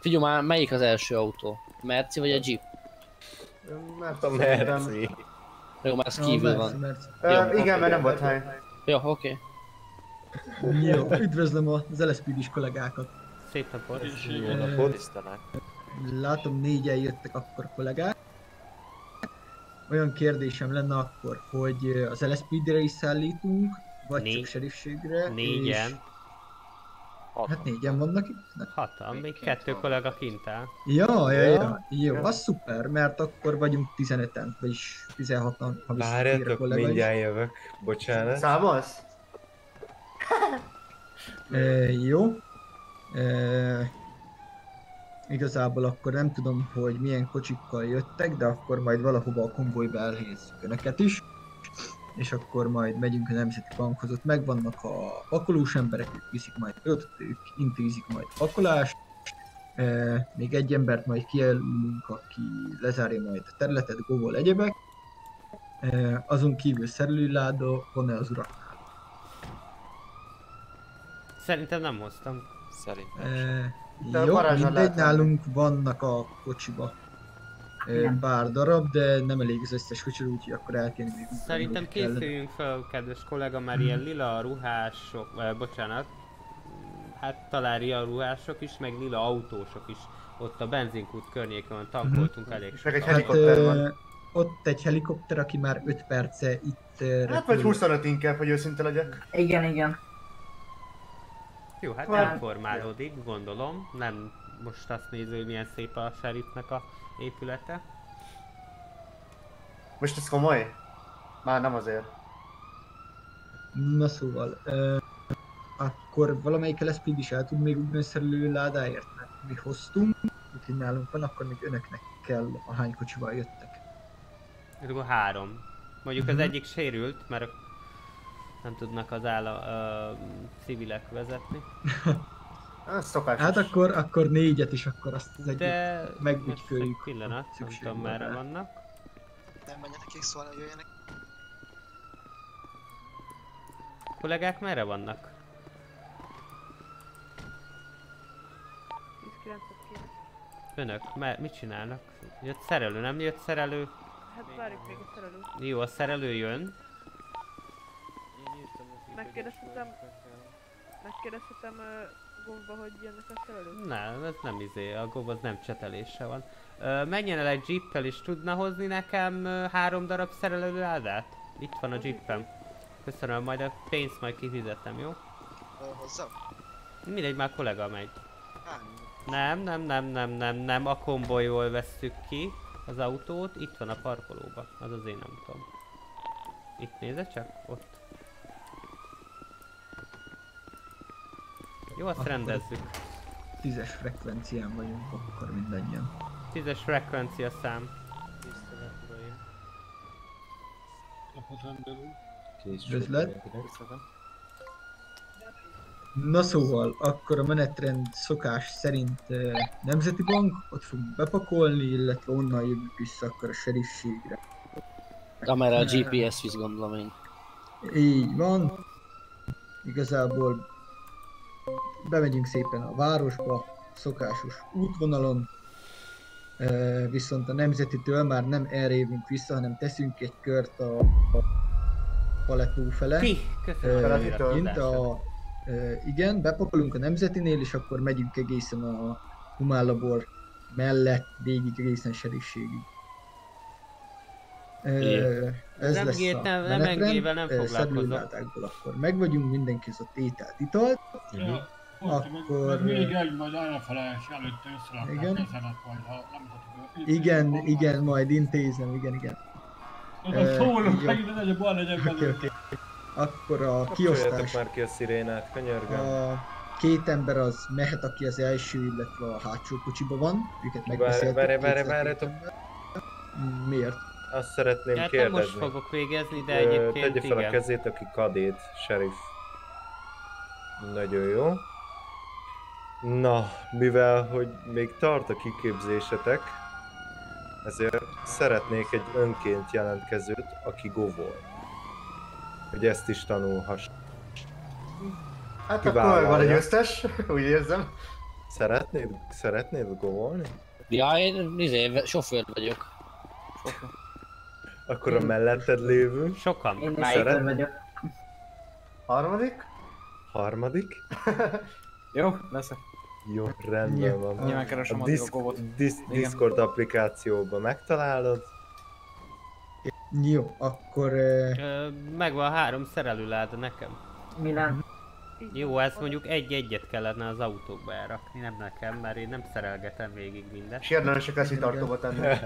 Figyelj már, melyik az első autó? Merci vagy a Jeep? Nem tudom, Merci. Jó, már ez kívül van. merci. Jó, igen, mert nem volt hely. Jó, oké. Jó, üdvözlöm az LSPD-s kollégákat. Szép napot. Jó napot. Látom négyen jöttek akkor kollégák. Olyan kérdésem lenne akkor, hogy az LSPD-re is szállítunk, vagy Négy- csak serifségre. Négyen. És... Hát négyen vannak itt? Hatan, még kettő kollega kint áll. Ja, ja, ja. Jó, az szuper, mert akkor vagyunk 15-en, vagyis 16-an, ha Várjatok, is. mindjárt jövök. Bocsánat. Számolsz? E, jó. E, igazából akkor nem tudom, hogy milyen kocsikkal jöttek, de akkor majd valahova a konvojba elhelyezzük önöket is. És akkor majd megyünk a Nemzeti Bankhoz, ott megvannak a pakolós emberek, ők viszik majd őt, ők intézik majd a pakolást. E, még egy embert majd kijelölünk, aki lezárja majd a területet, góvol egyebek. E, azon kívül szerelőláda van-e az urak? Szerintem nem hoztam. Szerintem. E, De jó, mindegy, lehet nálunk vannak a kocsiba Igen. pár darab, de nem elég az összes kocsi, úgyhogy akkor el kéne még Szerintem készüljünk fel, kedves kollega, mert ilyen lila ruhások, eh, bocsánat, hát talán lila ruhások is, meg lila autósok is. Ott a benzinkút környéken van, tankoltunk elég sokat. Hát, ö, ott egy helikopter, aki már 5 perce itt Hát vagy 25 inkább, hogy őszinte legyek. Igen, igen. Jó, hát Van- elformálódik, gondolom. Nem most azt néző, hogy milyen szép a sheriffnek a épülete. Most ez komoly? Már nem azért. Na szóval, uh, akkor valamelyik LSPD is el tud még ugrani szerelő ládáért, mert mi hoztunk, úgyhogy nálunk van, akkor még önöknek kell, a hány kocsival jöttek. Ez akkor három. Mondjuk az Mhm. egyik sérült, mert nem tudnak az áll uh, civilek vezetni. Ez. Hát akkor, akkor négyet is, akkor azt az egyik De megügyköljük. pillanat, nem tudom merre vannak. Nem menjetek ki szólni, hogy jöjjenek. Kollégák merre vannak? 10-9 Önök, mer- mit csinálnak? Jött szerelő, nem jött szerelő? Hát várjuk még a szerelőt. Jó, a szerelő jön. Megkérdezhetem... Megkérdezhetem uh, Govba, hogy jönnek a szerelők? Nem, ez nem izé, a gob az nem csetelése van. Ö, menjen el egy jeeppel és tudna hozni nekem ö, három darab szerelő ládát? Itt van a jeepem. Köszönöm, majd a pénzt majd kifizetem, jó? Ö, Hozzá? Mindegy, már kollega megy. Nem, nem, nem, nem, nem, nem, a kombolyból vesszük ki az autót, itt van a parkolóba, az az én autóm. Itt nézze csak, ott. Jó, azt Akkor- rendezzük. Tízes frekvencián vagyunk, akkor mindannyian. Tízes frekvencia szám. Tisztelet, uraim. Napot. Üzlet. Na szóval, akkor a menetrend szokás szerint uh, Nemzeti Bank, ott fogunk bepakolni, illetve onnan jövünk vissza akkor a serifségre. Amerre a GPS visz gondolom én. Így van. Igazából bemegyünk szépen a városba, szokásos útvonalon, viszont a nemzetitől már nem erre jövünk vissza, hanem teszünk egy kört a, a Palettó fele. Ki? Köszönöm Ö, a ö, igen, bepakolunk a nemzetinél, és akkor megyünk egészen a Humán Labor mellett, végig egészen serifségig. Ö, Igen. Ez Nem lesz gét- a nem- nem menetrend. engével nem foglalkozok. akkor meg vagyunk, mindenki az ott ételt, italt. Ja, Akkor... Meg még egy, majd arrafele, és előtte összerakták Igen. ezenet, majd ha nem tudok. Igen, igen, majd intézem, igen, igen. A bal legyen Oké, belőle. oké. Akkor a kiosztás. már ki a szirénát, könyörgöm. A két ember az mehet, aki az első, illetve a hátsó kocsiba van. Őket megbeszéltük. Várj, várj, várj. Miért? Azt szeretném Hát nem most kérdezni. fogok végezni, de egyébként Tegye fel igen. a kezét, aki kadét, sheriff. Nagyon jó. Na, mivel hogy még tart a kiképzésetek, ezért szeretnék egy önként jelentkezőt, aki govol. Hogy ezt is tanulhass. Hát Kivállalja. akkor van egy összes, úgy érzem. Szeretnéd, szeretnéd govolni? Ja, én izé, sofőr vagyok. Akkor a melletted lévő. Sokan. Én Szeret- vagyok. Harmadik? Harmadik? Jó, leszek. Jó, rendben Jó. van. Nyilván keresem a a Igen. Discord applikációban megtalálod. Jó, akkor... Uh, megvan három szerelőláda nekem. Milán. Jó, ezt mondjuk egy-egyet kellene az autókba elrakni, nem nekem, mert én nem szerelgetem végig mindent. És érdemes a keszitartóba tenni.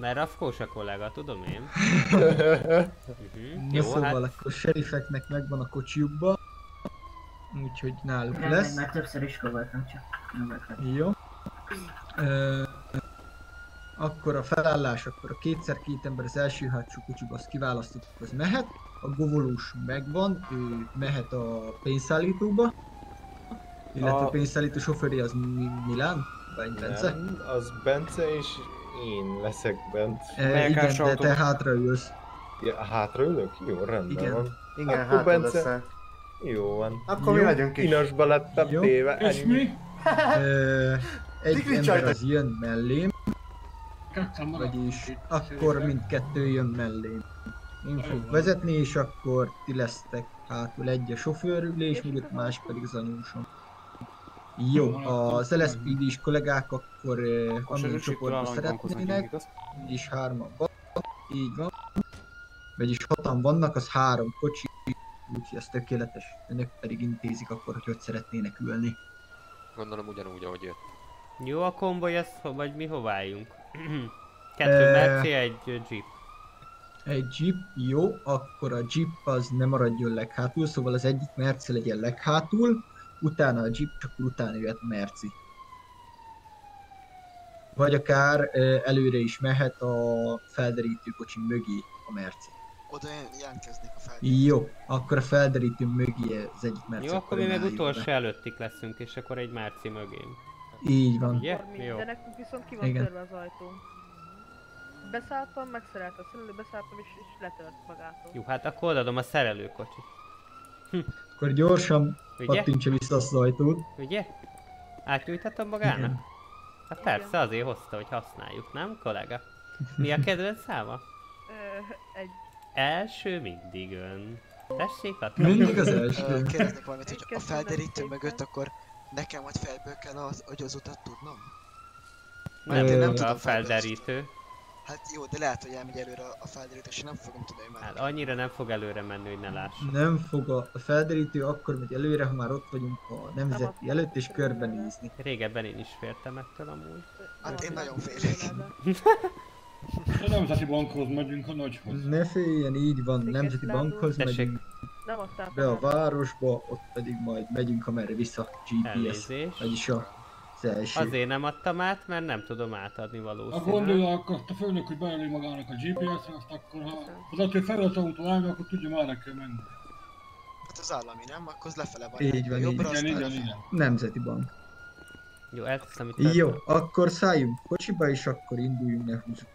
Mert rafkós a kollega, tudom én. Na Jó, szóval hát akkor serifeknek megvan a kocsiukba. Úgyhogy náluk Nem, lesz. Már többször is voltam, csak nem vettem. Jó. Ö, akkor a felállás, akkor a kétszer két ember az első hátsó kocsiba, azt kiválasztottuk, az mehet. A govolós megvan, ő mehet a pénzszállítóba. Illetve a, A- pénzszállító sofőri az Mi- Milán? Vagy Bence? Nem, az Bence és én leszek bent. E, igen, de te hátraülsz. Ja, hátraülök? Jó, rendben Igen. van. Igen, Akkor hátra Bence... leszel. Jó van. Akkor mi legyünk is. Inosba lettem Jó. téve. És ennyi. mi? Ö, egy ember az jön mellém, vagyis akkor mindkettő jön mellém. Én fog vezetni, és akkor ti lesztek hátul egy a sofőrülés mögött, más pedig az anyósom. Jó, az LSPD-s kollégák akkor sörösségtől csoportba szeretnének, és hárman van, így van. Vagyis hatan vannak, az három kocsi, úgyhogy ez tökéletes. Önök pedig intézik akkor, hogy hogy szeretnének ülni. Gondolom ugyanúgy, ahogy jött. jó a konvoj, ez, vagy mi hová álljunk? Kettő merci, egy jeep. Egy jeep, jó, akkor a jeep az ne maradjon leghátul, szóval az egyik merci legyen leghátul, utána a jeep, csak akkor utána jöhet a merci. Vagy akár előre is mehet a felderítő kocsi mögé a merci. Oda jel- jelentkeznék a fel. Jó, akkor a felderítő mögé az egyik merci. Jó, akkor mi meg utolsó be. előttik leszünk, és akkor egy márci mögém. Így van. Ugye? Mi, Jó. de nekünk viszont ki van Igen. törve az ajtó. Beszálltam, megszerelt a szerelő, beszálltam és, és letört magától. Jó, hát akkor odaadom a szerelőkocsit. Akkor gyorsan Ugye? pattintsa vissza azt az ajtót. Ugye? Átnyújthatom magának? Igen. Hát persze, azért hozta, hogy használjuk, nem, kollega? Mi a kedvenc száma? Egy. Első mindig ön. Tessék, a Mindig az első. Kérdeznék valamit, hogy a felderítő mögött akkor nekem majd fejből kell az, hogy az utat tudnom? Nem, én nem tudom a felderítő. Hát jó, de lehet, hogy elmegy előre a felderítő, és nem fogom tudni, hogy már. Hát annyira nem fog előre menni, hogy ne láss. Nem fog a, a felderítő akkor megy előre, ha már ott vagyunk a nemzeti előtt, és körbenézni. Régebben én is féltem ettől amúgy. Hát én nagyon félek. A Nemzeti Bankhoz megyünk a nagyhoz. Ne féljen, így van, nemzeti bankhoz megyünk Nem be a városba, ott pedig majd megyünk amerre vissza GPS, Elnézést. vagyis a Az első. Azért nem adtam át, mert nem tudom átadni valószínűleg. gondolja akkor azt a főnök, hogy bejelöli magának a GPS-re, azt akkor ha az attól felett autó áll, akkor tudja már kell menni. Hát az állami, nem? Akkor az lefele van. Így van, így Jobbra, Igen, lefele. igen. Nemzeti Bank. Jó, elteszem itt. Jó, akkor szálljunk kocsiba, és akkor induljunk, ne húzzuk.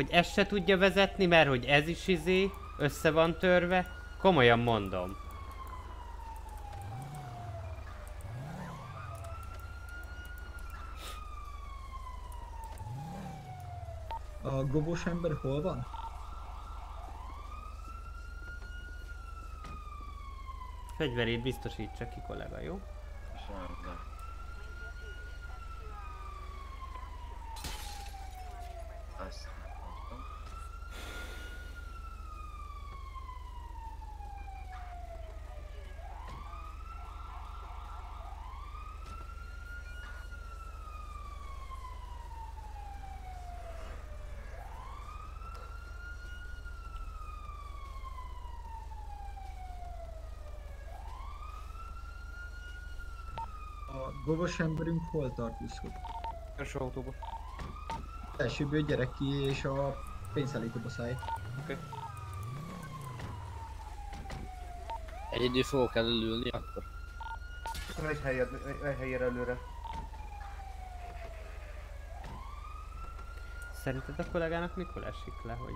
Hogy ezt se tudja vezetni, mert hogy ez is izé, össze van törve, komolyan mondom. A gobos ember hol van? Fegyverét biztosítsa ki kollega, jó? Semmi. Azt mondtam. Gobos emberünk hol tartózkodik? Első autóba. Elsőből gyere ki, és a pénzszállítóba szállj. Oké. Egyedül fogok elülni akkor. Egy, helyed, egy helyére előre. Szerinted a kollégának mikor esik le, hogy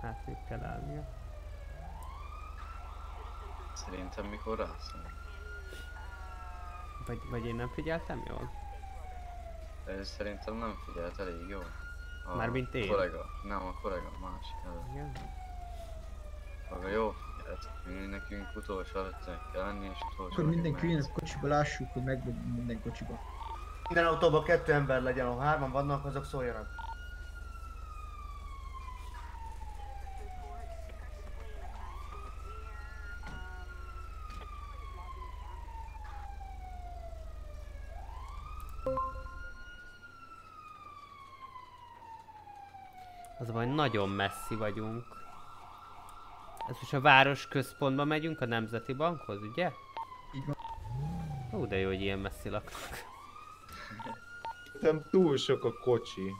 hátrébb kell állnia? Szerintem mikor rászom. Vagy, vagy én nem figyeltem jól? Ez szerintem nem figyelt elég jó. A Mármint én? kollega. Nem, a kollega, előtt. Igen? Maga jó figyelt. Mi nekünk utolsó előttnek kell lenni, és utolsó Akkor mindenki üljön a kocsiba, lássuk, hogy megvan minden kocsiba. Minden autóban kettő ember legyen, ha hárman vannak, azok szóljanak. Az baj, nagyon messzi vagyunk. Ez most a város központba megyünk a Nemzeti Bankhoz, ugye? Így van. Ó, de jó, hogy ilyen messzi laknak. Nem túl sok a kocsi.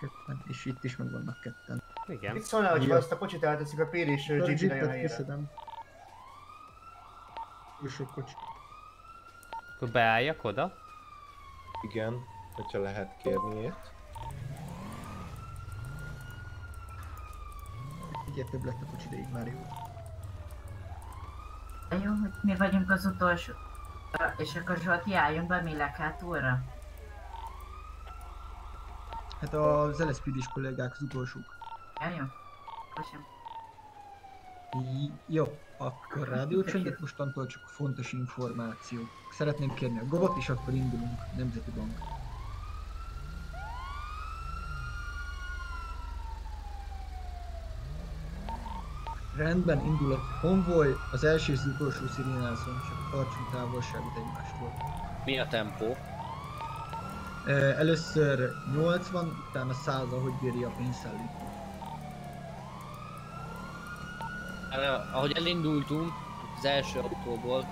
Ketten, és itt is meg vannak ketten. Igen. Mit szólnál, hogy ezt a kocsit elteszik a Pér és A jeepet idejön helyére? Túl sok kocsi. Akkor beálljak oda? Igen, hogyha lehet kérni ilyet. Egyre több lett a kocsi, de így már jó. Jó, hogy mi vagyunk az utolsó. És akkor Zsolti álljunk be mi leghátulra? Hát az LSPD-s kollégák az utolsók. Ja, jó. Köszönöm. Jó, akkor rádiócsendet mostantól csak fontos információ. Szeretném kérni a gobot, és akkor indulunk. Nemzeti Bank. Rendben, indul a konvoj, az első utolsó szirénázon, csak tartsunk távolságot egymástól. Mi a tempó? Először 80, utána 100, ahogy bírja a pénzszállító. Ahogy elindultunk az első autóból,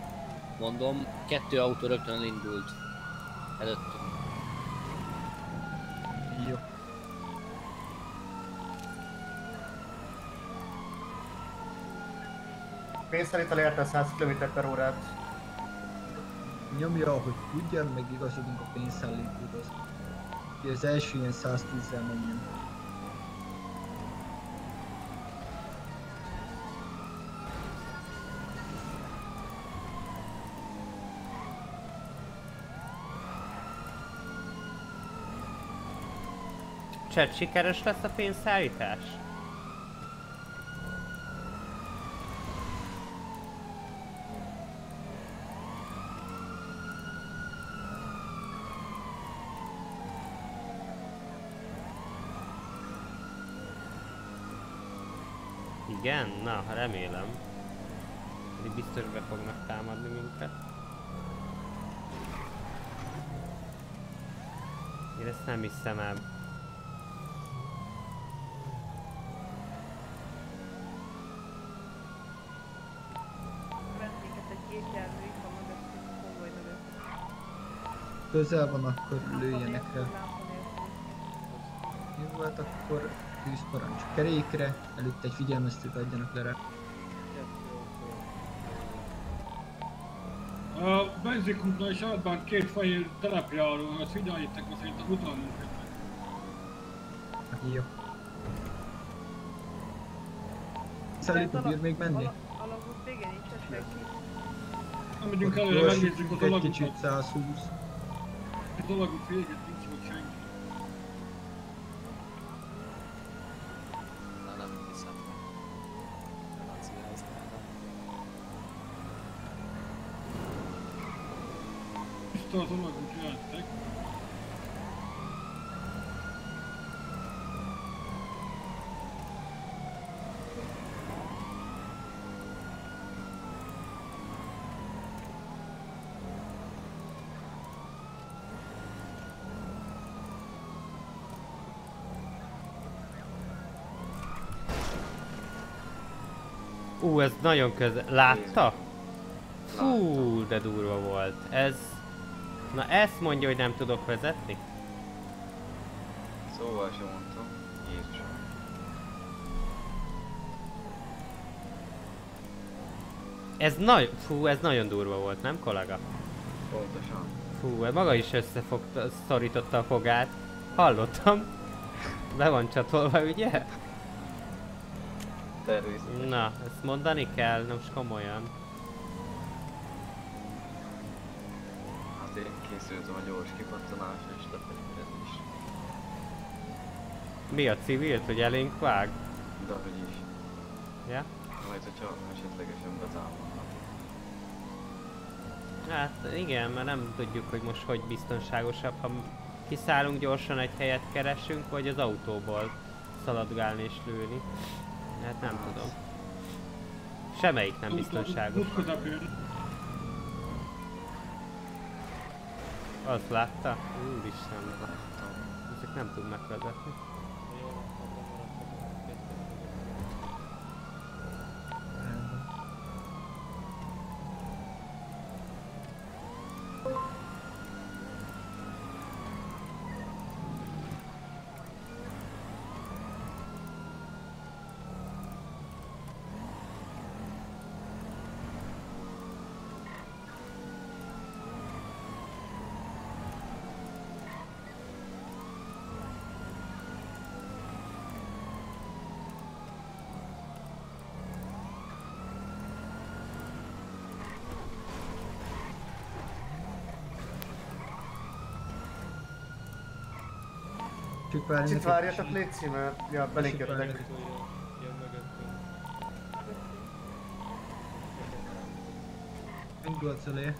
mondom, kettő autó rögtön elindult előttünk. Jó. Pénzszállítal érte 100 km per órát. Nyomja, ahogy tudja, meg igazodunk a pénzszállítóhoz. Ugye az első ilyen 110-zel menjen. Csert, sikeres lesz a pénzszállítás? Igen? Na, remélem. Pedig biztos be fognak támadni minket. Én ezt nem hiszem el. Közel van, akkor lőjenek rá. Hát akkor tűzparancs kerékre, előtte egy figyelmeztetőt adjanak le rá. A benzinkútnál is abban két fehér telepjáró, azt figyeljétek, azt szerintem utalnunk kell. Jó. Szállító bír még menni? Alagút végén nincs senki. Nem megyünk előre, megnézzük az egy alagutat. kicsit 120. Az alagút véget nincs ott senki. Na nem hiszem. Relaciáznának. Tiszta az alagút jöttek. Ú, ez nagyon közel. Látta? Fú, de durva volt. Ez... Na ezt mondja, hogy nem tudok vezetni? Szóval sem mondtam. Jézusom. Ez nagy... Fú, ez nagyon durva volt, nem kollega? Pontosan. Fú, ez maga is összefogta, szorította a fogát. Hallottam. Be van csatolva, ugye? Természetesen. Na, ezt mondani kell, nem most komolyan. Hát én készültem a gyors kipattanásra és lefegyverezés. Mi a civilt, hogy elénk vág? De hogy is. Ja? Majd, hogyha esetlegesen betámadnak. Hát igen, mert nem tudjuk, hogy most hogy biztonságosabb, ha kiszállunk gyorsan egy helyet keresünk, vagy az autóból szaladgálni és lőni. Hát nem tudom. Semmelyik nem biztonságos. Azt látta? Úristen. Ezek nem tudnak vezetni. Kicsit várjatok, kicsit. légy szí, mert ja, belénk jöttek. várjatok. Indulsz elé.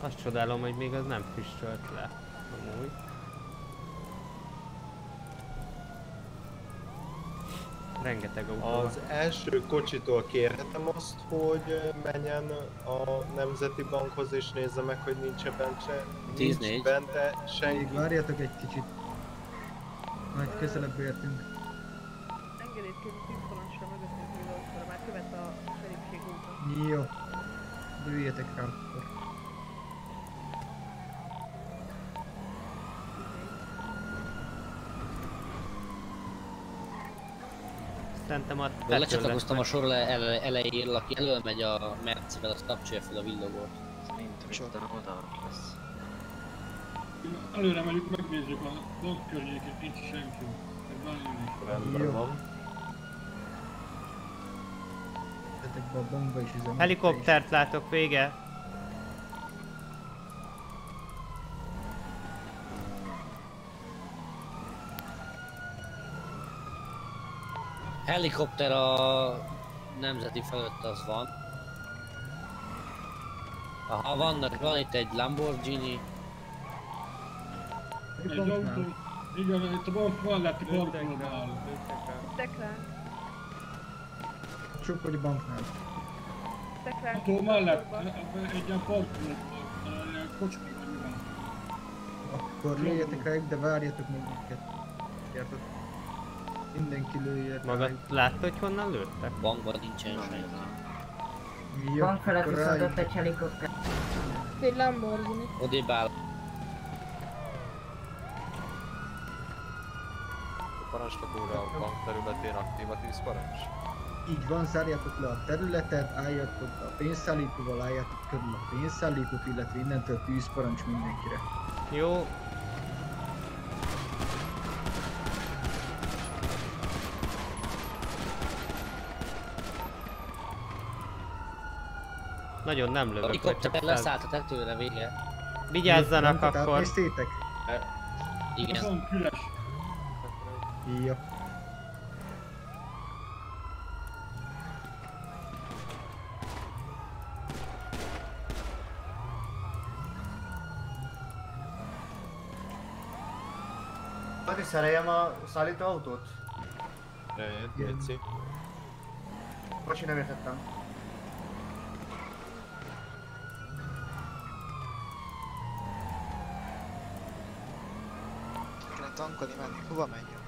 Azt csodálom, hogy még az nem füstölt le. Amúgy. Rengeteg autó van. Az első kocsitól kérhetem azt, hogy menjen a Nemzeti Bankhoz és nézze meg, hogy nincs-e benne, nincs 10-4. benne Még senki. várjatok egy kicsit. Majd közelebb értünk. Engedélyt kérünk tűzparancsra mögöttünk autóra, már követ a serifség úton. Jó. Dőljetek rá akkor. Szerintem a lecsatlakoztam a sor ele- ele- elejéről, aki elölmegy a Mercivel, az kapcsolja fel a villogót. Szerintem oda lesz. Előre megyünk, megnézzük a bank környékét, nincs senki. Rendben van. Üzemet. Helikoptert látok, vége. Helikopter a nemzeti felett az van. Aha, vannak, van itt egy Lamborghini. Egy autó. Igen, itt a bank melletti parkolóban rá, rá. Lőttek rá. Csopori banknál. Rá. Attól mellett, egy ilyen parkolóban, ilyen vagy mi van. Akkor lőjetek rájuk, de várjatok még minket. Gyertek. Mindenki lője Magad látta, hogy honnan lőttek? Bankban nincsen senki. Jó, Bank felett viszont egy helikopter. Egy Lamborghini. Odébb áll. A parancsnok úr a bank területén aktív a tűzparancs? Így van, zárjátok le a területet, álljatok a pénzszállítóval, álljátok körül a pénzszállítót, illetve innentől tűzparancs mindenkire. Jó. Nagyon nem A lövök, helikopter csak leszállt a tetőre vége. Vigyázzanak akkor. átnéztétek? Igen. Van küles. Jó. Pati, szereljem a szállító autót? Léci. Bocsi, nem értettem. Tankolni menni, hova menjünk?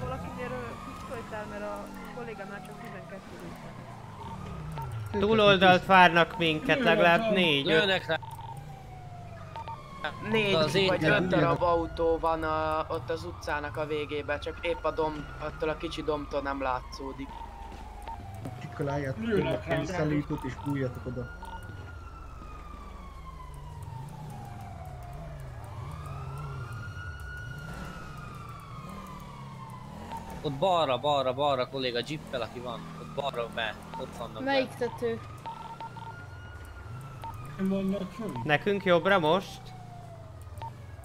Valakinél ö, pisztolytál, mert a kollégánál csak 12 lőttek. Túloldalt várnak minket, legalább négy. Lőnek rá. Négy Az vagy öt darab autó van a, ott az utcának a végében, csak épp a dom, attól a kicsi domtól nem látszódik. Körül a pénzszállítót és bújjatok oda. Ott balra, balra, balra kolléga jeeppel, aki van. Ott balra be. Ott vannak Melyik be. tető? Nekünk jobbra most?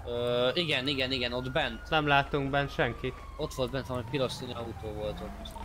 Ö, igen, igen, igen, ott bent. Nem látunk bent senkit. Ott volt bent valami piros színű autó volt ott.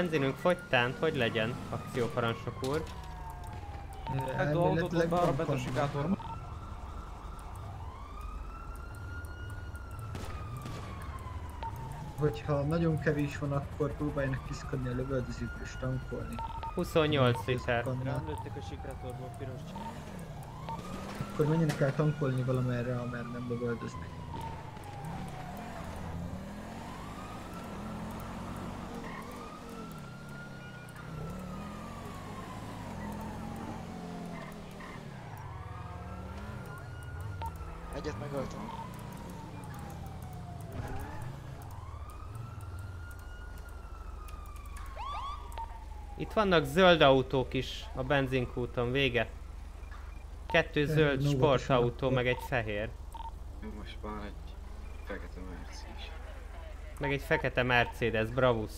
Benzinünk fogytánt, hogy legyen, akcióparancsnok úr? Elméletileg bankon. Hogyha nagyon kevés van, akkor próbáljanak kiszkodni a lövöldözőt és tankolni. 28 liter. Rám lőttek a sikátorból, piros. Akkor menjenek el tankolni valamerre, amerre nem lövöldöznek. Egyet megöltem. Itt vannak zöld autók is a benzinkúton, vége. Kettő zöld sportautó, meg egy fehér. Most van egy fekete merci is. Meg egy fekete Mercedes, Bravus.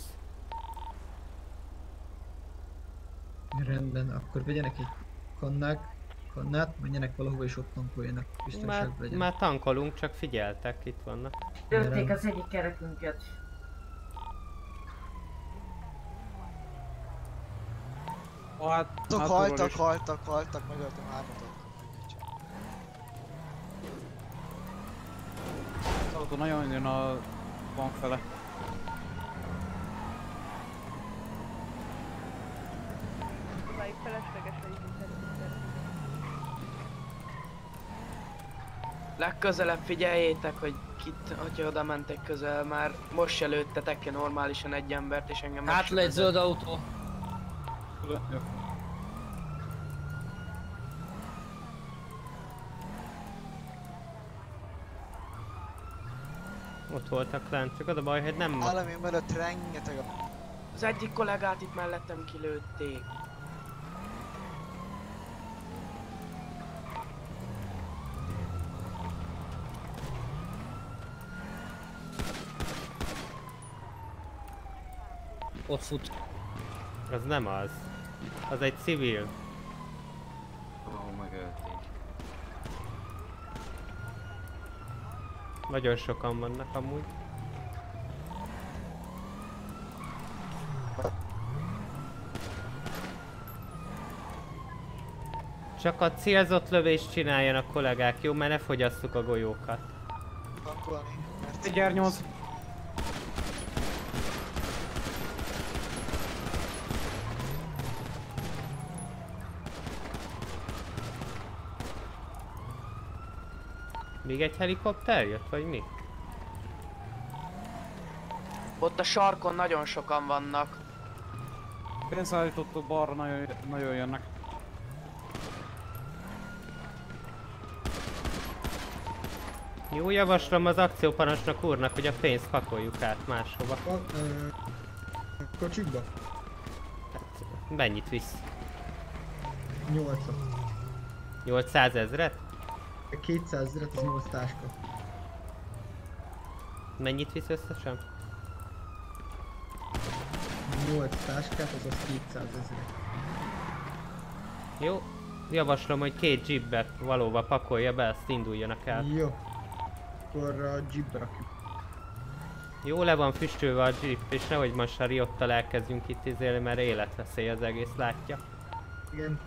Rendben, akkor vegyenek egy kannák, kannát, menjenek valahova és ott tankoljanak. Már, Biztonságban legyen. már tankolunk, csak figyeltek, itt vannak. Lőtték az egyik kerekünket. Hát, Tok, hátulról haltak, is. haltak, haltak, megöltem hármat. Az autó nagyon jön a bank fele. Próbáljuk felesleges Legközelebb figyeljétek, hogy kit, hogyha oda mentek közel, már most se lőttetek ki normálisan egy embert, és engem meg Hát le egy zöld autó tudod, Ott voltak lent, csak az a baj, hogy nem... Valami mögött rengeteg a... Az egyik kollégát itt mellettem kilőtték. Ott fut. Ez nem az. Az egy civil. Ó, megölték. Nagyon sokan vannak amúgy. Csak a célzott lövést csináljanak kollégák, jó? Mert ne fogyasszuk a golyókat. Tankolni. 8 Még egy helikopter jött, vagy mi? Ott a sarkon nagyon sokan vannak. Pénzszállítótól balra nagyon, nagyon jönnek. Jó javaslom az akcióparancsnok úrnak, hogy a pénzt pakoljuk át máshova. Kocsikba? Mennyit visz? 8 800 ezret? 200 ezeret az 8 táska. Mennyit visz összesen? 8 táskát, azaz 200 ezeret. Jó. Javaslom, hogy két jeepbe valóban pakolja be, azt induljanak el. Jó. Akkor a jeepbe rakjuk. Jó le van füstölve a jeep, és nehogy most a riottal elkezdjünk itt izélni, mert életveszély az egész, látja. Igen.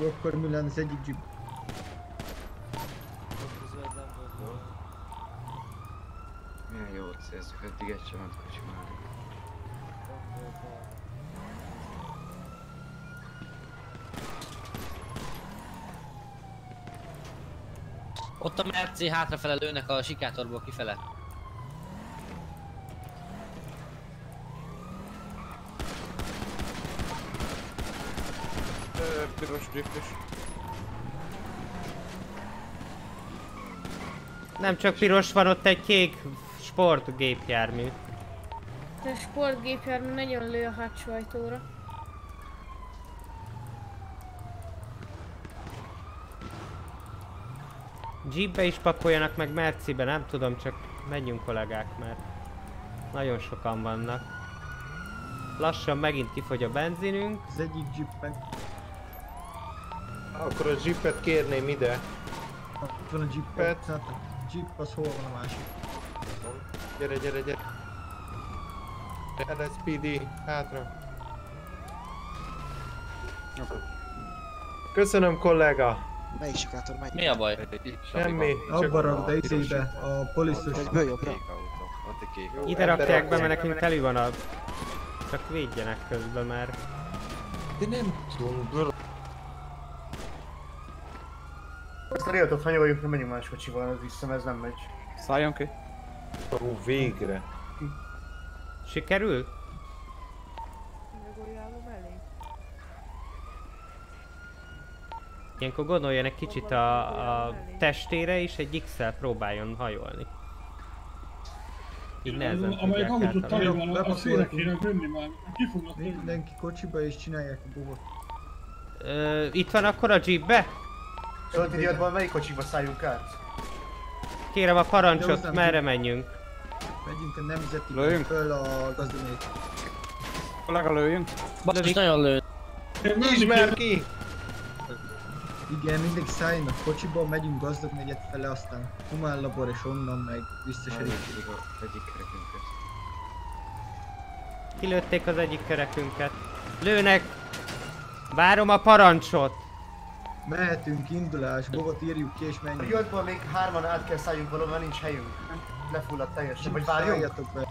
Jó, akkor mi lenne az egyik jeep? Milyen jó célzok, eddig egy sem ment kocsi mellé. Ott a Merci hátrafele lőnek a sikátorból kifele. Piros driftes. Nem csak piros van, ott egy kék sportgépjármű. A sportgépjármű nagyon lő a hátsó ajtóra. Jeepbe is pakoljanak meg Mercibe, nem tudom, csak menjünk kollégák, mert nagyon sokan vannak. Lassan megint kifogy a benzinünk. Az egyik jeep meg... Akkor a jeepet kérném ide. Van a jeep, Pet. hát a jeep az hol van a másik? Gyere, gyere, gyere. LSPD, hátra. Köszönöm kollega. Melyik sikátor megy? Mi a baj? Semmi. Abba rakd de izébe, a polisztus. Egy kék Ide rakják be, mert nekünk teli van a... Csak védjenek közben, mert... De nem tudom. Ezt a riatot hanyagoljuk, nem menjünk más kocsival, ez vissza, ez nem megy. Szálljon ki. Ó, végre. Sikerül? Nyugodjáló mellé. Ilyenkor gondoljon egy kicsit a, a testére, és egy X-el próbáljon hajolni. Így nehezen tudják autót a szélre kéne venni már. Ki fognak? Mindenki kocsiba és csinálják a bubot. Ö, itt van akkor a jeepbe? Szóval idiótban melyik kocsiba szálljunk át? Kérem a parancsot, merre menjünk? Megyünk a nemzeti Lőjünk. föl a gazdamét. Kollega lőjünk. Basszus, nagyon lő. Nyisd már ki! Igen, mindenki szálljon a kocsiba, megyünk gazdag negyed fele, aztán humán labor és onnan meg vissza Elég serif. az egyik kerekünket. Kilőtték az egyik kerekünket. Lőnek! Várom a parancsot! Mehetünk, indulás, bobot írjuk ki és A menjünk. riadban még hárman át kell szálljunk valahol, mert nincs helyünk. Lefulladt teljesen, vagy várjunk? Szálljatok be.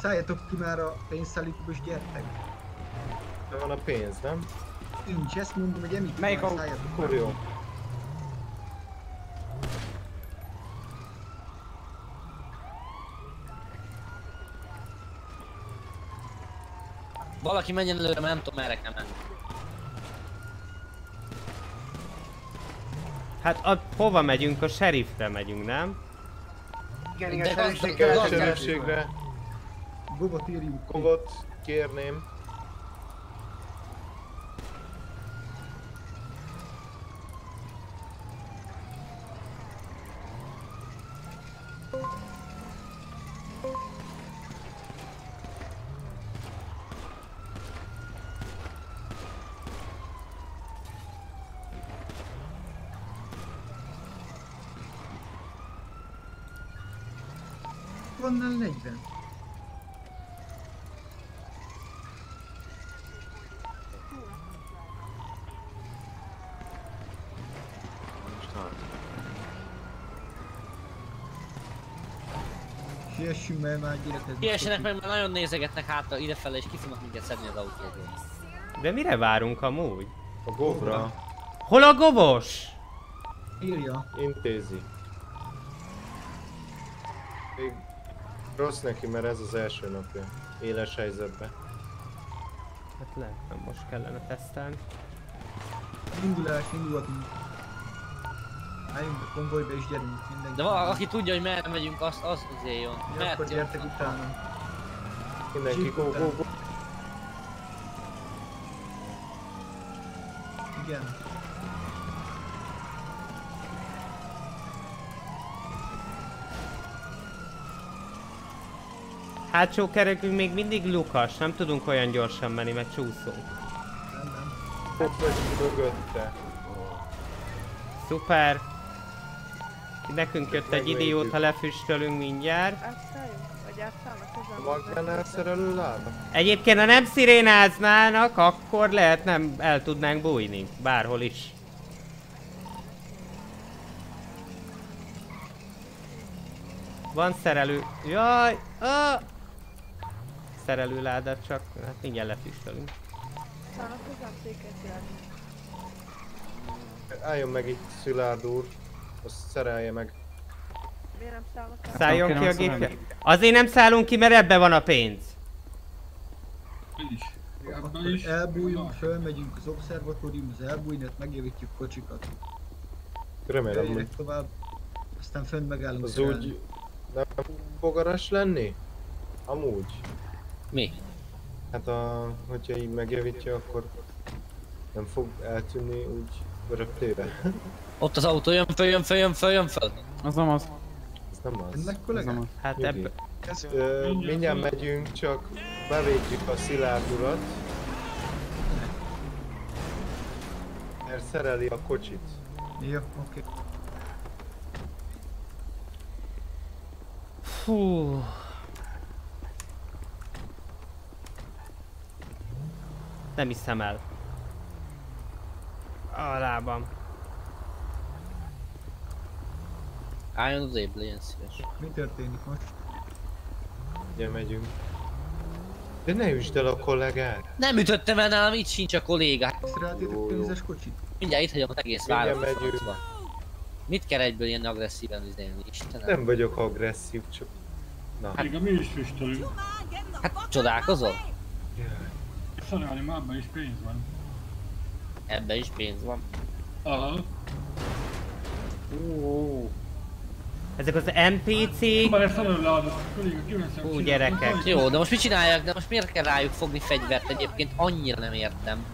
Szálljatok ki már a pénzszállítóba és gyertek. De van a pénz, nem? Nincs, ezt mondom, hogy emik Melyik már, autó? szálljatok Akkor be. jó. Valaki menjen előre, mert nem tudom merre kell menni. Hát a, hova megyünk? A sheriffre megyünk, nem? Igen, De igen, serifségre. Sebességre. Bobot írjuk. Kogot kérném. van 40? Siessünk, mert már gyerekek. Kiessenek meg, mert nagyon nézegetnek hátra idefele, és ki fognak minket szedni az autóból. De mire várunk amúgy? A govra. Hol a govos? Írja. Intézi. Még rossz neki, mert ez az első napja. Éles helyzetben. Hát lehet, nem most kellene tesztelni. Indulás, indulhatunk. Álljunk a konvojba és gyerünk mindenki. De vala, aki tudja, hogy merre megyünk, azt, az azért jön. Ja, Mert akkor gyertek utána. Mindenki go, go, go. Igen. Hátsó kerekünk még mindig lukas, nem tudunk olyan gyorsan menni, mert csúszunk. Ott vagy mögötte. Szuper! Nekünk jött egy idióta, lefüstölünk mindjárt. Egyébként, ha nem szirénáznának, akkor lehet nem el tudnánk bújni. Bárhol is. Van szerelő... Jaj! Ah! Szerelőládat csak, hát mindjárt lefüstölünk. Álljon meg itt Szilárd úr. Azt szerelje meg. Miért nem el? Szálljon ki a gépje. Azért nem szállunk ki, mert ebbe van a pénz. Akkor elbújunk, fölmegyünk az obszervatóriumhoz, elbújni, ott megjavítjuk kocsikat. Remélem, hogy Jöjjenek tovább, aztán fönn megállunk az szerelni. úgy nem fogaras lenni? Amúgy. Mi? Hát a, hogyha így megjavítja, akkor nem fog eltűnni úgy röptére. Ott az autó, jön föl, jön föl, jön föl, jön föl. Az nem az. Ez nem az. Ennek kollégák? Hát Nyugi. ebből... Ö, mindjárt megyünk, csak bevédjük a Szilárd urat. Mert szereli a kocsit. Jó, oké. Fú. Nem hiszem el. A lábam. Álljon az ébb, legyen szíves. Mi történik most? Ugye megyünk. De ne üsd el a kollégát! Nem ütöttem el nálam, itt sincs a kollégák. Szereltétek pénzes kocsit? Mindjárt itt hagyom az egész Mindjárt város. megyünk. francba. Mit kell egyből ilyen agresszíven üzenni, Istenem? Nem vagyok agresszív, csak... Na. Hát, Igen, mi is füstölünk. Hát csodálkozol? Szerelni már abban is pénz van. Ebben is pénz van. Aha. Ú. Ezek az NPC-k... Már kiveszem. Ú, gyerekek. Jó, de most mit csinálják? De most miért kell rájuk fogni fegyvert? Egyébként annyira nem értem.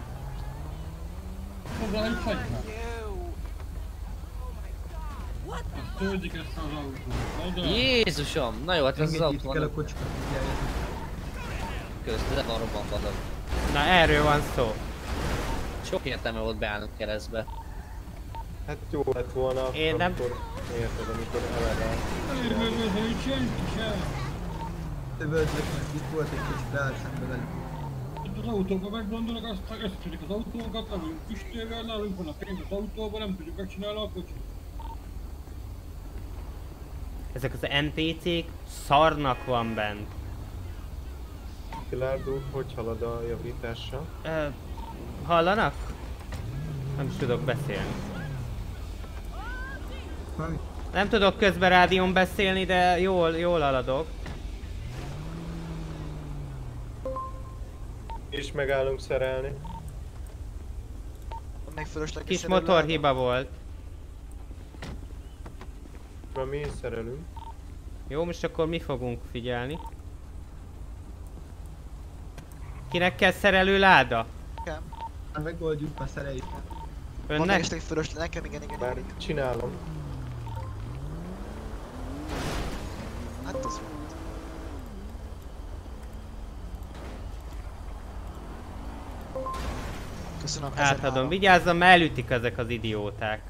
Ezt az autót. Oda. Jézusom! Na jó, hát ez az autó van. Közt, de van Na erről van szó. Sok értelme volt beállnunk keresztbe. Hát jó lett volna, Én nem- amikor... Érted, amikor eleve... Elérve nincs senki sem. Lövöldök, mert itt volt egy kocsi, beállt szembe velük. Itt az autóba meggondolok, aztán összetörik az autónkat, nem vagyunk füstölvel, nálunk van a pénz az autóban, nem tudjuk megcsinálni a kocsit. Ezek az NPC-k szarnak van bent. Szilárd úr, hogy halad a javítással? Ö, hallanak? Nem is tudok beszélni. Nem tudok közben rádión beszélni, de jól, jól haladok. És megállunk szerelni. Meg Kis motorhiba volt. Ma mi is szerelünk. Jó, most akkor mi fogunk figyelni? Kinek kell szerelő láda? Nekem. Megoldjuk, már szereljük. Van Önnek? esetleg fölös, nekem igen, igen, Bár igen. igen. csinálom. Hát az jó. Köszönöm, Átadom. három. Vigyázzon, mert elütik ezek az idióták.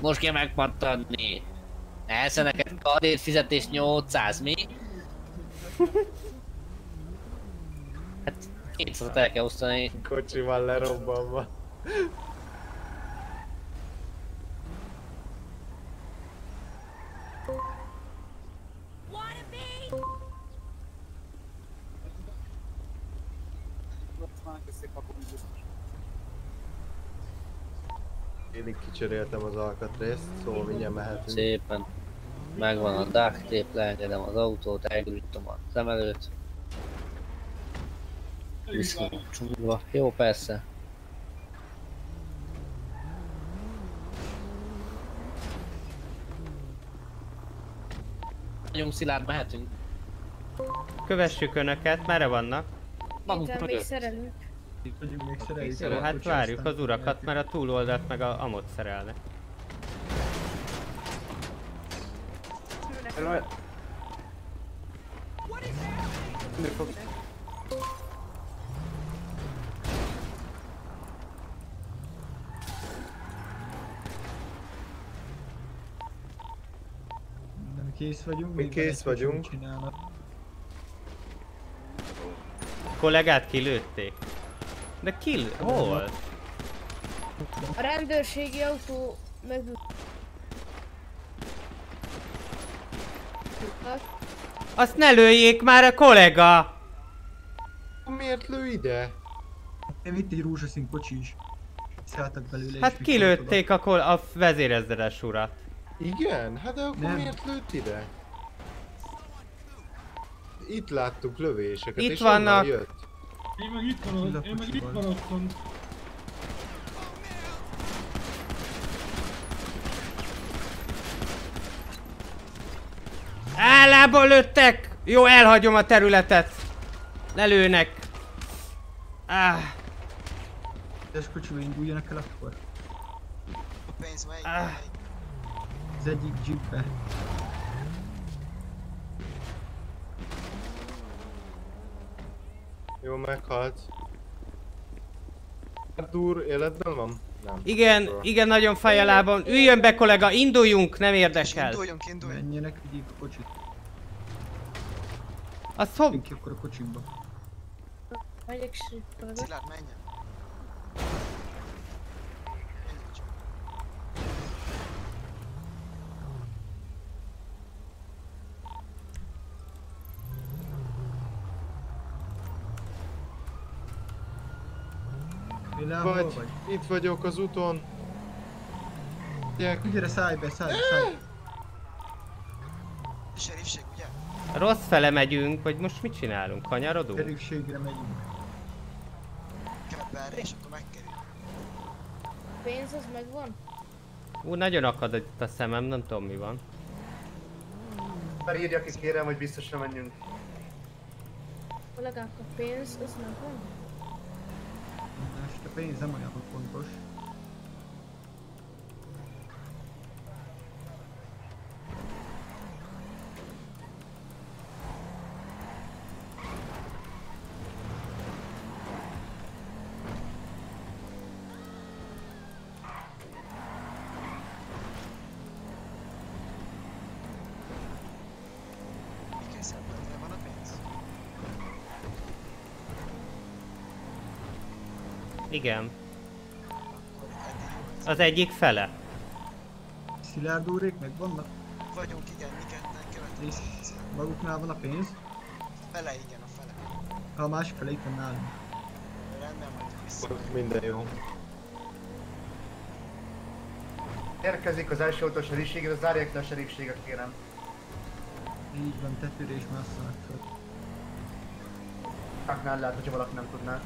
most kell megpattanni. Elsze neked kadét fizetés 800, mi? Hát kétszor el kell osztani. Kocsival lerobbanva. Így kicseréltem az alkatrészt, szóval mindjárt mehetünk. Szépen. Megvan a duct tape, leengedem az autót, elgrítom a szem előtt. Viszont csúva. Jó, persze. Nagyon szilárd, mehetünk. Kövessük önöket, merre vannak? Itt még szerelünk. Vagyunk még szereljük. Jó, hát várjuk az urakat, mert a túloldalt meg a amot szerelnek. Nem kész vagyunk. Mi kész vagyunk. Csinálnak. Kollégát kilőtték. De kill... Hol? A rendőrségi autó mögül. Azt ne lőjék már a kollega! Miért lő ide? Én itt egy rózsaszín kocsi is. Szálltak belőle Hát kilőtték a, kol- a vezérezredes urat. Igen? Hát de akkor Nem. miért lőtt ide? Itt láttuk lövéseket, Itt és vannak. jött. Én meg itt maradtam, én meg itt maradtam. Állába lőttek! Jó, elhagyom a területet. Lelőnek. Ah, Ez kocsiba induljanak el akkor. A pénz? Ah. Az egyik jeepbe. Jó, meghalt. Artur életben van? Nem. igen, igen, nagyon fáj a lábam. Üljön be kollega, induljunk, nem érdekel. Induljunk, induljunk. Menjenek, vigyék a kocsit. Azt hov... Menjünk ki akkor a kocsiba. Megyek stripperbe. Szilárd, menjen. Vilám, hol Vagy, vagy? itt vagyok az úton. Gyere, Gyere, szállj be, szállj be, szállj. Serifség, ugye? Rossz fele megyünk, vagy most mit csinálunk? Kanyarodunk? Terükségre megyünk. Kell be és akkor megkerül. A pénz az megvan? Ú, nagyon akad itt a szemem, nem tudom mi van. Már írja ki kérem, hogy biztosra menjünk. Kollégák, a pénz az megvan? Most a pénz nem olyan fontos. Igen. Az egyik fele. Szilárd úrék meg vannak? Vagyunk, igen, mi ketten követünk. Nézd, maguknál van a pénz. Fele, igen, a fele. A másik fele itt van nálunk. Rendben, majd vissza. Minden jó. Érkezik az első autó serifségre, zárják le a serifséget kérem. Így van, tetőre is másszanak föl. Aknál lehet, hogyha valaki nem tudná.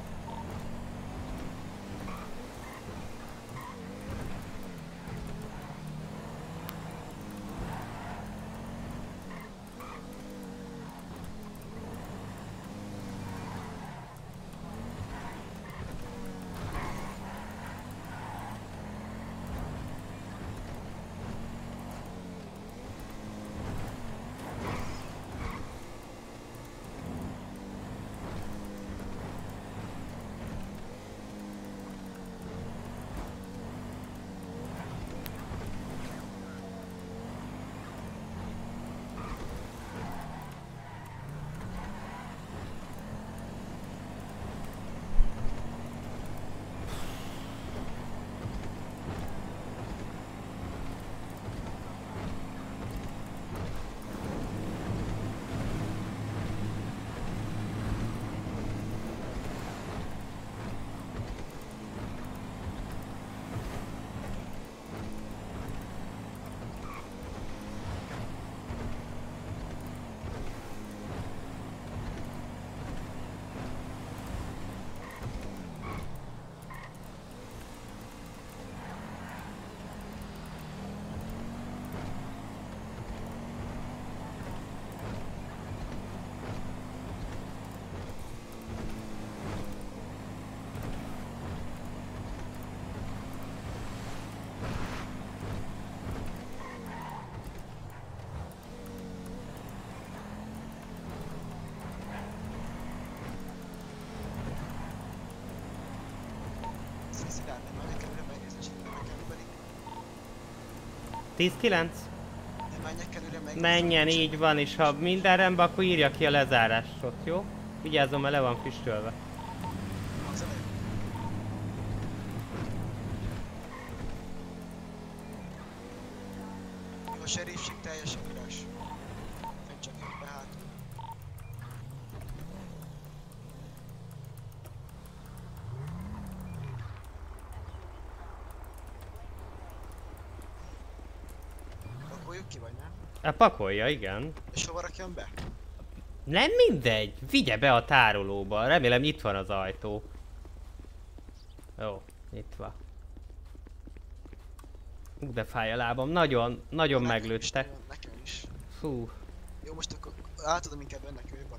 10-9? Menjek előre meg. Menjen, így van, és ha minden rendben, akkor írja ki a lezárásot, jó? Vigyázzon, mert le van füstölve. Az a leg- A sheriffship teljesen üres. Fenn csak jön be hátul. Pakoljuk ki vagy nem? E, pakolja, igen. És hova rakjam be? Nem mindegy, vigye be a tárolóba. Remélem itt van az ajtó. Jó, itt van. Ú, De fáj a lábam, nagyon, nagyon meglőttek. Nekem is. Fú, Jó, most akkor átadom inkább ennek ő van.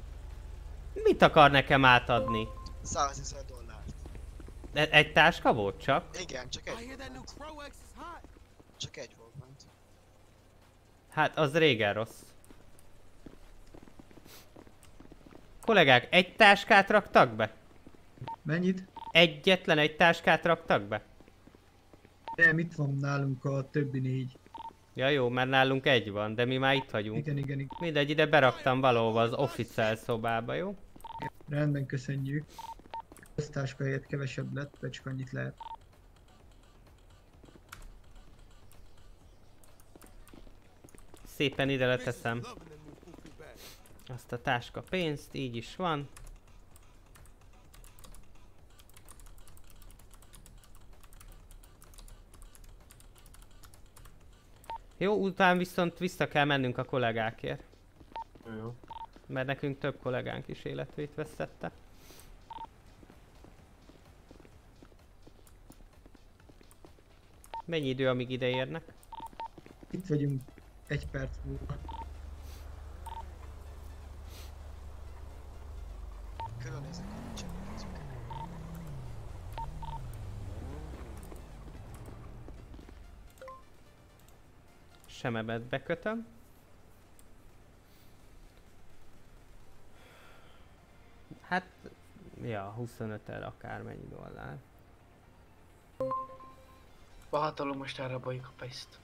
mit akar nekem átadni? 110 dollárt. E- Egy táska volt csak? Igen, csak egy volt. Csak egy volt bent. Hát az régen rossz. Kollégák, egy táskát raktak be? Mennyit? Egyetlen egy táskát raktak be? Nem, itt van nálunk a többi négy. Ja jó, mert nálunk egy van, de mi már itt vagyunk. Igen, igen, igen. Mindegy, ide beraktam valahova az official szobába, jó? Rendben, köszönjük. Köztáska helyett kevesebb lett, de csak annyit lehet. Szépen ide leteszem. Azt a táska pénzt, így is van. Jó, után viszont vissza kell mennünk a kollégákért. Jó. Mert nekünk több kollégánk is életét vesztette. Mennyi idő, amíg ide érnek? Itt vagyunk egy perc múlva. Körülnézek, hogy nincsen pénzünk. Semebet bekötöm. Hát, ja, 25 el akármennyi dollár. A hatalom most elraboljuk a pénzt.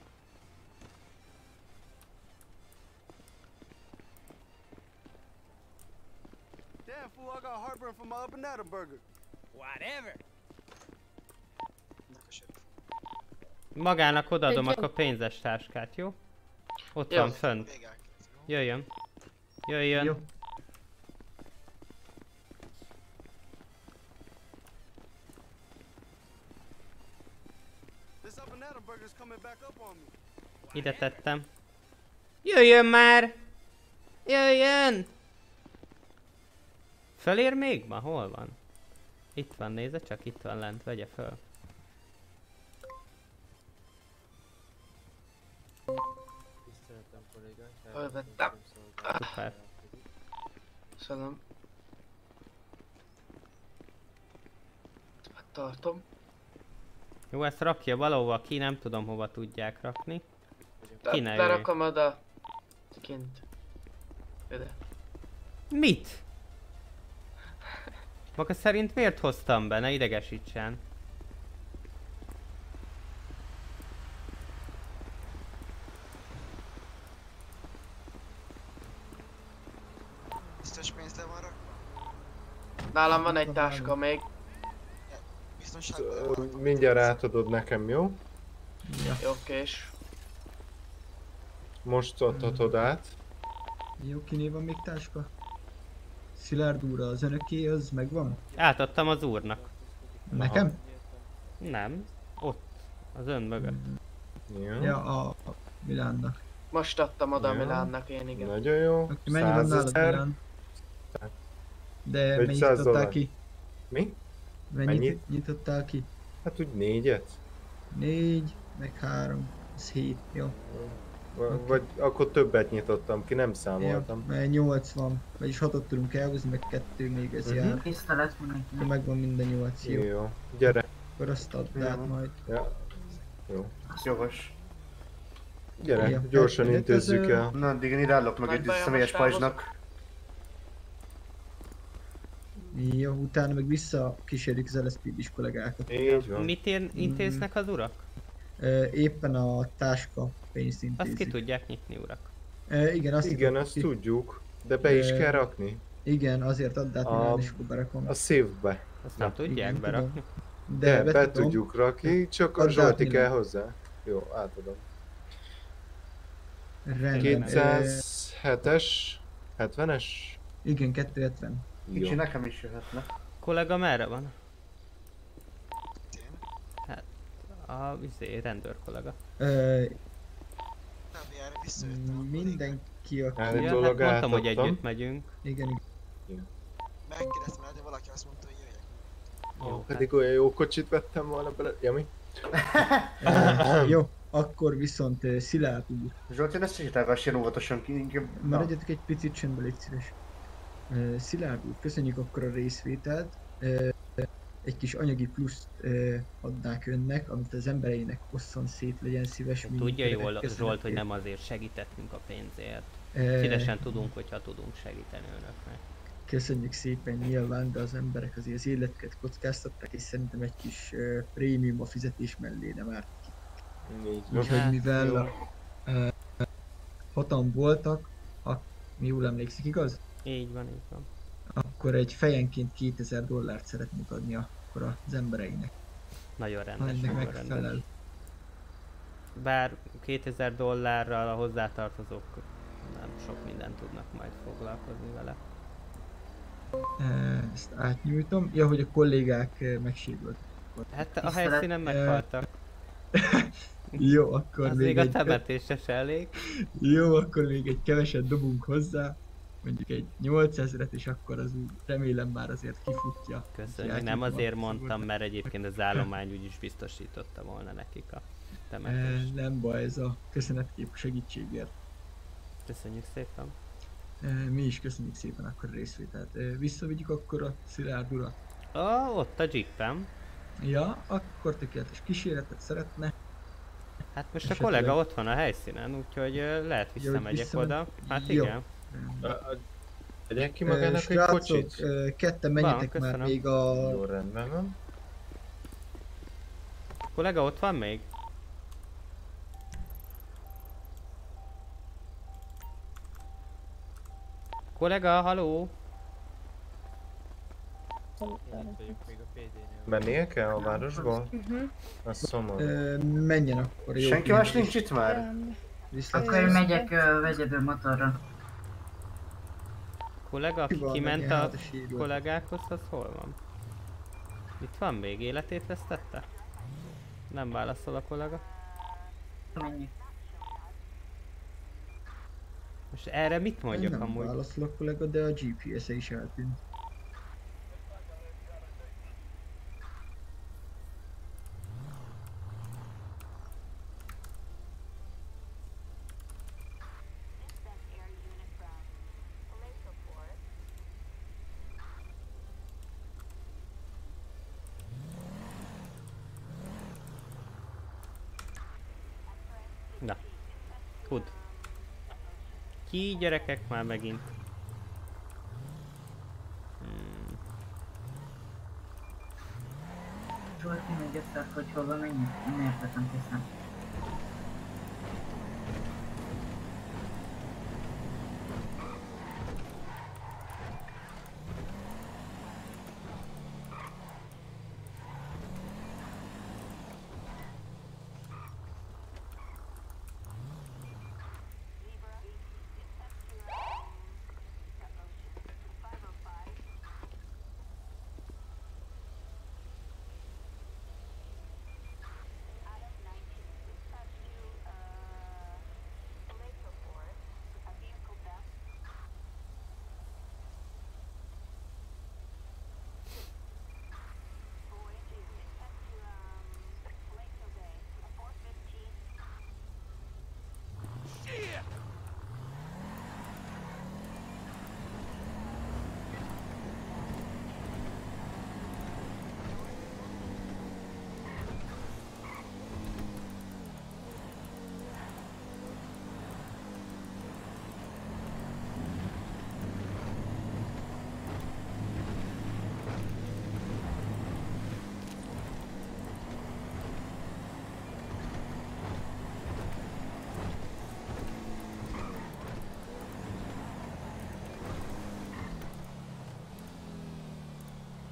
Fool, I got heartburn from my up and Adam burger. Whatever. Magának odaadom akkor pénzes táskát, jó? Ott Jó. van fönt. Jöjjön. Jöjjön. Jó. Ide tettem. Jöjjön már! Jöjjön! Fölér még ma? Hol van? Itt van, nézze csak, itt van lent, vegye föl. Tiszteletem kollégák. Fölvettem. Szuper. Köszönöm. Tartom. Jó, ezt rakja valahova ki, nem tudom hova tudják rakni. Ki ne. Lerakom oda. Kint. Ide. Mit? Maga szerint miért hoztam be? Ne idegesítsen. Biztos pénzre van rakva? Nálam van egy táska még. Biztonságban Mindjárt átadod nekem, jó? Jó, kés. Most adhatod át. Jó, kiné van még táska? Szilárd úr, az önöké, az megvan? Átadtam az úrnak. Nekem? Nem. Ott. Az ön mögött. Ja. Ja, a, a Milánnak. Most adtam oda a Ja. Milánnak én, igen. Nagyon jó. Oké, mennyi van nálad 100 000. Milán? De 500 mennyit nyitottál ki? Mi? Mennyit Mennyit? nyitottál ki? Hát úgy négyet. Négy, meg három, ez hét, jó. V- Vagy akkor többet nyitottam ki, nem számoltam. mert 80, vagyis 6 tudunk elhozni, meg kettő még ez Mhm. jár. Tisztelet mindenkinek. Akkor megvan minden 8, jó. Jó, gyere. Akkor azt add át majd. Ja. Jó. Jogos. Gyere, Ja, gyorsan hát, intézzük el. Na, addig én ide állok meg egy személyes pajzsnak. Jó, utána meg vissza kísérjük az LSPD-s kollégákat. Így van. Mit ér, intéznek az urak? Éppen a táska pénzt Azt intézik. ki tudják nyitni, urak. Ö, igen, azt Igen, azt ki- tudjuk, de be is kell rakni. Igen, azért add át, A, a... akkor berakom. a szívbe. Azt nem tudják Igen, berakni? tudom. De, be be, tudom. tudjuk rakni, csak a Add át Zsolti kell hozzá. Jó, átadom. Rendben. 207-es, 70-es? Igen, 270. Kicsi, nekem is jöhetne. Kollega merre van? Hát, a izé, rendőr kollega. Ö, mindenki, aki... Ja, hát mondtam, hogy együtt megyünk. Igen, igen. Megkérdeztem el, de valaki azt mondta, hogy jöjjek. Jó, pedig olyan jó kocsit vettem volna bele. Jami? Jó, akkor viszont Szilárd úr. Zsolti, ne szétálgass óvatosan ki, inkább... Maradjatok egy picit csendben, légy szíves. Szilárd úr, köszönjük akkor a részvételt. Ö, Egy kis anyagi pluszt ö, adnák önnek, amit az embereinek osszon szét, legyen szíves. mint Tudja jól Zsolt, hogy nem azért segítettünk a pénzért. Eh. Szívesen tudunk, hogyha tudunk segíteni önöknek. Köszönjük szépen nyilván, de az emberek azért az életüket kockáztatták, és szerintem egy kis uh, prémium a fizetés mellé nem árt ki. Úgyhogy Hát, mivel uh, hatan voltak, ha mi jól emlékszik, igaz? Így van, így van. Akkor egy fejenként 2000 dollárt szeretnék adni akkor az embereinek. Nagyon Ha rendes, ennek nagyon megfelel. rendes. Bár 2000 dollárral a hozzátartozók nem sok mindent tudnak majd foglalkozni vele. Ezt átnyújtom. Ja, hogy a kollégák megsérültek. Hát a helyszínen meghaltak. Jó, akkor Az még még a egy- temetése se elég. Jó, akkor még egy keveset dobunk hozzá, mondjuk egy 8000-et, és akkor az úgy remélem már azért kifutja. Köszönjük, Úgyhogy nem azért a mondtam, mert egyébként az állomány úgyis biztosította volna nekik a Eh, temetést. Nem baj, ez a köszönetkép a segítségért. Köszönjük szépen. Eh, Mi is köszönjük szépen akkor a részvételt. Eh, Visszavigyük akkor a Szilárd urat. Ó, ott a jeepem. Ja, akkor tökéletes kísérletet szeretne. Hát most a Esetleg- kollega ott van a helyszínen, úgyhogy lehet visszamegyek visszamegy? oda. Hát Jó. igen. Tegyen ki magának egy kocsit? ketten menjetek Van, már még a... Jó, rendben van. Kollega ott van még? Kollega, haló? Mennie kell a városból? Mhm. Az szomorú. Ö, menjen akkor, jó. Senki más nincs itt már? Viszlát. Akkor én megyek ö, vegyedül motorra. Kollega, aki Ki van, kiment a kollégákhoz, az hol van? Itt van még, életét vesztette? Nem válaszol a kollega. Mennyi? Most erre mit mondjak nem amúgy? válaszol a kollega, de a GPS-e is eltűnt. Na. Tud. Ki gyerekek már megint? Hmm. Zsolti még egyszer, hogy hova menjünk? Nem értettem tisztán.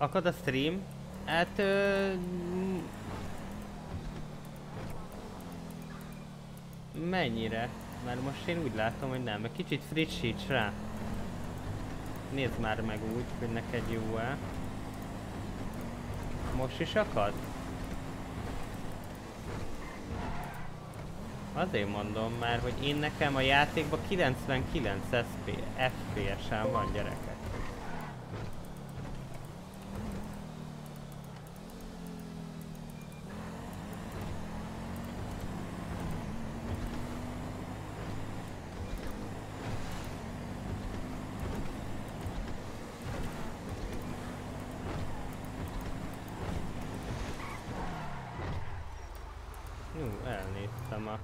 Akad a stream? Hát... Ö... Mennyire? Mert most én úgy látom, hogy nem. Egy kicsit frissíts rá. Nézd már meg úgy, hogy neked jó-e. Most is akad? Azért mondom már, hogy én nekem a játékban 99 SP, FPS-en van gyerekek. Jó, elnéztem a...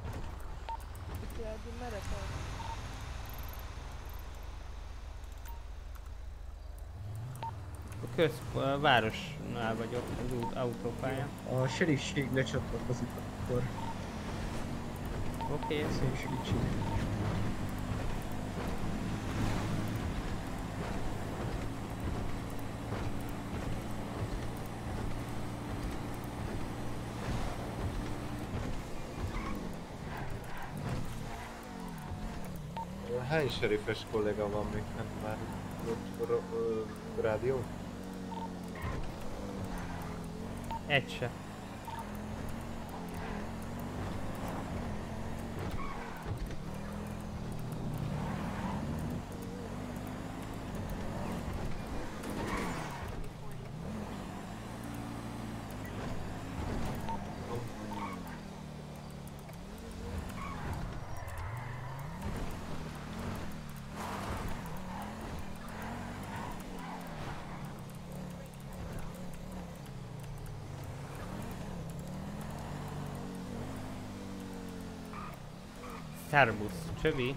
A köz... a városnál vagyok, az út, autópályán. A serifség lecsatlakozik akkor. Oké. Okay. Szép segítség. Hány serifes kollega van még fent már? Rádió? Egy se. Szerbusz, csövi.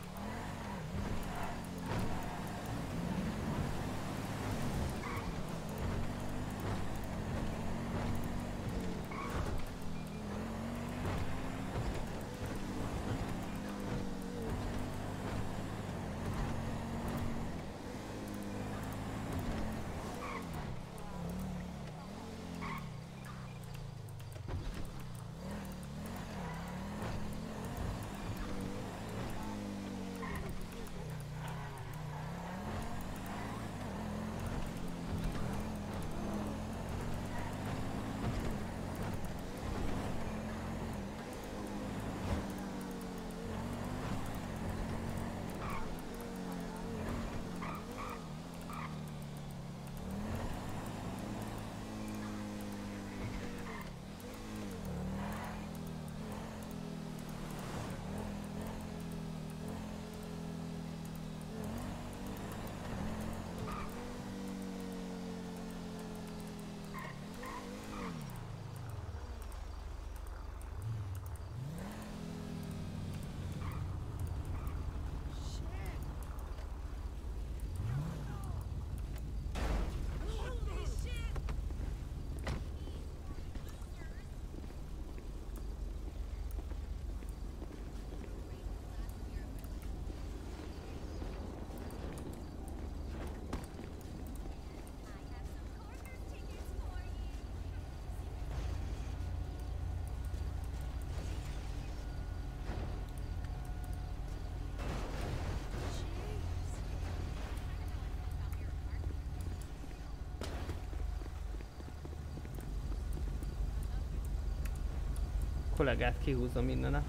Kollégát kihúzom innen a...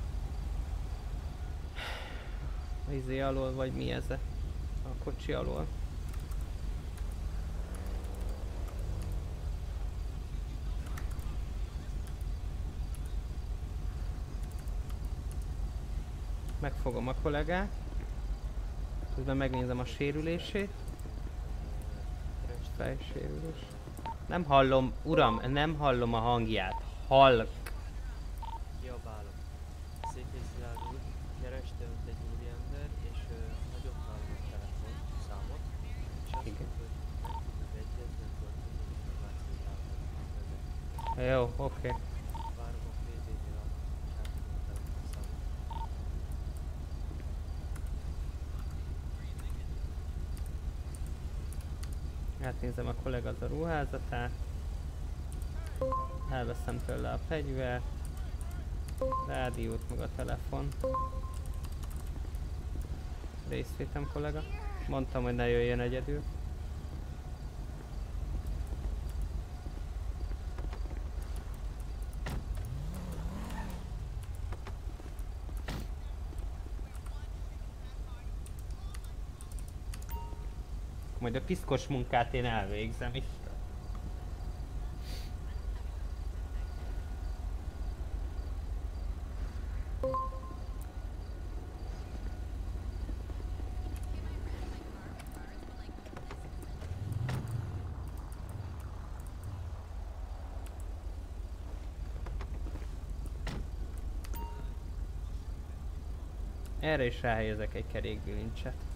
izé alól, vagy mi ez a kocsi alól. Megfogom a kollégát. Közben megnézem a sérülését. Fejsérülés. Nem hallom, uram, nem hallom a hangját. Hall. Úr, kereste önt egy úriember, és ö, hagyott nálam egy telefonszámot, és azt Igen. mondta, hogy nem tudunk egyezni, akkor tudunk információt átadni. Jó, oké. Várom a a sárga telefonszámot. átnézem a kollega a ruházatát. Elveszem tőle a fegyvert. Rádiót, meg a telefon. Részvétem kollega. Mondtam, hogy ne jöjjön egyedül. Majd a piszkos munkát én elvégzem is. Erre is ráhelyezek egy kerékbilincset.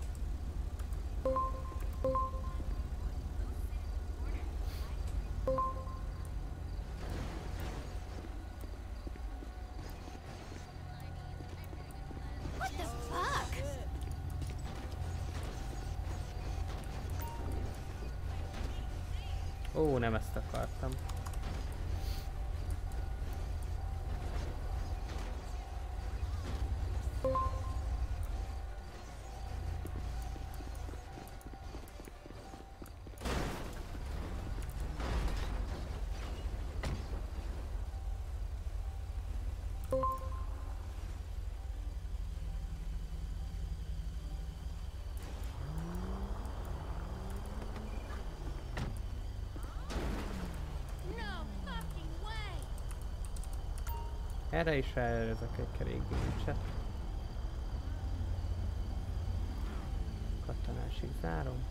Erre is ráhelyezek egy kerékbilincset. Kattanásig zárom.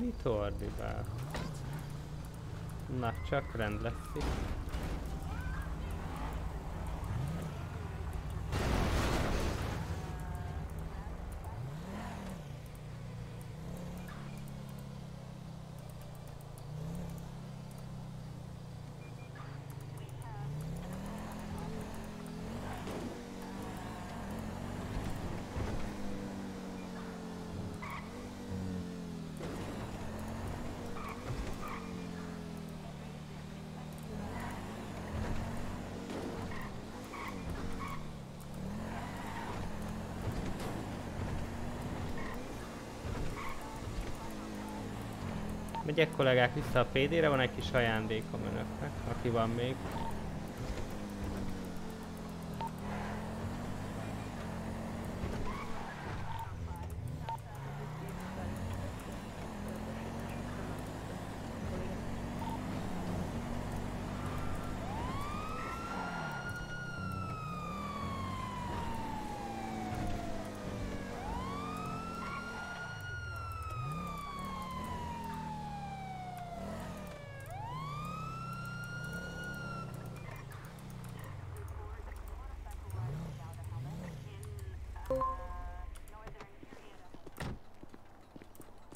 Mit ordibál? Na, csak rend lesz itt. Megyek kollégák vissza a PD-re, van egy kis ajándékom önöknek, aki van még.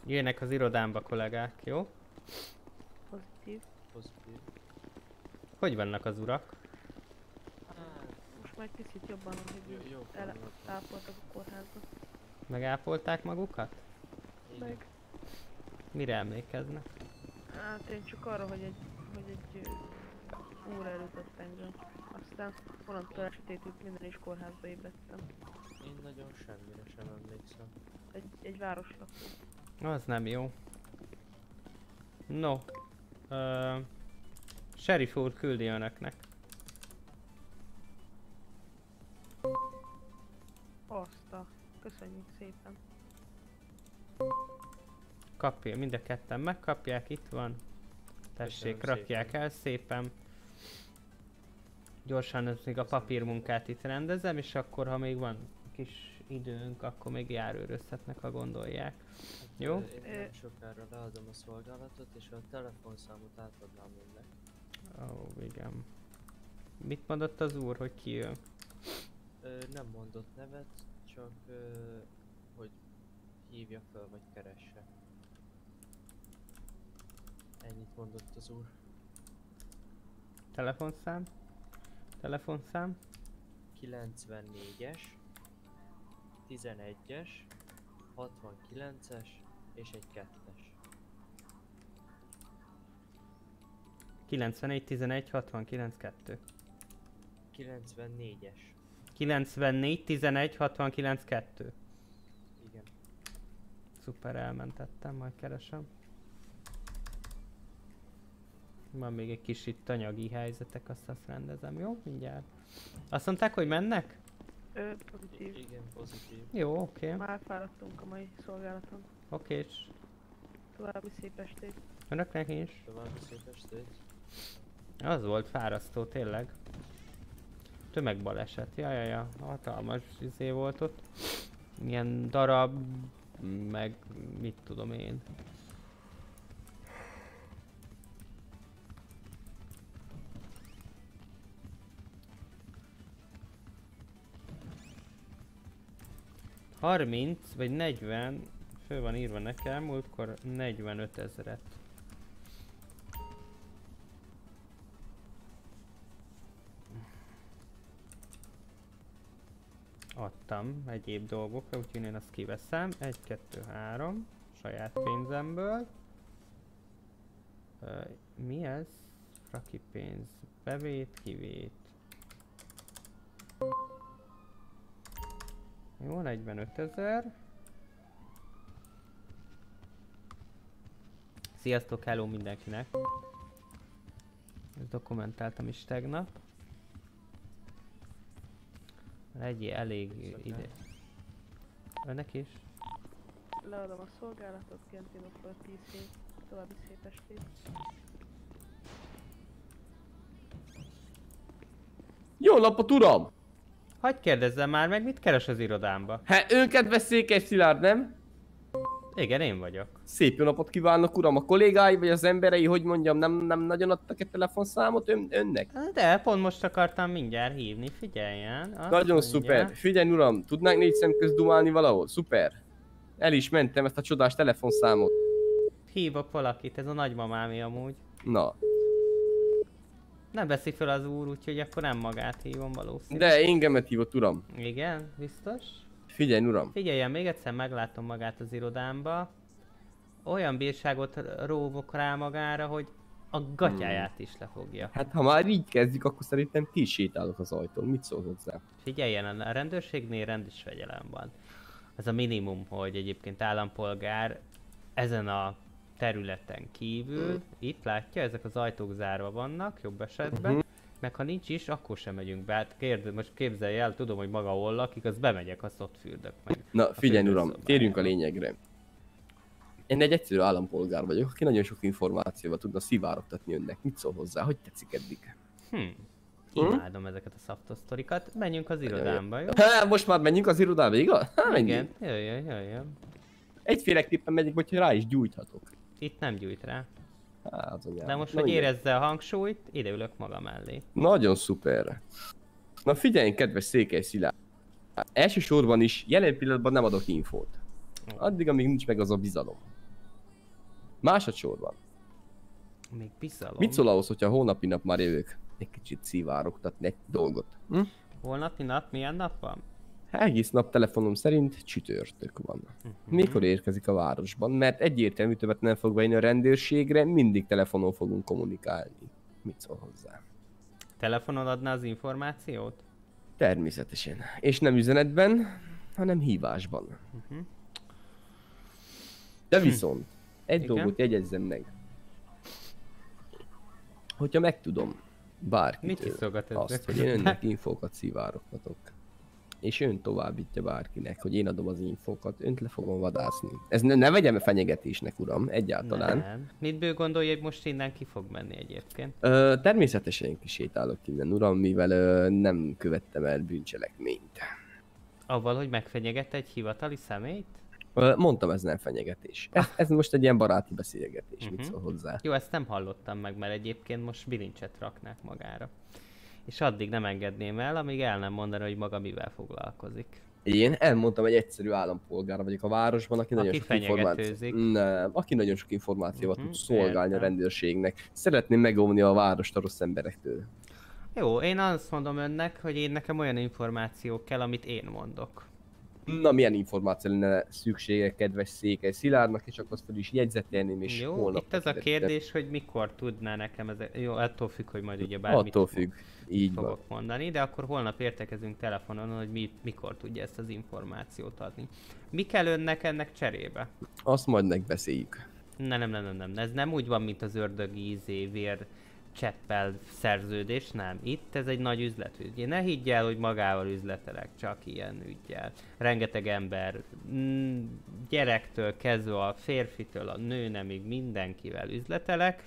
Jöjjenek az irodámba kollégák, jó? Pozitív. Pozitív. Hogy vannak az urak? Most már picit jobban, hogy Jó- jó el, vannak. ápoltak a kórházba. Megápolták magukat? Meg. Mire emlékeznek? Hát én csak arra, hogy egy, hogy egy óra elütött engem. Aztán onnantól elsötétült minden is kórházba ébredtem. Én nagyon semmire sem emlékszem. Egy, egy városlakó. Az nem jó. No. Ö, sheriff úr küldi önöknek. Azt a... Köszönjük szépen. Kapja, mind a ketten megkapják, itt van. Tessék, Köszönöm rakják el szépen. Gyorsan ez még a papírmunkát itt rendezem, és akkor ha még van kis időnk, akkor még járőrözhetnek, ha gondolják. Jó? Ö, Én nem sokára leadom a szolgálatot, és a telefonszámot átadnám önnek. Ó, igen. Mit mondott az úr, hogy ki jön? Ö, nem mondott nevet, csak ö, hogy hívja föl, vagy keresse. Ennyit mondott az úr. Telefonszám? Telefonszám? 94-es, 11-es, 69-es és egy 2-es. 94 11 69 2. 94-es. 94 11 69 2. Igen. Szuper, elmentettem, majd keresem. Van még egy kis itt anyagi helyzetek, azt azt rendezem, jó? Mindjárt. Azt mondták, hogy mennek? Ö, pozitív. Igen, pozitív. Jó, oké. Már fáradtunk a mai szolgálaton. Oké, és További szép estét. önöknek is. További szép estét. Az volt fárasztó, tényleg. Tömegbaleset, ja, ja, ja, hatalmas izé volt ott. Ilyen darab, meg mit tudom én. Harminc vagy 40, föl van írva nekem, múltkor 45 ezeret. adtam egyéb dolgokra, úgyhogy én azt kiveszem. 1, 2, 3, saját pénzemből. Ö, mi ez? Fraki pénz. Bevét, kivét. Jó, 45 ezer. Sziasztok, hello mindenkinek! Ezt dokumentáltam is tegnap. Legyél elég ide. Önnek is? Leadom a szolgálatot, 10 hét. További szép estét. Jó napot, uram! Hagy kérdezzem már meg, mit keres az irodámba? Hát ön kedves Székely Szilárd, nem? Igen, én vagyok. Szép jó napot kívánok, uram! A kollégái vagy az emberei, hogy mondjam, nem, nem nagyon adtak egy telefonszámot ön, önnek? De pont most akartam mindjárt hívni, figyeljen. azt Nagyon mondja. szuper. Figyelj, uram, tudnánk négy szem közt dumálni valahol? Szuper. El is mentem ezt a csodás telefonszámot. Hívok valakit, ez a nagymamámi amúgy. Na, Nem veszi fel az úr, úgyhogy akkor nem magát hívom valószínűleg. de engemet hívott, uram. Igen, biztos? Figyelj, uram. Figyeljen, még egyszer meglátom magát az irodámba. Olyan bírságot róvok rá magára, hogy a gatyáját is lefogja. Hát ha már így kezdjük, akkor szerintem ki is sétálok az ajtón. Mit szól hozzá? Figyeljen, a rendőrségnél rendes fegyelem van. Ez a minimum, hogy egyébként állampolgár ezen a területen kívül, itt látja, ezek az ajtók zárva vannak, jobb esetben, Mhm. meg ha nincs is, akkor sem megyünk be. Hát kérdez, most képzelj el, tudom, hogy maga hol lakik, az bemegyek, azt ott fürdök meg. Na, figyelj, uram, térjünk a lényegre. Én egy egyszerű állampolgár vagyok, aki nagyon sok információval tudna szivárogtatni önnek. Mit szól hozzá? Hogy tetszik eddig? Hm. Hm? Imádom ezeket a szaftosztorikat. Menjünk az irodámba, jó? Ha, most már menjünk az irodába, igaz? Ha, menjünk. Igen, jöjjön, jöjjön. Egyféleképpen megyek, hogyha rá is gyújthatok. Itt nem gyújt rá. Hát, anyám. De most, Na, hogy érezze a hangsúlyt, ide ülök maga mellé. Nagyon szuper. Na figyelj, kedves Székely Szilárd. Elsősorban is jelen pillanatban nem adok infót. Addig, amíg nincs meg az a bizalom. Másodszorban. Még bizalom. Mit szól ahhoz, hogyha holnapi nap már jövök? Egy kicsit szivárogtatni egy dolgot. Hm? Holnapi nap milyen nap van? Egész nap telefonom szerint csütörtök van. Mikor érkezik a városban? Mert egyértelmű többet nem fog bejönni a rendőrségre, mindig telefonon fogunk kommunikálni. Mit szól hozzá? Telefonon adná az információt? Természetesen. És nem üzenetben, hanem hívásban. Uh-huh. De viszont, egy Igen? dolgot jegyezzem meg. Hogyha megtudom bárkitől azt, hogy én önnek infókat szivárogtatok, és ön továbbítja bárkinek, hogy én adom az infókat, önt le fogom vadászni. Ez ne, ne vegyem fenyegetésnek, uram, egyáltalán. Nem. Mit bő gondolja, hogy most innen ki fog menni egyébként? Ö, természetesen kisétálok innen, uram, mivel ö, nem követtem el bűncselekményt. Avval, hogy megfenyeget egy hivatali személyt? Mondtam, ez nem fenyegetés. Ez, ez most egy ilyen baráti beszélgetés, uh-huh. mit Mhm. szól hozzá. Jó, ezt nem hallottam meg, mert egyébként most bilincset raknák magára. És addig nem engedném el, amíg el nem mondaná, hogy maga mivel foglalkozik. Én elmondtam, egy egyszerű állampolgár vagyok a városban, aki, nagyon Aki sok információ... fenyegetőzik. Nem, aki nagyon sok információval Mhm, tud szolgálni a értem. rendőrségnek. Szeretném megóvni a várost a rossz emberektől. Jó, én azt mondom önnek, hogy én nekem olyan információk kell, amit én mondok. Na, milyen információ lenne szüksége kedves Székely Szilárdnak, és akkor azt fel is jegyzetelném, és Jó, holnap... itt az a kérdés, hogy mikor tudná nekem ez... Jó, attól függ, hogy majd ugye bármit Attól függ, így fogok van. mondani, de akkor holnap értekezünk telefonon, hogy mi, mikor tudja ezt az információt adni. Mi kell önnek ennek cserébe? Azt majd megbeszéljük. Nem, nem, nem, nem, nem. Ez nem úgy van, mint az ördögi ízé, vér, cseppel szerződés, nem. Itt ez egy nagy üzletügy. Ne higgy el, hogy magával üzletelek, csak ilyen ügyjel. Rengeteg ember, mm, gyerektől kezdve a férfitől a nőnemig mindenkivel üzletelek.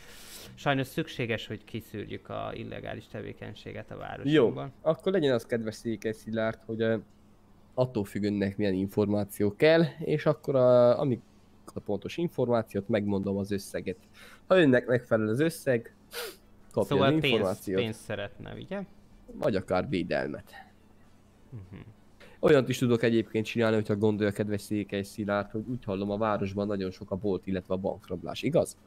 Sajnos szükséges, hogy kiszűrjük a illegális tevékenységet a Jó, városunkban. akkor legyen az kedves Székely Szilárd, hogy attól függ önnek milyen információ kell, és akkor a, amik a pontos információt, megmondom az összeget. Ha önnek megfelel az összeg, kapja Szóval az pénzt, információt, pénzt szeretne, ugye? vagy akár védelmet. Mhm. Olyant is tudok egyébként csinálni, hogyha gondolja kedves Székely Szilárd, hogy úgy hallom a városban nagyon sok a bolt, illetve a bankrablás, igaz?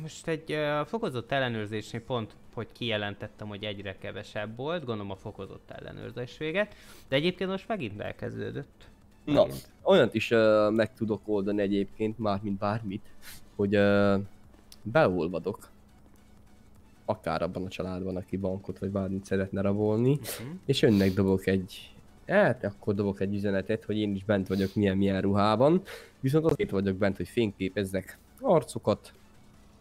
Most egy uh, fokozott ellenőrzésnél pont, hogy kijelentettem, hogy egyre kevesebb volt, gondolom a fokozott ellenőrzés véget, de egyébként most megint elkezdődött. Na, olyant is uh, meg tudok oldani egyébként, már mint bármit, hogy uh, beolvadok akár abban a családban, aki bankot vagy bármit szeretne rabolni, Mhm. és önnek dobok egy, hát akkor dobok egy üzenetet, hogy én is bent vagyok milyen-milyen ruhában, viszont azért vagyok bent, hogy fényképezzek arcokat,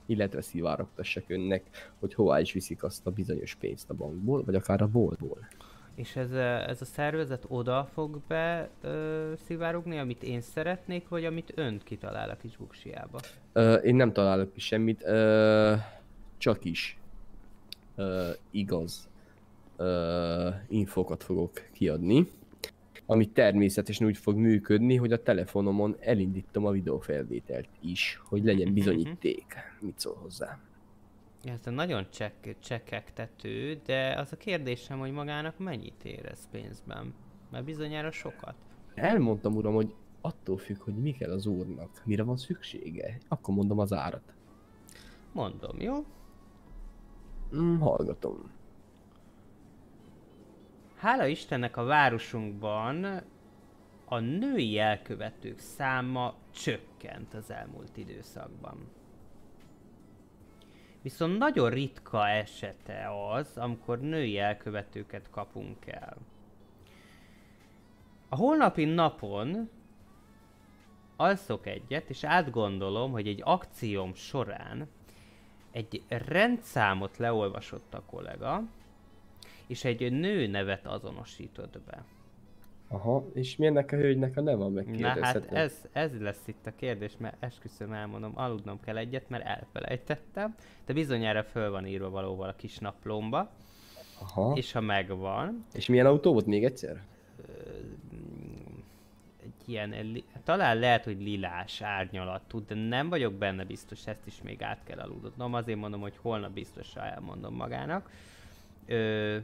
illetve szivárogtassak önnek, hogy hová is viszik azt a bizonyos pénzt a bankból, vagy akár a boltból. És ez, a- ez a szervezet oda fog be ö, szivárogni, amit én szeretnék, vagy amit önt kitalál a kis buksiába? Ö, én nem találok ki semmit, ö, csak is igaz ö, infokat fogok kiadni, ami természetesen úgy fog működni, hogy a telefonomon elindítom a videófelvételt is, hogy legyen bizonyíték. Mit szól hozzá? Ez nagyon csekk, csekektető, de az a kérdésem, hogy magának mennyit érez pénzben? Mert bizonyára sokat. Elmondtam uram, hogy attól függ, hogy mi kell az úrnak, mire van szüksége, akkor mondom az árat. Mondom, jó? Mm, hallgatom. Hála Istennek a városunkban a női elkövetők száma csökkent az elmúlt időszakban. Viszont nagyon ritka esete az, amikor női elkövetőket kapunk el. A holnapi napon alszok egyet, és átgondolom, hogy egy akcióm során egy rendszámot leolvasott a kollega, és egy nő nevet azonosított be. Aha, és mi ennek a hölgynek a neve, Na megkérdezhetem? hát ez, ez lesz itt a kérdés, mert esküszöm elmondom, aludnom kell egyet, mert elfelejtettem, de bizonyára föl van írva valóval a kis naplomba, Aha. és ha megvan, És milyen autó volt még egyszer? Ilyen, talán lehet, hogy lilás árnyalatú, de nem vagyok benne biztos, ezt is még át kell aludnom, azért mondom, hogy holnap biztosan elmondom magának. Ö,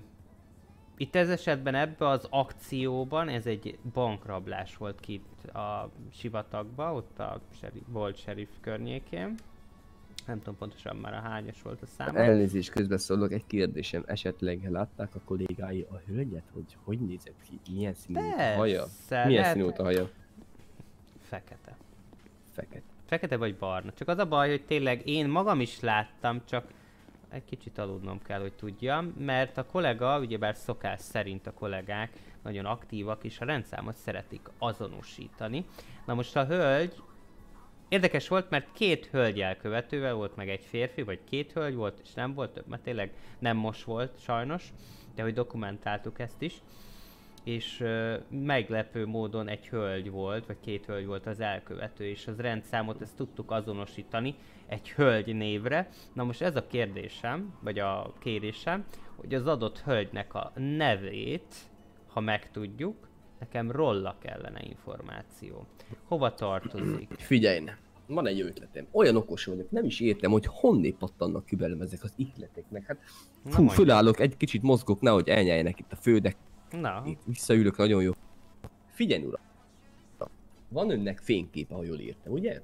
itt ez esetben ebbe az akcióban, ez egy bankrablás volt kint a sivatagba, ott a sheriff, volt sheriff környékén. Nem tudom pontosan már a hányas volt a szám. Elnézést közbeszólok, egy kérdésem. Esetleg látták a kollégái a hölgyet, hogy hogy nézett ki? Milyen színű a haja? Persze, Milyen lehet- színű a haja? Fekete. Fekete. Fekete vagy barna. Csak az a baj, hogy tényleg én magam is láttam, csak egy kicsit aludnom kell, hogy tudjam, mert a kollega, ugyebár szokás szerint a kollégák nagyon aktívak, és a rendszámot szeretik azonosítani. Na most a hölgy, érdekes volt, mert két hölgy elkövetővel volt, meg egy férfi, vagy két hölgy volt, és nem volt több, mert tényleg nem most volt sajnos, de hogy dokumentáltuk ezt is és ö, meglepő módon egy hölgy volt, vagy két hölgy volt az elkövető, és az rendszámot ezt tudtuk azonosítani egy hölgy névre. Na most ez a kérdésem, vagy a kérésem, hogy az adott hölgynek a nevét, ha megtudjuk, nekem rolla kellene információ. Hova tartozik? Figyelj, van egy ötletem. Olyan okos vagyok, nem is értem, hogy honnét pattannak ki belőlem ezek az ihleteknek. Hát fú, fölállok, egy kicsit mozgok, nehogy elnyeljenek itt a földek. Na. Itt visszaülök, nagyon jó. figyelj uram. Van önnek fényképe, ha jól értem, ugye?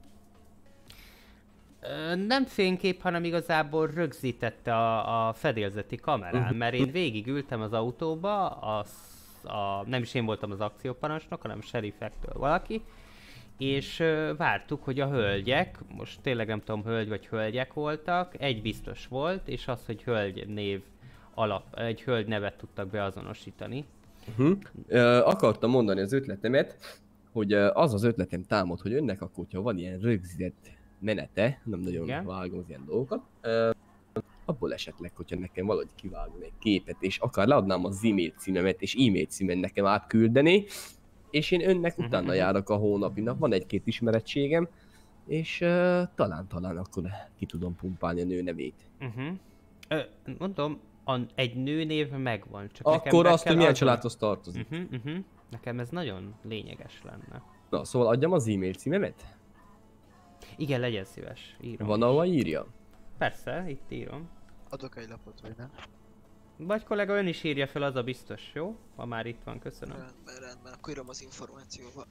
Ö, Nem fénykép, hanem igazából rögzítette a, a fedélzeti kamerán, Mhm. mert én végigültem az autóba, az, a, nem is én voltam az akcióparancsnok, hanem serifektől valaki, és vártuk, hogy a hölgyek, most tényleg nem tudom, hölgy vagy hölgyek voltak, egy biztos volt, és az, hogy hölgy név alap, egy hölgy nevet tudtak beazonosítani. Uh-huh. Ö, akartam mondani az ötletemet, hogy az az ötletem támad, hogy önnek akkor, hogyha van ilyen rögzített menete, nem nagyon Igen. vágom az ilyen dolgokat, ö, abból esetleg, hogyha nekem valahogy kivágna egy képet, és akár leadnám az e-mail címemet, és e-mail címen nekem átküldeni, és én önnek Mhm, utána járok a hónapi nap, van egy-két ismerettségem, és uh, talán-talán akkor ki tudom pumpálni a nő nevét. Uh-huh. Ö, mondom, a, egy nőnév megvan, csak nekem Akkor be azt, hogy milyen azonos- családhoz tartozik. Uh-huh, uh-huh. Nekem ez nagyon lényeges lenne. Na, szóval adjam az e-mail címemet? Igen, legyen szíves, írom. Van, ahol írja? Persze, itt írom. Adok egy lapot, vagy nem? Vagy kollega ön is írja fel, az a biztos, jó? Ha már itt van, köszönöm. Rendben, rendben, akkor írom az információba.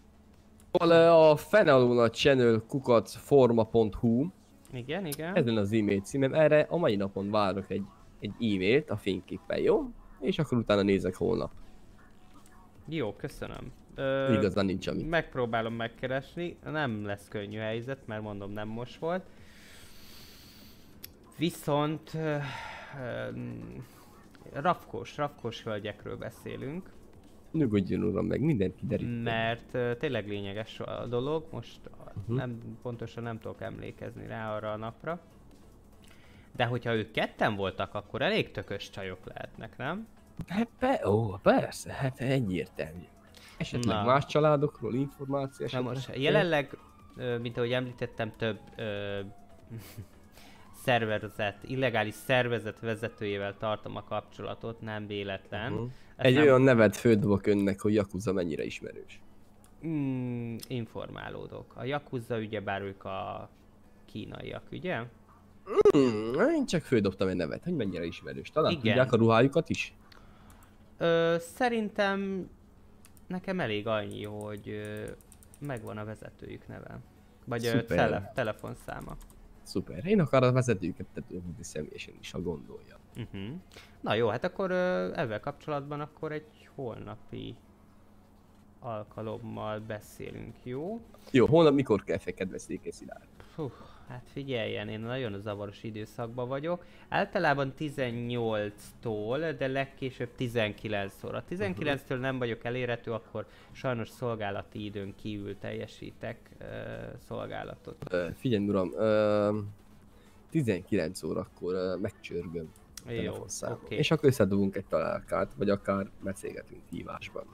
Ö, a Fenaluna Channel kukac forma.hu Igen, igen. Ezen az e-mail címem, erre a mai napon várok egy, egy e-mailt a fényképpel, jó? És akkor utána nézek holnap. Jó, köszönöm. Ö, Igazán nincs amit. Megpróbálom megkeresni, nem lesz könnyű helyzet, mert mondom nem most volt. Viszont ö, ö, rafkós, rafkós hölgyekről beszélünk, Nyugodjon uram meg, mindent kiderít. mert ö, tényleg lényeges a dolog, most Mhm. nem, pontosan nem tudok emlékezni rá arra a napra. De hogyha ők ketten voltak, akkor elég tökös csajok lehetnek, nem? Hát be, ó, persze, hát egyértelmű. Esetleg Na. más családokról információ Na most jelenleg, mint ahogy említettem, több ö, szervezet, illegális szervezet vezetőjével tartom a kapcsolatot, nem véletlen. Ezt Egy nem- olyan nevet földobok önnek, hogy Yakuza mennyire ismerős. Mm, informálódok. A Yakuza ugyebár ők a kínaiak, ugye? Hmm, én csak földobtam egy nevet, hogy mennyire ismerős. Talán Igen. tudják a ruhájukat is? Ö, szerintem nekem elég annyi, hogy megvan a vezetőjük neve. Vagy Szuper. tele, telefonszáma. Szuper. Én akár a vezetőket te tudom hívni személyesen is, ha gondolja. Uh-huh. Na jó, hát akkor ezzel kapcsolatban akkor egy holnapi alkalommal beszélünk, jó? Jó, holnap mikor kell fel, kedves Szilárd? Hát figyeljen, én nagyon zavaros időszakban vagyok. Általában 18-tól, de legkésőbb 19 óra. 19-től nem vagyok elérhető, akkor sajnos szolgálati időn kívül teljesítek uh, szolgálatot. Ö, Figyelj, uram, ö, 19 órakor ö, megcsörgöm Jó, oké. És akkor összedugunk egy találkát, vagy akár beszélgetünk hívásban.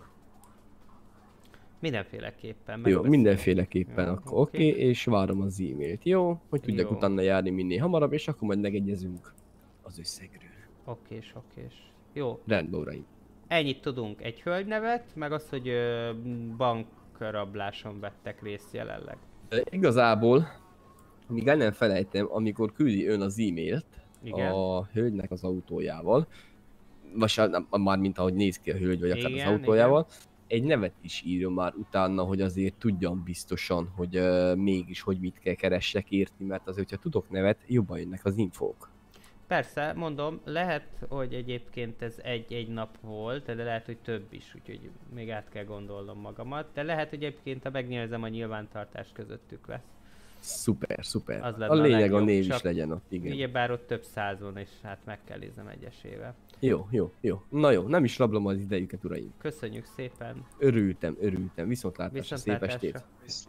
Mindenféleképpen. Jó, mindenféleképpen Jó, akkor oké, okay, és várom az e-mailt, jó? Hogy tudjak Jó. utána járni minél hamarabb, és akkor majd megegyezünk az összegről. Okés, okés. Jó, Rendben, uraim. ennyit tudunk. Egy hölgynevet, meg az, hogy ö, bankrabláson vettek részt jelenleg. Igazából, míg el nem felejtem, amikor küldi ön az e-mailt Igen. a hölgynek az autójával, vagy már mint ahogy néz ki a hölgy, vagy akár Igen, az autójával, egy nevet is írjon már utána, hogy azért tudjam biztosan, hogy uh, mégis hogy mit kell keressek érti, mert azért, hogyha tudok nevet, jobban jönnek az infók. Persze, mondom, lehet, hogy egyébként ez egy-egy nap volt, de lehet, hogy több is, úgyhogy még át kell gondolnom magamat. De lehet, hogy egyébként, ha megnézem, a nyilvántartás közöttük lesz. Szuper, szuper. Az a lényeg a legjobb, név is legyen ott, igen. Ugyebár ott több száz van, és hát meg kell néznem egyesével. Jó, jó, jó. Na jó, nem is rablom az idejüket, uraim. Köszönjük szépen. Örültem, örültem. Viszontlátásra, szép Viszontlátásra. estét.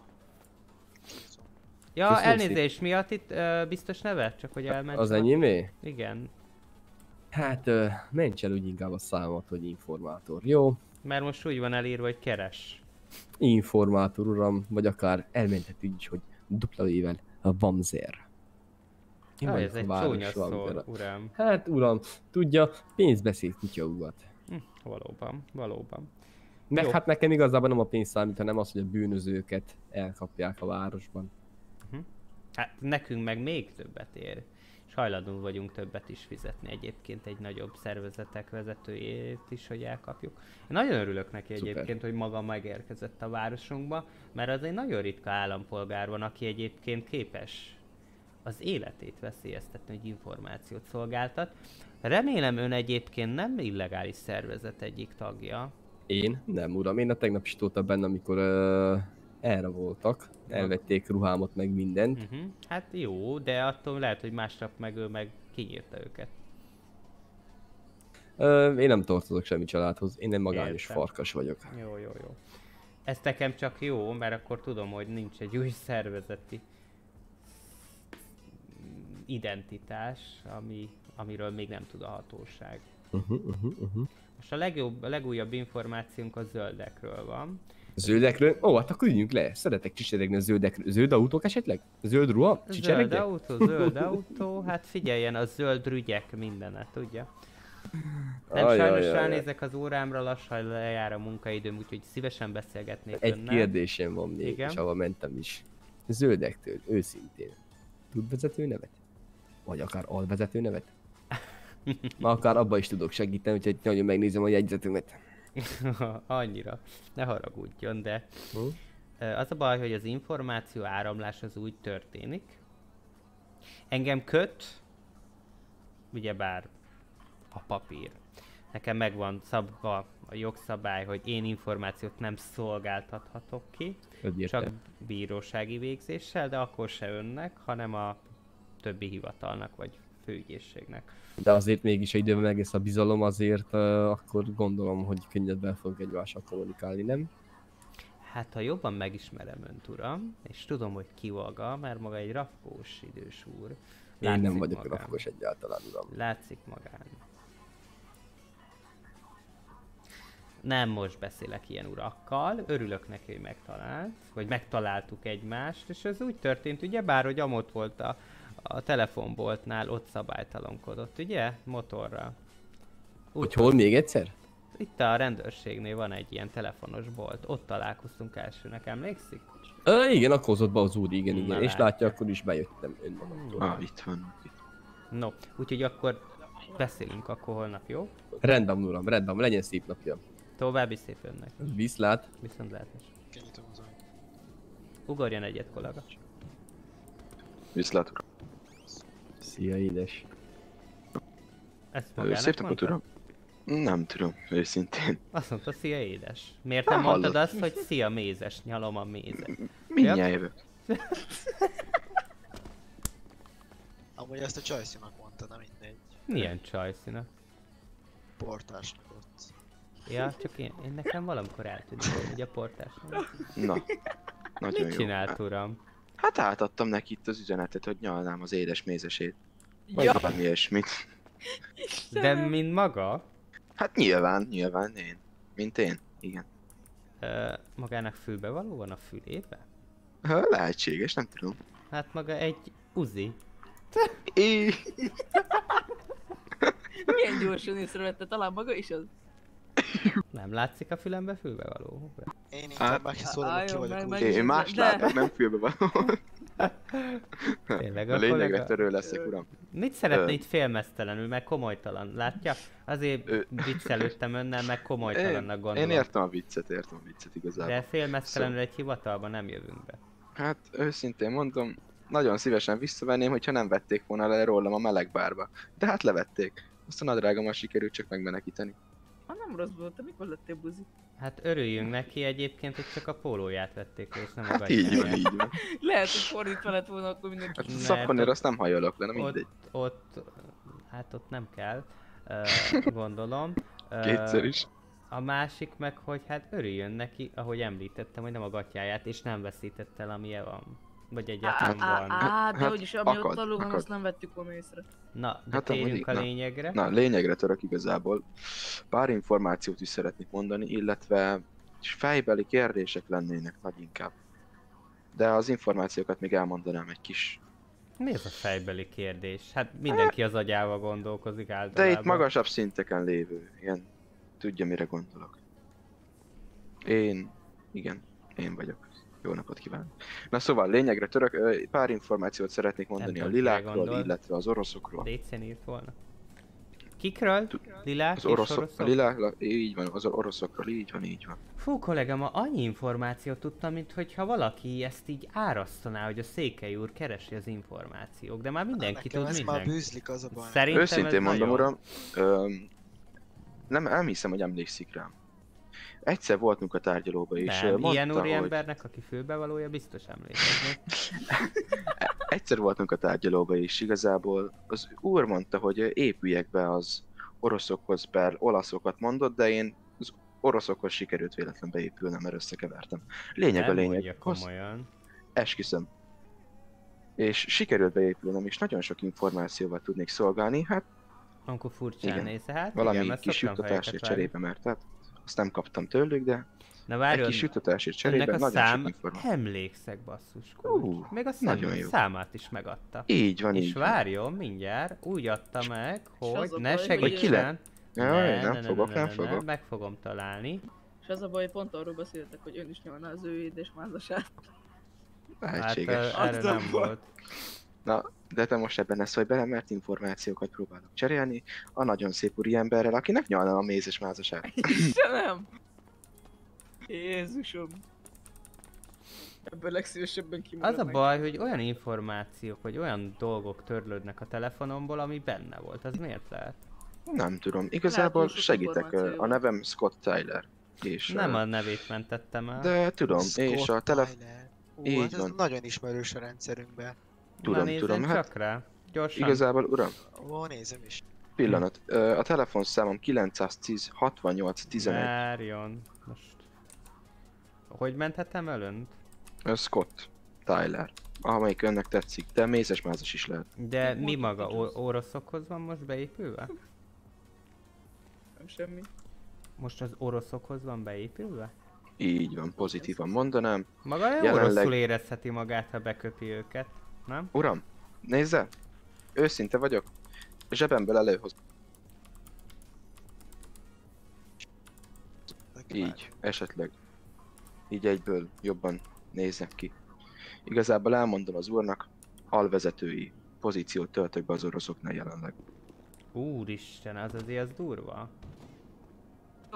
Ja, Köszönöm elnézést miatt itt ö, biztos neve? Csak hogy elment. Az enyémé? Igen, Hát, uh, ments el úgy inkább a számat, hogy informátor, jó? mert most úgy van elírva, hogy keres. Informátor, uram, vagy akár elmenthet így, hogy dupla ével a Vamzer. Én Ah, ez egy csúnya szó, uram. Hát, uram, tudja, pénzbeszéd kutyaugat. Hm, valóban, valóban. Meg Jó. hát nekem igazából nem a pénz számít, hanem az, hogy a bűnözőket elkapják a városban. Hát nekünk meg még többet ér. És hajlandó vagyunk többet is fizetni egyébként egy nagyobb szervezetek vezetőjét is, hogy elkapjuk. Én nagyon örülök neki Szuper. egyébként, hogy maga megérkezett a városunkba, mert az egy nagyon ritka állampolgár van, aki egyébként képes az életét veszélyeztetni, hogy információt szolgáltat. Remélem ön egyébként nem illegális szervezet egyik tagja. Én? Nem, uram. Én a tegnap is tudtam benne, amikor uh, erre voltak. Elvették ruhámat, meg mindent. Uh-huh. Hát jó, de attól lehet, hogy másnap meg ő meg kinyírta őket. Uh, én nem tartozok semmi családhoz. Én egy magányos Értem. farkas vagyok. Jó, jó, jó. Ez nekem csak jó, mert akkor tudom, hogy nincs egy új szervezeti identitás, ami, amiről még nem tud a hatóság. Uh-huh, uh-huh, uh-huh. Most a legjobb, a legújabb információnk a zöldekről van. Zöldekről? Ó, hát akkor üljünk le. Szeretek csicseregni a zöldekről. Zöld autók esetleg? Zöld ruha? Zöld Csicseregjek? autó, zöld autó, hát figyeljen, a zöld rügyek mindenet, tudja? Nem Ajaj, sajnos ajaj. ránézek az órámra, lassan lejár a munkaidőm, úgyhogy szívesen beszélgetnék Egy önnel. kérdésem van még, Igen? és ahol mentem is. Zöldektől, őszintén. Tud vezető nevet? Vagy akár alvezető nevet? Ma akár abba is tudok segíteni, úgyhogy nagyon megnézem a jegyzetümet. Annyira. Ne haragudjon, de Hm? az a baj, hogy az információ áramlás az úgy történik. Engem köt, ugyebár a papír. Nekem megvan szabva a jogszabály, hogy én információt nem szolgáltathatok ki, csak Egyértelmű. bírósági végzéssel, de akkor se önnek, hanem a többi hivatalnak vagy főügyészségnek. De azért mégis, ha időben megesz a bizalom, azért uh, akkor gondolom, hogy könnyebben fog egymással kommunikálni, nem? Hát, ha jobban megismerem önt, uram, és tudom, hogy ki maga, mert maga egy rafkós idős úr. Én nem Látszik vagyok magán. rafkos egyáltalán, uram. Látszik magán. Nem most beszélek ilyen urakkal, örülök neki, hogy megtalált, vagy megtaláltuk egymást, és ez úgy történt, ugye, bár hogy amott volt a, a telefonboltnál, ott szabálytalankodott, ugye, motorra. Hogy hol még egyszer? Itt a rendőrségnél van egy ilyen telefonos bolt, ott találkoztunk elsőnek, emlékszik? Ö, igen, akkor hozott be az úr, igen, igen. Na, és látja. látja, akkor is bejöttem önmagamtól. Ah, itt van. No, úgyhogy akkor beszélünk akkor holnap, jó? Rendben, uram, rendben, legyen szép napja. További szép önnek. Viszlát. Viszont látás. Ugorjon egyet, kollega. Viszlát, uram. Szia, édes. Ezt magának Szép napot, uram. Nem tudom, őszintén. Azt mondta, szia édes. Miért nem Hát, mondtad hallott. azt, hogy szia mézes, nyalom a mézet? Mindjárt jövök. Amúgy ezt a Csajszinak mondta, nem mindegy. Milyen csajszína? Portásnak ott. Ja, csak én, én nekem valamikor eltűnik, hogy a portás. Na, nagyon Mit jó. csinált, uram? Hát átadtam neki itt az üzenetet, hogy nyalnám az édes mézesét. Vagy Ja. valami ilyesmit. De mint maga, Hát nyilván, nyilván én. Mint én, igen. ö, magának fülbe való van a fülébe? Ha, lehetséges, nem tudom. Hát maga egy uzi. Milyen gyorsan észrevette, talán maga is az. Nem látszik a fülembe fülbe való? Én Hát- inkább ki vagyok úgy. Én, az- más de- látok, nem fülbe való. Tényleg, A lényegre törő leszek, uram. Mit szeretne Ö. itt félmeztelenül, meg komolytalan, látja? Azért viccelődtem önnel, meg komolytalannak Én, gondolom. én értem a viccet, értem a viccet igazából. De félmeztelenül egy hivatalba nem jövünk be. Hát őszintén mondom, nagyon szívesen visszavenném, hogyha nem vették volna le rólam a meleg bárba. De hát levették. Azt a nadrágomat sikerült csak megmenekíteni. Nem rossz volt, mikor lettél buzi? Hát örüljünk neki egyébként, hogy csak a pólóját vették és nem a Hát így van, így van. Lehet, hogy fordítva lett volna, akkor mindenki... Hát szappanér azt nem hajolok le, na ott, mindegy. ott, hát ott nem kell, gondolom. Kétszer is. A másik meg, hogy hát örüljön neki, ahogy említettem, hogy nem a gatyáját, és nem veszített el, amilyen van. Vagy egyáltalán Á, van. á, de Hát, hogy is, ami akad, ott alul azt nem vettük volna észre. Na, de Hát amúgy térjünk a na. lényegre. Na, lényegre török igazából. Pár információt is szeretnék mondani, illetve is fejbeli kérdések lennének nagy inkább. De az információkat még elmondanám egy kis. Mi ez a fejbeli kérdés? Hát mindenki az agyával gondolkozik De általában. itt magasabb szinteken lévő, igen. Tudja mire gondolok. Én, igen, én vagyok. Jó napot kívánok. Na szóval, lényegre török, pár információt szeretnék mondani a tudom, kire lilákról, illetve az oroszokról. Lécén írt volna. Kikről? Lilák Az és oroszok, a oroszok? lilák, így van, az oroszokról, így van, így van. Fú, kollega, ma annyi információt tudtam, mint hogyha valaki ezt így árasztaná, hogy a székely úr keresi az információk, de már mindenki tud ez már minden. bűzlik, az a baj. Szerintem Őszintén mondom, nagyon- uram, öm, nem, nem hiszem, hogy emlékszik rám. Egyszer voltunk a tárgyalóba, és ö, Nem, mondta, ilyen úri hogy... embernek, aki főbevalója, biztos emlékezni. Egyszer voltunk a tárgyalóba, és igazából az úr mondta, hogy épüljek be az oroszokhoz, per olaszokat mondott, de én az oroszokhoz sikerült véletlen beépülnem, mert összekevertem. Lényeg a Nem lényeg. mondja Hossz- komolyan. Esküszöm. És sikerült beépülnem, és nagyon sok információval tudnék szolgálni, hát Amikor furcsán igen, néz, hát valami igen, kis juttatásért cserébe, mert hát azt nem kaptam tőlük, de Na egy várjon, kis ennek cserébe a nagyon szám... sok információ. Emlékszek, basszus. Ú, Még a nagyon szám... jó. számát is megadta. Így van, És így van. várjon, mindjárt úgy adta meg, hogy ne baj, hogy- Hogy ki le- segítsen. Jaj, nem fogok, nem fogok. Meg fogom találni. És az a baj, pont arról beszéltek, hogy ön is nyomna az ő édesmázasát. Lehetséges. Hát, erre nem volt. Na, de te most ebben ne szólj bele, mert információkat próbálok cserélni a nagyon szép úri emberrel, akinek nyalna a mézes mázasát. Istenem! Jézusom! Ebből legszívesebben Az kimaradnak. a baj, hogy olyan információk, vagy olyan dolgok törlődnek a telefonomból, ami benne volt. Az miért lehet? Nem tudom, igazából segítek, a nevem Scott Tyler. És, Nem a nevét mentettem el. De tudom, Scott és a telef... Tyler. Ú, Így hát ez van. nagyon ismerős a rendszerünkben. Tudom, Na, tudom, hát csak rá. Gyorsan. Igazából, uram, Ó, nézem is. pillanat. A telefonszámom 910 68 11. Várjon. Most. Hogy menthetem el önt? Scott Tyler. Amelyik önnek tetszik, de mézes mázas is lehet. De mi maga? O- oroszokhoz van most beépülve? Nem semmi. Most az oroszokhoz van beépülve? Így van, pozitívan mondanám. Maga. Jelenleg- oroszul érezheti magát, ha beköpi őket, nem? Uram, nézze! Őszinte vagyok. Zsebemből előhoz. Így, esetleg. Így egyből jobban néznek ki. Igazából elmondom az úrnak, alvezetői pozíciót töltök be az oroszoknál jelenleg. Úristen, az azért az durva.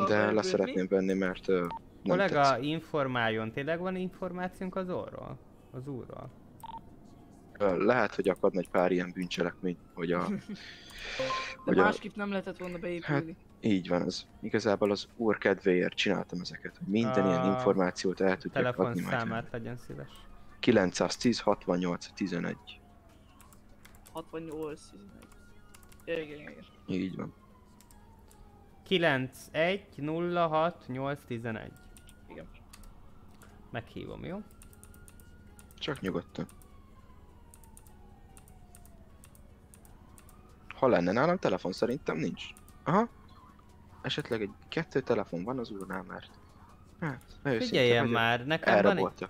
De le szeretném venni, mert ö, nem Kollega, tetszik. informáljon, tényleg van információnk az orról? Az úrról? Lehet, hogy akadna egy pár ilyen bűncselekmény, hogy a... De hogy a másképp nem lehetett volna beépülni. így van, az igazából az úr kedvéért csináltam ezeket, hogy minden ilyen A információt el tudjak adni majd. Telefonszámát legyen szíves. 910 68 11. 68, 11. Igen, igen, igen. Így van. 91 06 8 11. Igen. Meghívom, jó? Csak nyugodtan. Ha lenne nálam telefon, szerintem nincs. Aha. Esetleg egy kettő telefon van az úrnál, mert... Hát, Figyeljen már, nekem Erre van egy-.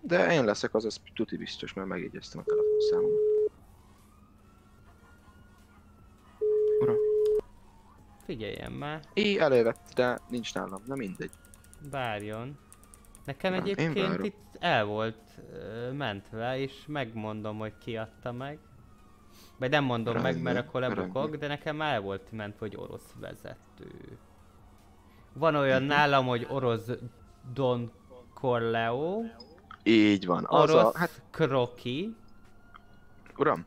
De én leszek, az, az tuti biztos, mert megjegyeztem a telefonszámomat. Figyeljen már. Így elővett, de nincs nálam, na mindegy. Várjon. Nekem Na, én egyébként itt el volt ö, mentve, és megmondom, hogy ki adta meg. Vagy nem mondom meg, mert akkor lebukok, de nekem már volt mentve, hogy orosz vezető. Van olyan Mhm. nálam, hogy orosz Don Corleo, Így van, az orosz a... Hát, Kroki, uram,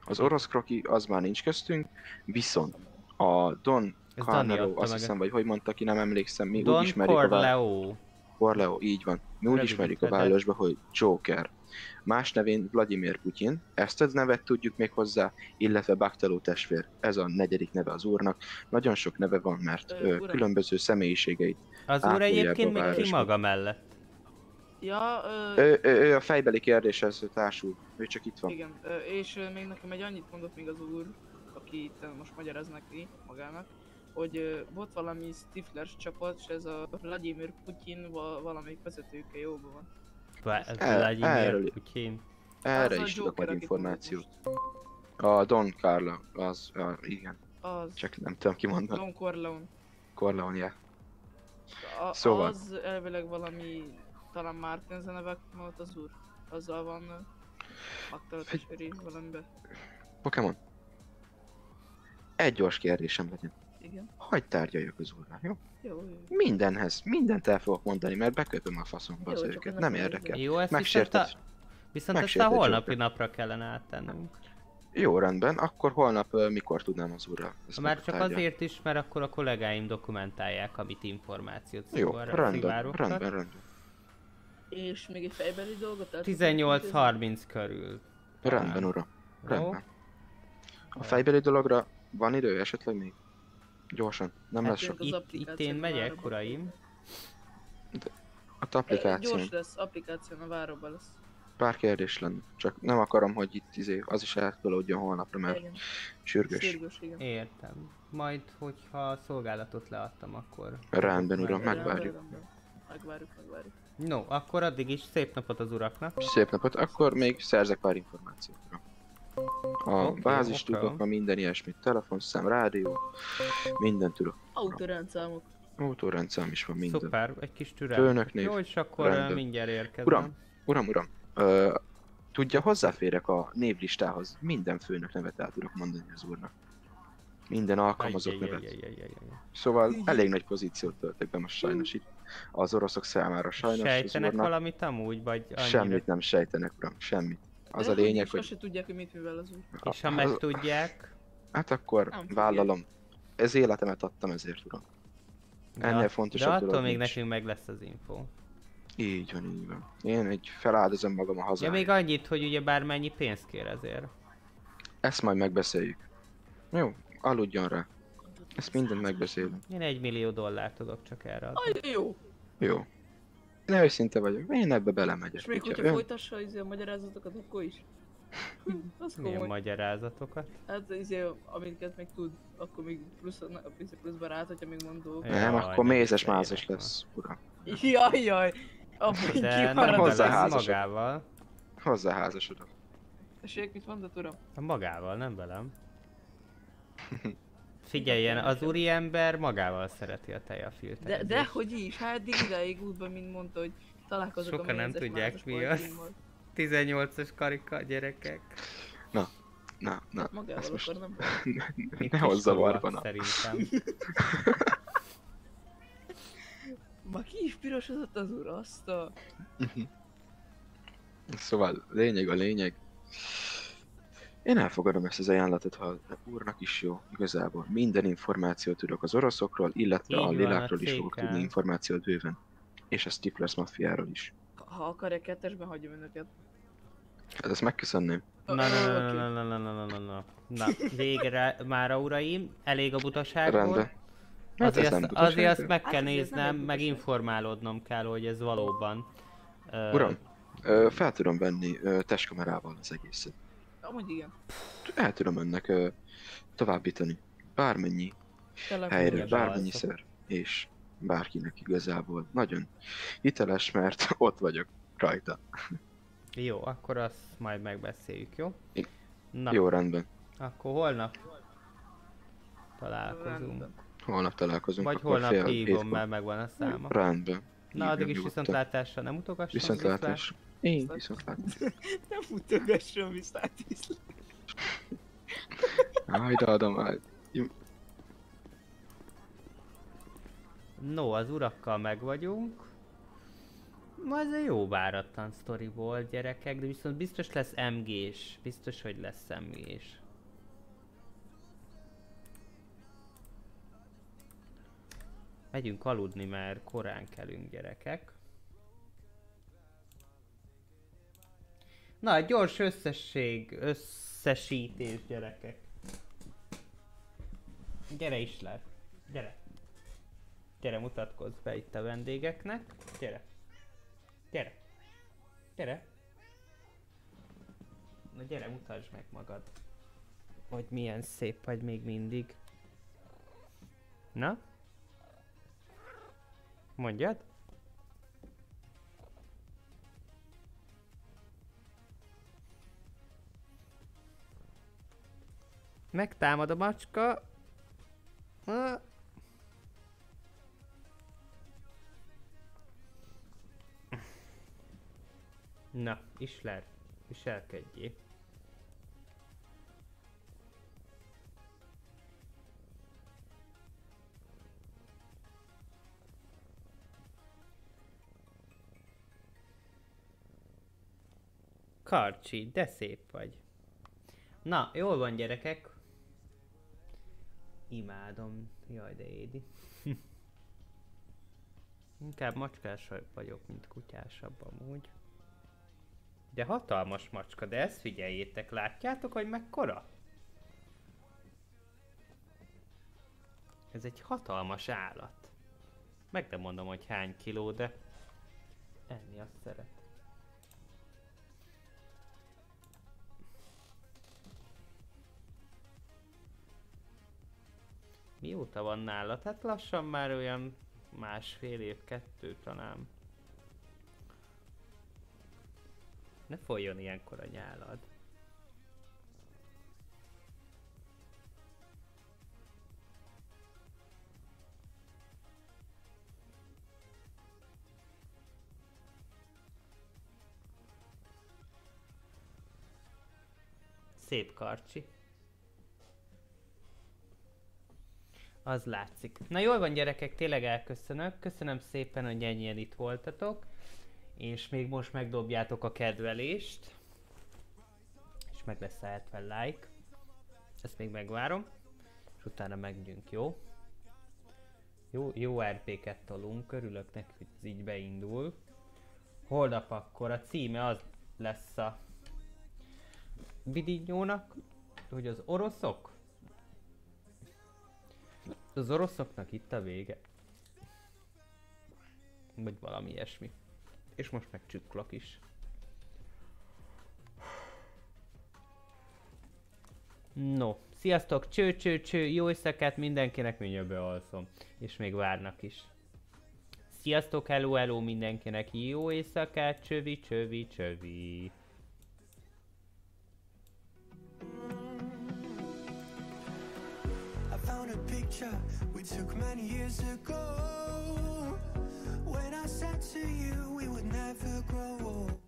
az orosz kroki az már nincs köztünk, viszont a Don Ez Carnero, azt hiszem, vagy hogy mondta ki, nem emlékszem, mi Don úgy ismerjük a vá- Corleo. Corleo, így van. Mi úgy Rövid ismerjük a városba, hogy Joker. Más nevén Vladimir Putyin, ezt a nevet tudjuk még hozzá, illetve Baktaló testvér, ez a negyedik neve az úrnak. Nagyon sok neve van, mert Ö, ö, különböző személyiségeit Az úr egyébként még ki maga mellett. Ja, ö, Ő, ő, ő a fejbeli kérdéshez társul, ő csak itt van. igen, ö, és ö, még nekem egy annyit mondott még az úr, aki itt most magyaráznak ki magának, hogy ö, volt valami Stiflers csapat, és ez a Vladimir Putyin va- valamelyik vezetőke jóban van. Vladimir erről- Putyin. Erre is tudok majd információt. A Don Carlo, az, a, igen. Az. Csak nem tudom kimondani. Don Corleone. Corleone, yeah. A, Szóval. Az elvileg valami, talán Martin a neve volt az úr. Azzal van aktalat és öri valamibe. Pokémon. Egy gyors kérdésem legyen. Igen. Hagyd tárgyaljak az úrral, jó? Jó, jó. Mindenhez, mindent el fogok mondani, mert beköpöm a faszomba az Jó, őket. Nem érdekel. Jó, ezt Megsértett. viszont a, viszont ezt a holnapi Joker. napra kellene áttennünk. Jó, rendben. Akkor holnap mikor tudnám az úrral? Már csak azért is, mert akkor a kollégáim dokumentálják, amit információt Jó, rendben, rendben, rendben. És még egy fejbeli dolgot el tudod 18-30 körül. Rendben, uram. Jó. Rendben. A fejbeli dologra van idő esetleg még? Gyorsan, nem Hát lesz sok. itt, itt én megyek, uraim. A Eh, applikáción. Gyors lesz, applikáción a váróban lesz. Pár kérdés lenne. Csak nem akarom, hogy itt izé, az is eltolódjon holnapra, mert Igen. sürgős. Sürgős, igen. Értem. Majd, hogyha a szolgálatot leadtam, akkor... Rendben, uram, megvárjuk. Rendben. Megvárjuk, megvárjuk. No, akkor addig is szép napot az uraknak. Szép napot, akkor még szerzek pár információt. uram. A bázis tudok, a minden ilyesmit, telefonszám, rádió, mindent tudok. Autórendszámok. Autórendszám is van, minden. Szuper, egy kis türelmet. Főnöknév. Jó, és akkor Rendben. mindjárt érkezem. Uram, uram, uram. Ö, tudja, hozzáférek a névlistához. Minden főnök nevet el tudok mondani az úrnak. Minden alkalmazott nevet. Szóval elég nagy pozíciót töltök be most sajnos itt. Az oroszok számára sajnos az Sejtenek úrnak valamit amúgy, vagy annyira? semmit nem sejtenek, uram, semmit. Az De a lényeg, hogy... se tudják, hogy mit művel az úr. És ha megtudják, Hát akkor Nem vállalom. Ez életemet adtam ezért, uram. de, Ennél de fontosabb attól dolog még nincs. nekünk meg lesz az info. Így van, így van. Én egy feláldozom magam a Ja, hazáért. még annyit, hogy ugye bármennyi pénzt kér ezért. Ezt majd megbeszéljük. Jó, aludjon rá. Ezt mindent megbeszélünk. Én egy millió dollárt tudok csak erre adni. Aj, jó. Jó. Én őszinte vagyok, én ebbe belemegyek. És még Hogyha hogyha ön- folytassa izé a magyarázatokat, akkor is. Hm, Az Milyen komoly. magyarázatokat? Hát izé, amiket még tud, akkor még plusz, izé pluszban rá, hogyha még mondok. Ja. Nem, Jaj, akkor mézes mázas lesz, uram. Jaj, jaj. Abban De nem velem, házasod. magával. Hozzá házasodok. Tessék, mit mondott, uram? Magával, nem velem. Figyeljen, az úriember magával szereti a De, tejafilterezést. de hogy is, hát eddig ideig útban, mint mondta, hogy találkozok a Sokan nem mézes tudják mi az. pajzsimmal. 18-as karika, gyerekek. Na, na, na. Magával ezt most akkor nem. Mint ne hozz zavarba, kiskorúak, na. Szerintem. Ma ki is pirosodott az úr, azt a... Szóval, lényeg a lényeg. Én elfogadom ezt az ajánlatot, ha úrnak is jó, igazából. Minden információt tudok az oroszokról, illetve Így a lilákról is fogok cégen. tudni információt bőven. És a Stiflers maffiáról is. Ha akarja kettesben, hagyjam önöket. Hát ezt megköszönném. Na, na, na, na, na, na, na, na, na, na. Na, végre már a uraim, elég a butaságból. Rendben. Hát Azért, azt, butaság, azért azt meg Hát kell néznem, meg informálódnom kell, hogy ez valóban. Uram, ö, fel tudom venni ö, testkamerával az egészet. Amúgy igen. El tudom önnek ö, továbbítani. Bármennyi Telefonja helyre, bármennyiszer. És bárkinek igazából. Nagyon hiteles, mert ott vagyok rajta. Jó, akkor azt majd megbeszéljük, jó? I- Na, Jó, rendben. akkor holnap találkozunk. Holnap találkozunk. Vagy holnap hívom, mert megvan a száma. Rendben. Na, addig is viszontlátásra nem utogasson. Viszontlátás. Én viszontlátás. Nem mutogasson viszont viszont. Áj, de adom, áj. No, az urakkal meg vagyunk. Ma ez egy jó váratlan sztori volt, gyerekek, de viszont biztos lesz MG-s. Biztos, hogy lesz MG-s. Megyünk aludni, mert korán kelünk, gyerekek. Na, egy gyors összesség, összesítés, gyerekek. Gyere is le. Gyere. Gyere, mutatkozz be itt a vendégeknek. Gyere. Gyere. Gyere. Na gyere, mutasd meg magad. Hogy milyen szép vagy még mindig. Na? Mondjad? Megtámad a macska. Na, Isler, viselkedjél. Karcsi, de szép vagy. Na, jól van gyerekek, Imádom. Jaj, de édi. Inkább macskás vagyok, mint kutyásabb amúgy. De hatalmas macska, de ezt figyeljétek, látjátok, hogy mekkora? Ez egy hatalmas állat. Meg nem mondom, hogy hány kiló, de enni azt szeret. Mióta van nálad? Hát lassan már olyan másfél év, kettő talán. Ne folyjon ilyenkor a nyálad. Szép karcsi. Az látszik. Na jól van gyerekek, tényleg elköszönök. Köszönöm szépen, hogy ennyien itt voltatok. És még most megdobjátok a kedvelést. És meg lesz a 70 like. Ezt még megvárom. És utána megyünk, jó? Jó, jó RP-ket tolunk, örülök neki, hogy ez így beindul. Holnap akkor a címe az lesz a Bidinyónak, hogy az oroszok az oroszoknak itt a vége. Vagy valami ilyesmi. És most meg csüklok is. No, sziasztok, cső, cső, cső, jó éjszakát mindenkinek, mindjárt bealszom. És még várnak is. Sziasztok, hello, hello mindenkinek, jó éjszakát, csövi, csövi, csövi. Picture we took many years ago. When I said to you we would never grow old.